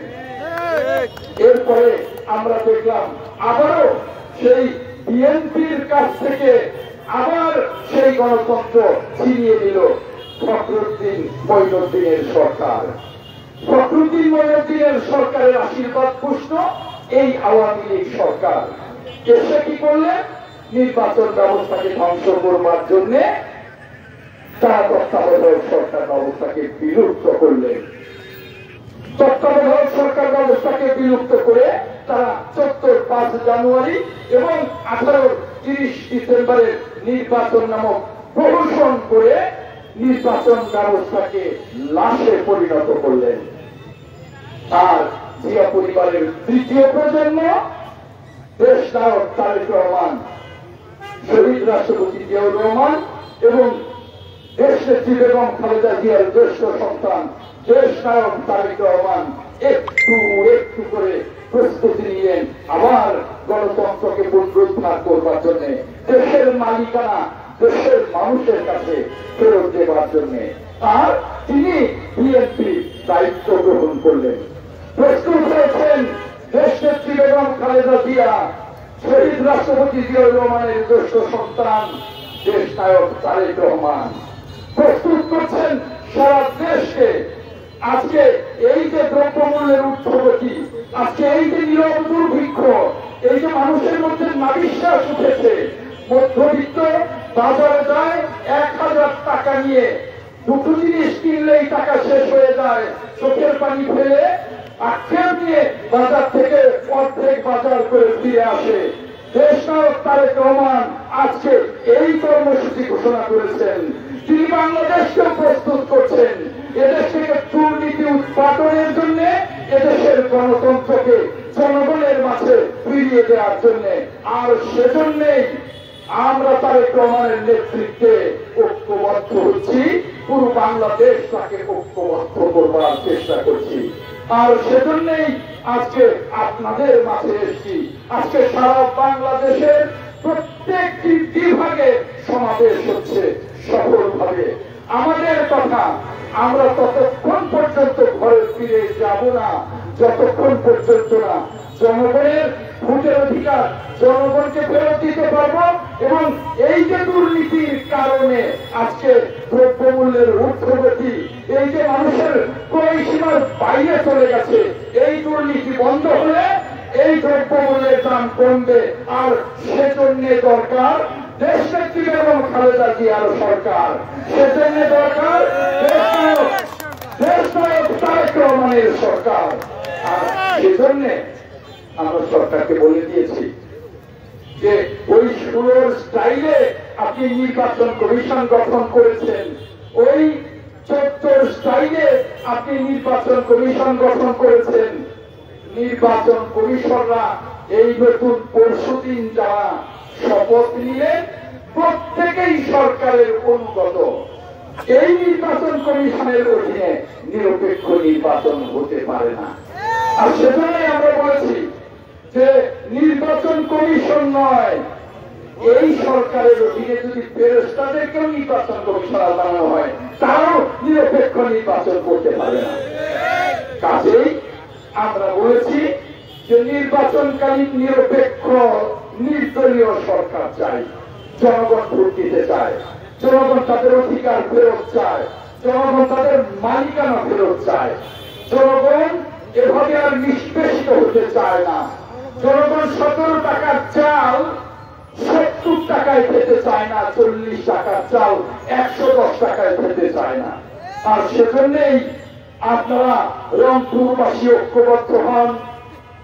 [SPEAKER 12] এরপরে আমরা দেখলাম আবারও সেই বিএনপির কাছ থেকে আবার সেই গণতন্ত্র ছিনিয়ে নিল
[SPEAKER 9] ফখরুদ্দিন মঈনুদ্দিনের সরকার। ফখরুদ্দিন মঈনুদ্দিনের সরকারের আশীর্বাদ পুষ্ট এই আওয়ামী লীগ সরকার। এসে কি করলেন? নির্বাচন ব্যবস্থাকে ধ্বংস করবার জন্যে তারা তত্ত্বাবধায়ক সরকার ব্যবস্থাকে বিলুপ্ত করলেন তত্ত্বাবধায়ক সরকার ব্যবস্থাকে বিলুপ্ত করে তারা চোদ্দ পাঁচ জানুয়ারি এবং আঠারো তিরিশ ডিসেম্বরের নির্বাচন নামক প্রদর্শন করে নির্বাচন ব্যবস্থাকে লাশে পরিণত করলেন। আর জিয়া পরিবারের তৃতীয় প্রজন্ম দেশ নায়ক তারেক রহমান শহীদ রাষ্ট্রপতি জিয়াউর রহমান এবং দেশ নেত্রী বেগম খালেদা জিয়ার জ্যেষ্ঠ সন্তান, দেশ নায়ক তারেক রহমান একটু একটু করে প্রস্তুতি নিলেন আবার গণতন্ত্রকে পুনরুদ্ধার করবার জন্য, দেশের মালিকানা, দেশের মানুষের কাছে ফেরত দেবার জন্য আর তিনি বিএনপি দায়িত্ব গ্রহণ করলেন। প্রস্তুত হয়েছেন দেশ নেত্রী বেগম খালেদা জিয়া। শহীদ রাষ্ট্রপতি জিয়াউর রহমানের জ্যেষ্ঠ সন্তান, দেশ নায়ক তারেক রহমান। প্রস্তুত করছেন সারা দেশকে। আজকে এই যে দ্রব্যমূল্যের ঊর্ধ্বগতি আজকে এই যে নীরব দুর্ভিক্ষ, এই যে মানুষের মধ্যে নাবিশ্বাস উঠেছে, মধ্যবিত্ত বাজারে যায় এক হাজার টাকা নিয়ে। দুটো জিনিস কিনলেই টাকা শেষ হয়ে যায়, চোখের পানি ফেলে আক্ষেপ নিয়ে বাজার থেকে অর্ধেক বাজার করে ফিরে আসে। আজকে এই কর্মসূচি ঘোষণা করেছেন। তিনি বাংলাদেশকে প্রস্তুত করছেন। এদেশ দুর্নীতি উৎপাদনের জন্য এদেশের গণতন্ত্রকে জনগণের মাঝে ফিরিয়ে দেওয়ার জন্য। আর সেজন্যই আমরা তারেক রহমানের নেতৃত্বে ঐক্যবদ্ধ হচ্ছি। পুরো বাংলাদেশ তাকে ঐক্যবদ্ধ করবার চেষ্টা করছি। আর সেজন্যই আজকে আপনাদের মাঝে এসেছি। আজকে সারা বাংলাদেশের প্রত্যেকটি বিভাগে সমাবেশ হচ্ছে সফলভাবে। আমাদের কথা আমরা ততক্ষণ পর্যন্ত ঘরে ফিরে যাব না, যতক্ষণ পর্যন্ত না জনগণের ভোটের অধিকার জনগণকে ফেরত দিতে পারব এবং এই যে দুর্নীতির কারণে আজকে দ্রব্যমূল্যের ঊর্ধ্বগতি এই যে মানুষের ক্রয় সীমার বাইরে চলে গেছে, এই দুর্নীতি বন্ধ হলে এই দ্রব্যমূল্যের দাম কমবে, আর সেজন্য দরকার দেশ নেত্রী এবং খালেদা জিয়ার সরকার। সেজন্য দরকার দেশ সরকার। আর সেজন্যে আমরা সরকারকে বলে দিয়েছি যে, ওই সুরের স্টাইলে আপনি নির্বাচন কমিশন গঠন করেছেন, ওই চত্বর স্টাইলে আপনি নির্বাচন কমিশন গঠন করেছেন। নির্বাচন কমিশনরা এই নতুন পরশু দিন যারা শপথ নিলেন প্রত্যেকেই সরকারের অনুগত। এই নির্বাচন কমিশনের অধীনে নিরপেক্ষ নির্বাচন হতে পারে না। আর সেজন্যই আমরা বলেছি যে নির্বাচন কমিশন নয় এই সরকারের অধীনে যদি ফেরস্তাদেরকেও নির্বাচন কমিশন বানানো হয়, তারাও নিরপেক্ষ নির্বাচন করতে পারে না। কাজেই আমরা বলেছি যে নির্বাচনকালীন নিরপেক্ষ, নির্দলীয় সরকার চাই, জনগণ ভোট দিতে চায়, জনগণ তাদের অধিকার ফেরত চায়, জনগণ তাদের মালিকানা ফেরত চায়। জনগণ এভাবে আর নিষ্পেষিত হতে চায় না। জনগণ সতেরো টাকার চাল সত্তর টাকায় খেতে চায় না, চল্লিশ টাকার চাল, একশো দশ টাকায় খেতে চায় না। আর সেজন্যই আপনারা রংপুরবাসী ঐক্যবদ্ধ হন।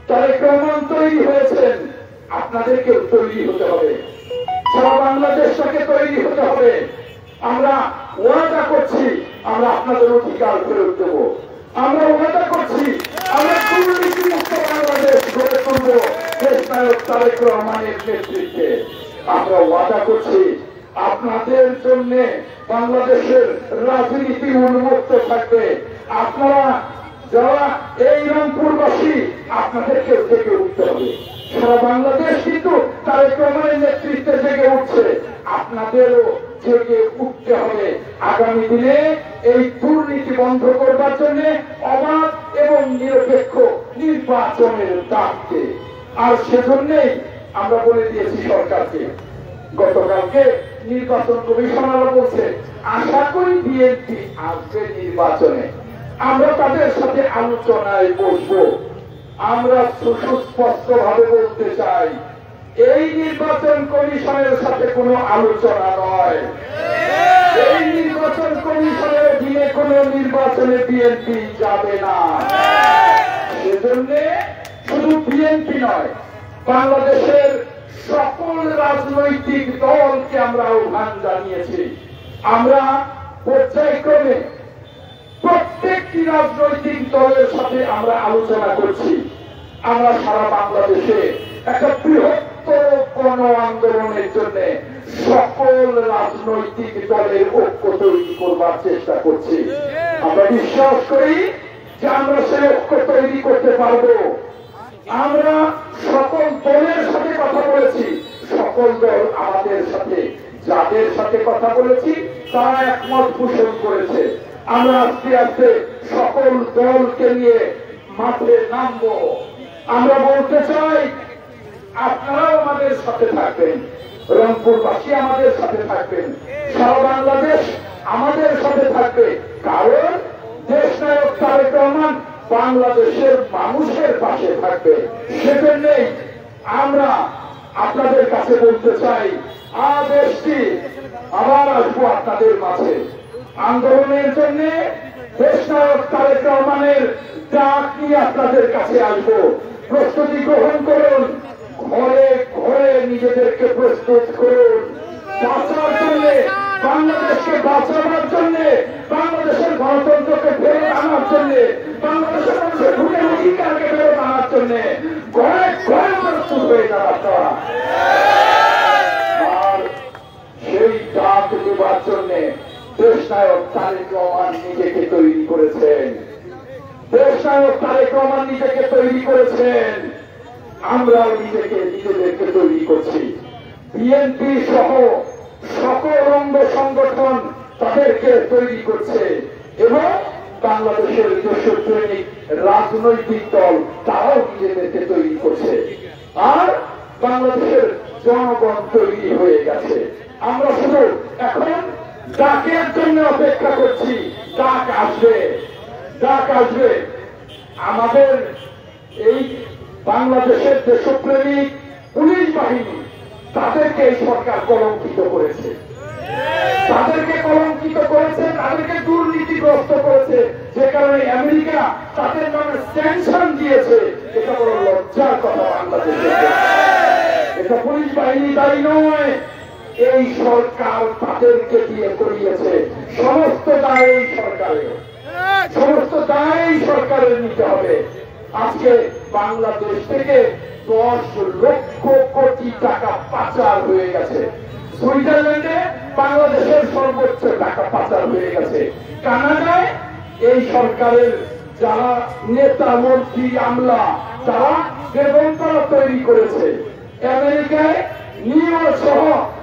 [SPEAKER 9] তারেক রহমান তৈরি হয়েছেন, আপনাদেরকেও তৈরি হতে হবে। সারা বাংলাদেশটাকে তৈরি হতে হবে। আমরা ওয়াদা করছি, আমরা আপনাদের অধিকার ফেরত দেব। আমরা ওয়াদা করছি আমরা দুর্নীতি মুক্ত বাংলাদেশ গড়ে তুলব দেশ নায়ক তারেক রহমানের নেতৃত্বে। আমরা ওয়াদা করছি, আপনাদের জন্য বাংলাদেশের রাজনীতি উন্মুক্ত থাকবে। আপনারা যারা এই রংপুরবাসী আপনাদেরকে জেগে উঠতে হবে। সারা বাংলাদেশ কিন্তু তারেক রহমানের নেতৃত্বে জেগে উঠছে। আপনাদেরও জেগে উঠতে হবে। আগামী দিনে এই দুর্নীতি বন্ধ করবার জন্য অবাধ এবং নিরপেক্ষ নির্বাচনের দাবকে আর সেজন্যই আমরা বলে দিয়েছি সরকারকে, গতকালকে নির্বাচন কমিশনার বলছে আশা করি বিএনপি আসবে নির্বাচনে। আমরা তাদের সাথে আলোচনায় বসবো। আমরা সুস্পষ্ট ভাবে বলতে চাই এই নির্বাচন কমিশনের সাথে কোনো আলোচনা নয়। এই নির্বাচন কমিশনের দিনে কোনো নির্বাচনে বিএনপি যাবে না। সেজন্য শুধু বিএনপি নয়, বাংলাদেশের সকল রাজনৈতিক দলকে আমরা আহ্বান জানিয়েছি। আমরা পর্যায়ক্রমে প্রত্যেকটি রাজনৈতিক দলের সাথে আমরা আলোচনা করছি। আমরা সারা বাংলাদেশে একটা গণ আন্দোলনের জন্য সকল রাজনৈতিক দলের ঐক্য তৈরি করবার চেষ্টা করছি। আমরা বিশ্বাস করি যে আমরা সে ঐক্য তৈরি করতে পারব। আমরা সকল দলের সাথে কথা বলেছি। সকল দল আমাদের সাথে, যাদের সাথে কথা বলেছি, তারা একমত পোষণ করেছে। আমরা আস্তে আস্তে সকল দলকে নিয়ে মাঠে নামবো। আমরা বলতে চাই আপনারাও আমাদের সাথে থাকবেন। রংপুরবাসী আমাদের সাথে থাকবেন। সারা বাংলাদেশ আমাদের সাথে থাকবে। কারণ দেশ নায়ক তারেক রহমান বাংলাদেশের মানুষের পাশে থাকবে। সেজন্যই আমরা আপনাদের কাছে বলতে চাই এসছি, আবার আসব আপনাদের মাঝে। আন্দোলনের জন্য দেশ নায়ক তারেক রহমানের ডাক নিয়ে আপনাদের কাছে আসব। প্রস্তুতি গ্রহণ করুন। ঘরে ঘরে নিজেদেরকে প্রস্তুত করুন। বাঁচার জন্য, বাংলাদেশকে বাঁচানোর জন্য, বাংলাদেশের গণতন্ত্রকে ফেরত আনার জন্য, বাংলাদেশের মানুষের ভোটের অধিকারকে ফেরত আনার জন্য ঘরে ঘরে প্রস্তুত হয়ে আপনারা আর সেই ডাক দেবার জন্য দেশ নায়ক তারেক রহমান নিজেকে তৈরি করেছেন। দেশ নায়ক তারেক রহমান নিজেকে তৈরি করেছেন। আমরাও নিজেকে নিজেদেরকে তৈরি করছি। বিএনপি সহ সকল অঙ্গ সংগঠন তাদেরকে তৈরি করছে এবং বাংলাদেশের দেশপ্রেমিক রাজনৈতিক দল তারাও নিজেদেরকে তৈরি করছে। আর বাংলাদেশের জনগণ তৈরি হয়ে গেছে। আমরা শুধু এখন ডাকের জন্য অপেক্ষা করছি। ডাক আসবে। ডাক আসবে। আমাদের এই বাংলাদেশের দেশপ্রেমিক পুলিশ বাহিনী, তাদেরকে এই সরকার কলঙ্কিত করেছে। তাদেরকে কলঙ্কিত করেছে, তাদেরকে দুর্নীতিগ্রস্ত করেছে। যে কারণে আমেরিকা তাদের নামে স্যাংশন দিয়েছে। এটা বড় লজ্জার কথা বাংলাদেশের এটা পুলিশ বাহিনী দায়ী নয়। এই সরকার তাদেরকে দিয়ে করিয়েছে। সমস্ত দায় এই সরকারের সমস্ত দায় এই সরকারের নিতে হবে। আজকে বাংলাদেশ থেকে দশ লক্ষ কোটি টাকা পাচার হয়ে গেছে। সুইজারল্যান্ডে বাংলাদেশের সর্বোচ্চ টাকা পাচার হয়ে গেছে। কানাডায় এই সরকারের যারা নেতা, মন্ত্রী, আমলা, তারা বেতনতলা তৈরি করেছে। আমেরিকায় নিউ সহ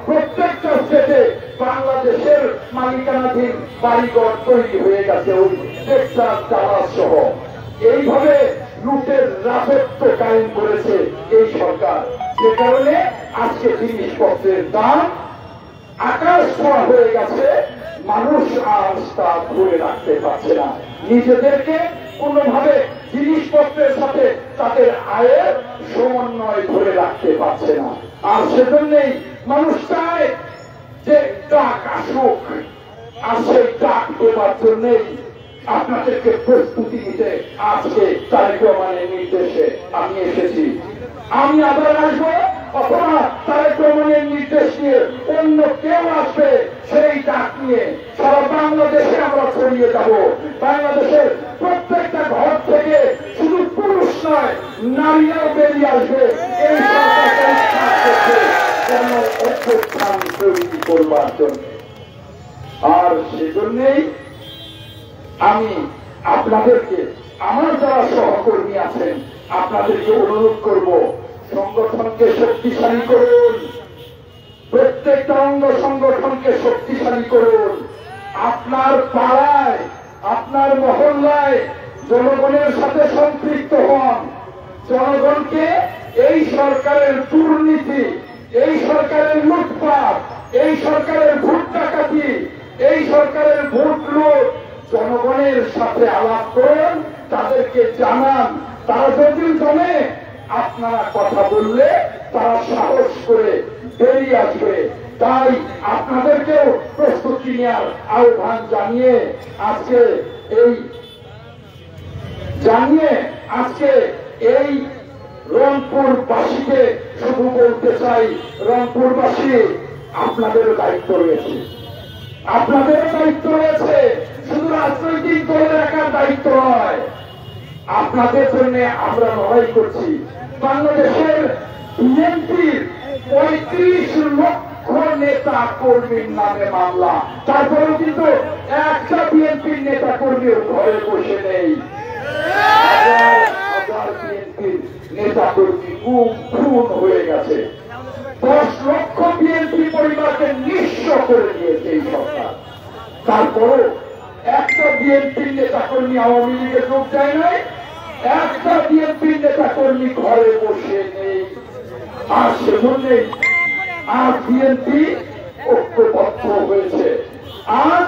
[SPEAKER 9] প্রত্যেকটা স্টেটে বাংলাদেশের মালিকানাধীন বাড়িঘর তৈরি হয়ে গেছে, ওই টেক্সাস ডালাস সহ। এইভাবে লুটের রাজত্ব কায়েম করেছে এই সরকার। যে কারণে আজকে জিনিসপত্রের দাম আকাশ ছোঁয়া হয়ে গেছে, মানুষ আজ তা ধরে রাখতে পারছে না। নিজেদেরকে কোনোভাবে জিনিসপত্রের সাথে তাদের আয়ের সমন্বয় ধরে রাখতে পারছে না। আর সেজন্যই মানুষ চায় যে ডাক আসুক। আর সেই ডাক দেবার জন্যই আপনাদেরকে প্রস্তুতি নিতে আজকে তারেক রহমানের নির্দেশে আমি এসেছি। আমি আবার আসব, অথবা তারেক রহমানের নির্দেশ নিয়ে অন্য কেউ আসবে, সেই ডাক নিয়ে সারা বাংলাদেশে আমরা ছড়িয়ে যাব। বাংলাদেশের প্রত্যেকটা ঘর থেকে শুধু পুরুষ নয়, নারীরাও বেরিয়ে আসবে। এই অভ্যুত্থান তৈরি করবার জন্য। আর সেজন্যই আমি আপনাদেরকে আমার যারা সহকর্মী আছেন, আপনাদেরকে অনুরোধ করব, সংগঠনকে শক্তিশালী করুন। প্রত্যেকটা অঙ্গ সংগঠনকে শক্তিশালী করুন। আপনার পাড়ায়, আপনার মহল্লায় জনগণের সাথে সম্পৃক্ত হন। জনগণকে এই সরকারের দুর্নীতি, এই সরকারের লুটপাট, এই সরকারের ভোট ডাকাতি এই সরকারের ভোট লুট জনগণের সাথে আলাপ করেন, তাদেরকে জানান। তারা যদি জানে, আপনারা কথা বললে তারা সাহস করে বেরিয়ে আসবে। তাই আপনাদেরকেও প্রস্তুতি নেওয়ার আহ্বান জানিয়ে আজকে এই জানিয়ে আজকে এই রংপুরবাসীকে শুধু বলতে চাই রংপুর রংপুরবাসী আপনাদের দায়িত্ব রয়েছে। আপনাদের দায়িত্ব রয়েছে শুধু রাজনৈতিক দলের একার দায়িত্ব নয়, আপনাদের জন্য আমরা লড়াই করছি। বাংলাদেশের বিএনপির পঁয়ত্রিশ লক্ষ নেতা কর্মীর নামে মামলা। তারপরেও কিন্তু একটা বিএনপির নেতা কর্মীর ঘরে বসে নেই। নেতা কর্মী খুন হয়ে গেছে। দশ লক্ষ বিএনপি পরিবারকে নিঃস্ব করে দিয়েছে এই সরকার। তারপরও একটা বিএনপির নেতা কর্মী আওয়ামী লীগে যোগ দেয় নাই, একটা বিএনপির নেতা কর্মী ঘরে বসে নেই। আর সেজন্যই আজ বিএনপি ঐক্যবদ্ধ হয়েছে। আজ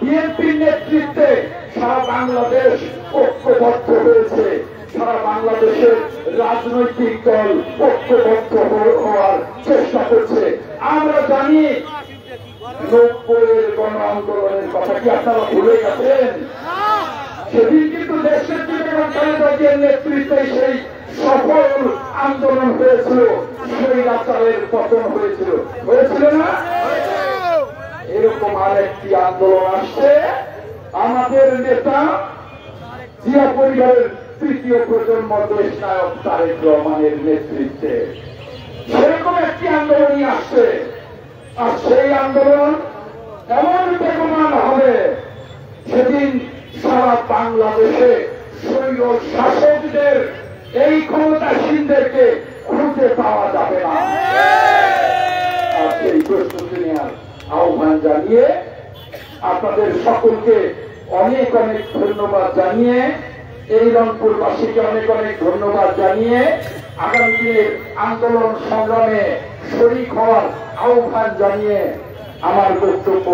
[SPEAKER 9] বিএনপির নেতৃত্বে সারা বাংলাদেশ ঐক্যবদ্ধ হয়েছে। সারা বাংলাদেশের রাজনৈতিক দল ঐক্যবদ্ধ হওয়ার চেষ্টা করছে। আমরা জানি নব্বইয়ের গণ কথা কি আপনারা ভুলে গেছেন? সেদিন কিন্তু দেশের বেগম নেতৃত্বে সেই সফল আন্দোলন হয়েছিল, সেই রাস্তারের পতন হয়েছিল। হয়েছিল না? এরকম আরেকটি আন্দোলন আসছে। আমাদের নেতা জিয়া পরিবারের তৃতীয় প্রজন্ম দেশ নায়ক তারেক রহমানের নেতৃত্বে। সেরকম একটি আন্দোলনই আসছে। আর সেই আন্দোলন এমন বেগমান হবে সেদিন সারা বাংলাদেশে শৈল শাসকদের এই ক্ষমতাসীনদেরকে খুঁজে পাওয়া যাবে না। আর সেই প্রস্তুতি নেওয়ার আহ্বান জানিয়ে আপনাদের সকলকে অনেক অনেক ধন্যবাদ জানিয়ে এই রংপুরবাসীকে অনেক অনেক ধন্যবাদ জানিয়ে আগামী আন্দোলন সংগ্রামে শরিক হওয়ার আহ্বান জানিয়ে আমার বক্তব্য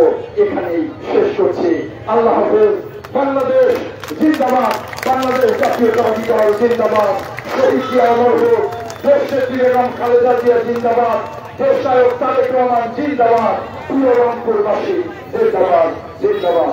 [SPEAKER 9] এখানেই শেষ করছি। আল্লাহ হাফেজ, বাংলাদেশ জিন্দাবাদ, বাংলাদেশ জাতীয়তাবাদী দল জিন্দাবাদ। শহীদ জিয়া দেশের বেগম খালেদা জিয়া জিন্দাবাদ। দেশ নায়ক তারেক রহমান জিন্দাবাদ। প্রিয় রংপুরবাসী, জিন্দাবাদ জিন্দাবাদ।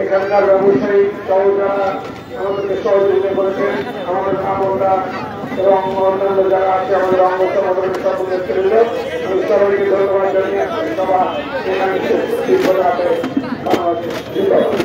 [SPEAKER 3] এখানকার ব্যবসায়ী সহ যারা আমাদেরকে সহযোগিতা করেছেন। আমাদের আমরা এবং অন্যান্য যারা আছে, আমাদের অঙ্গ সংগঠনের সকলের ছেলে সবাইকে ধন্যবাদ জানিয়ে সভা এখানে ধন্যবাদ।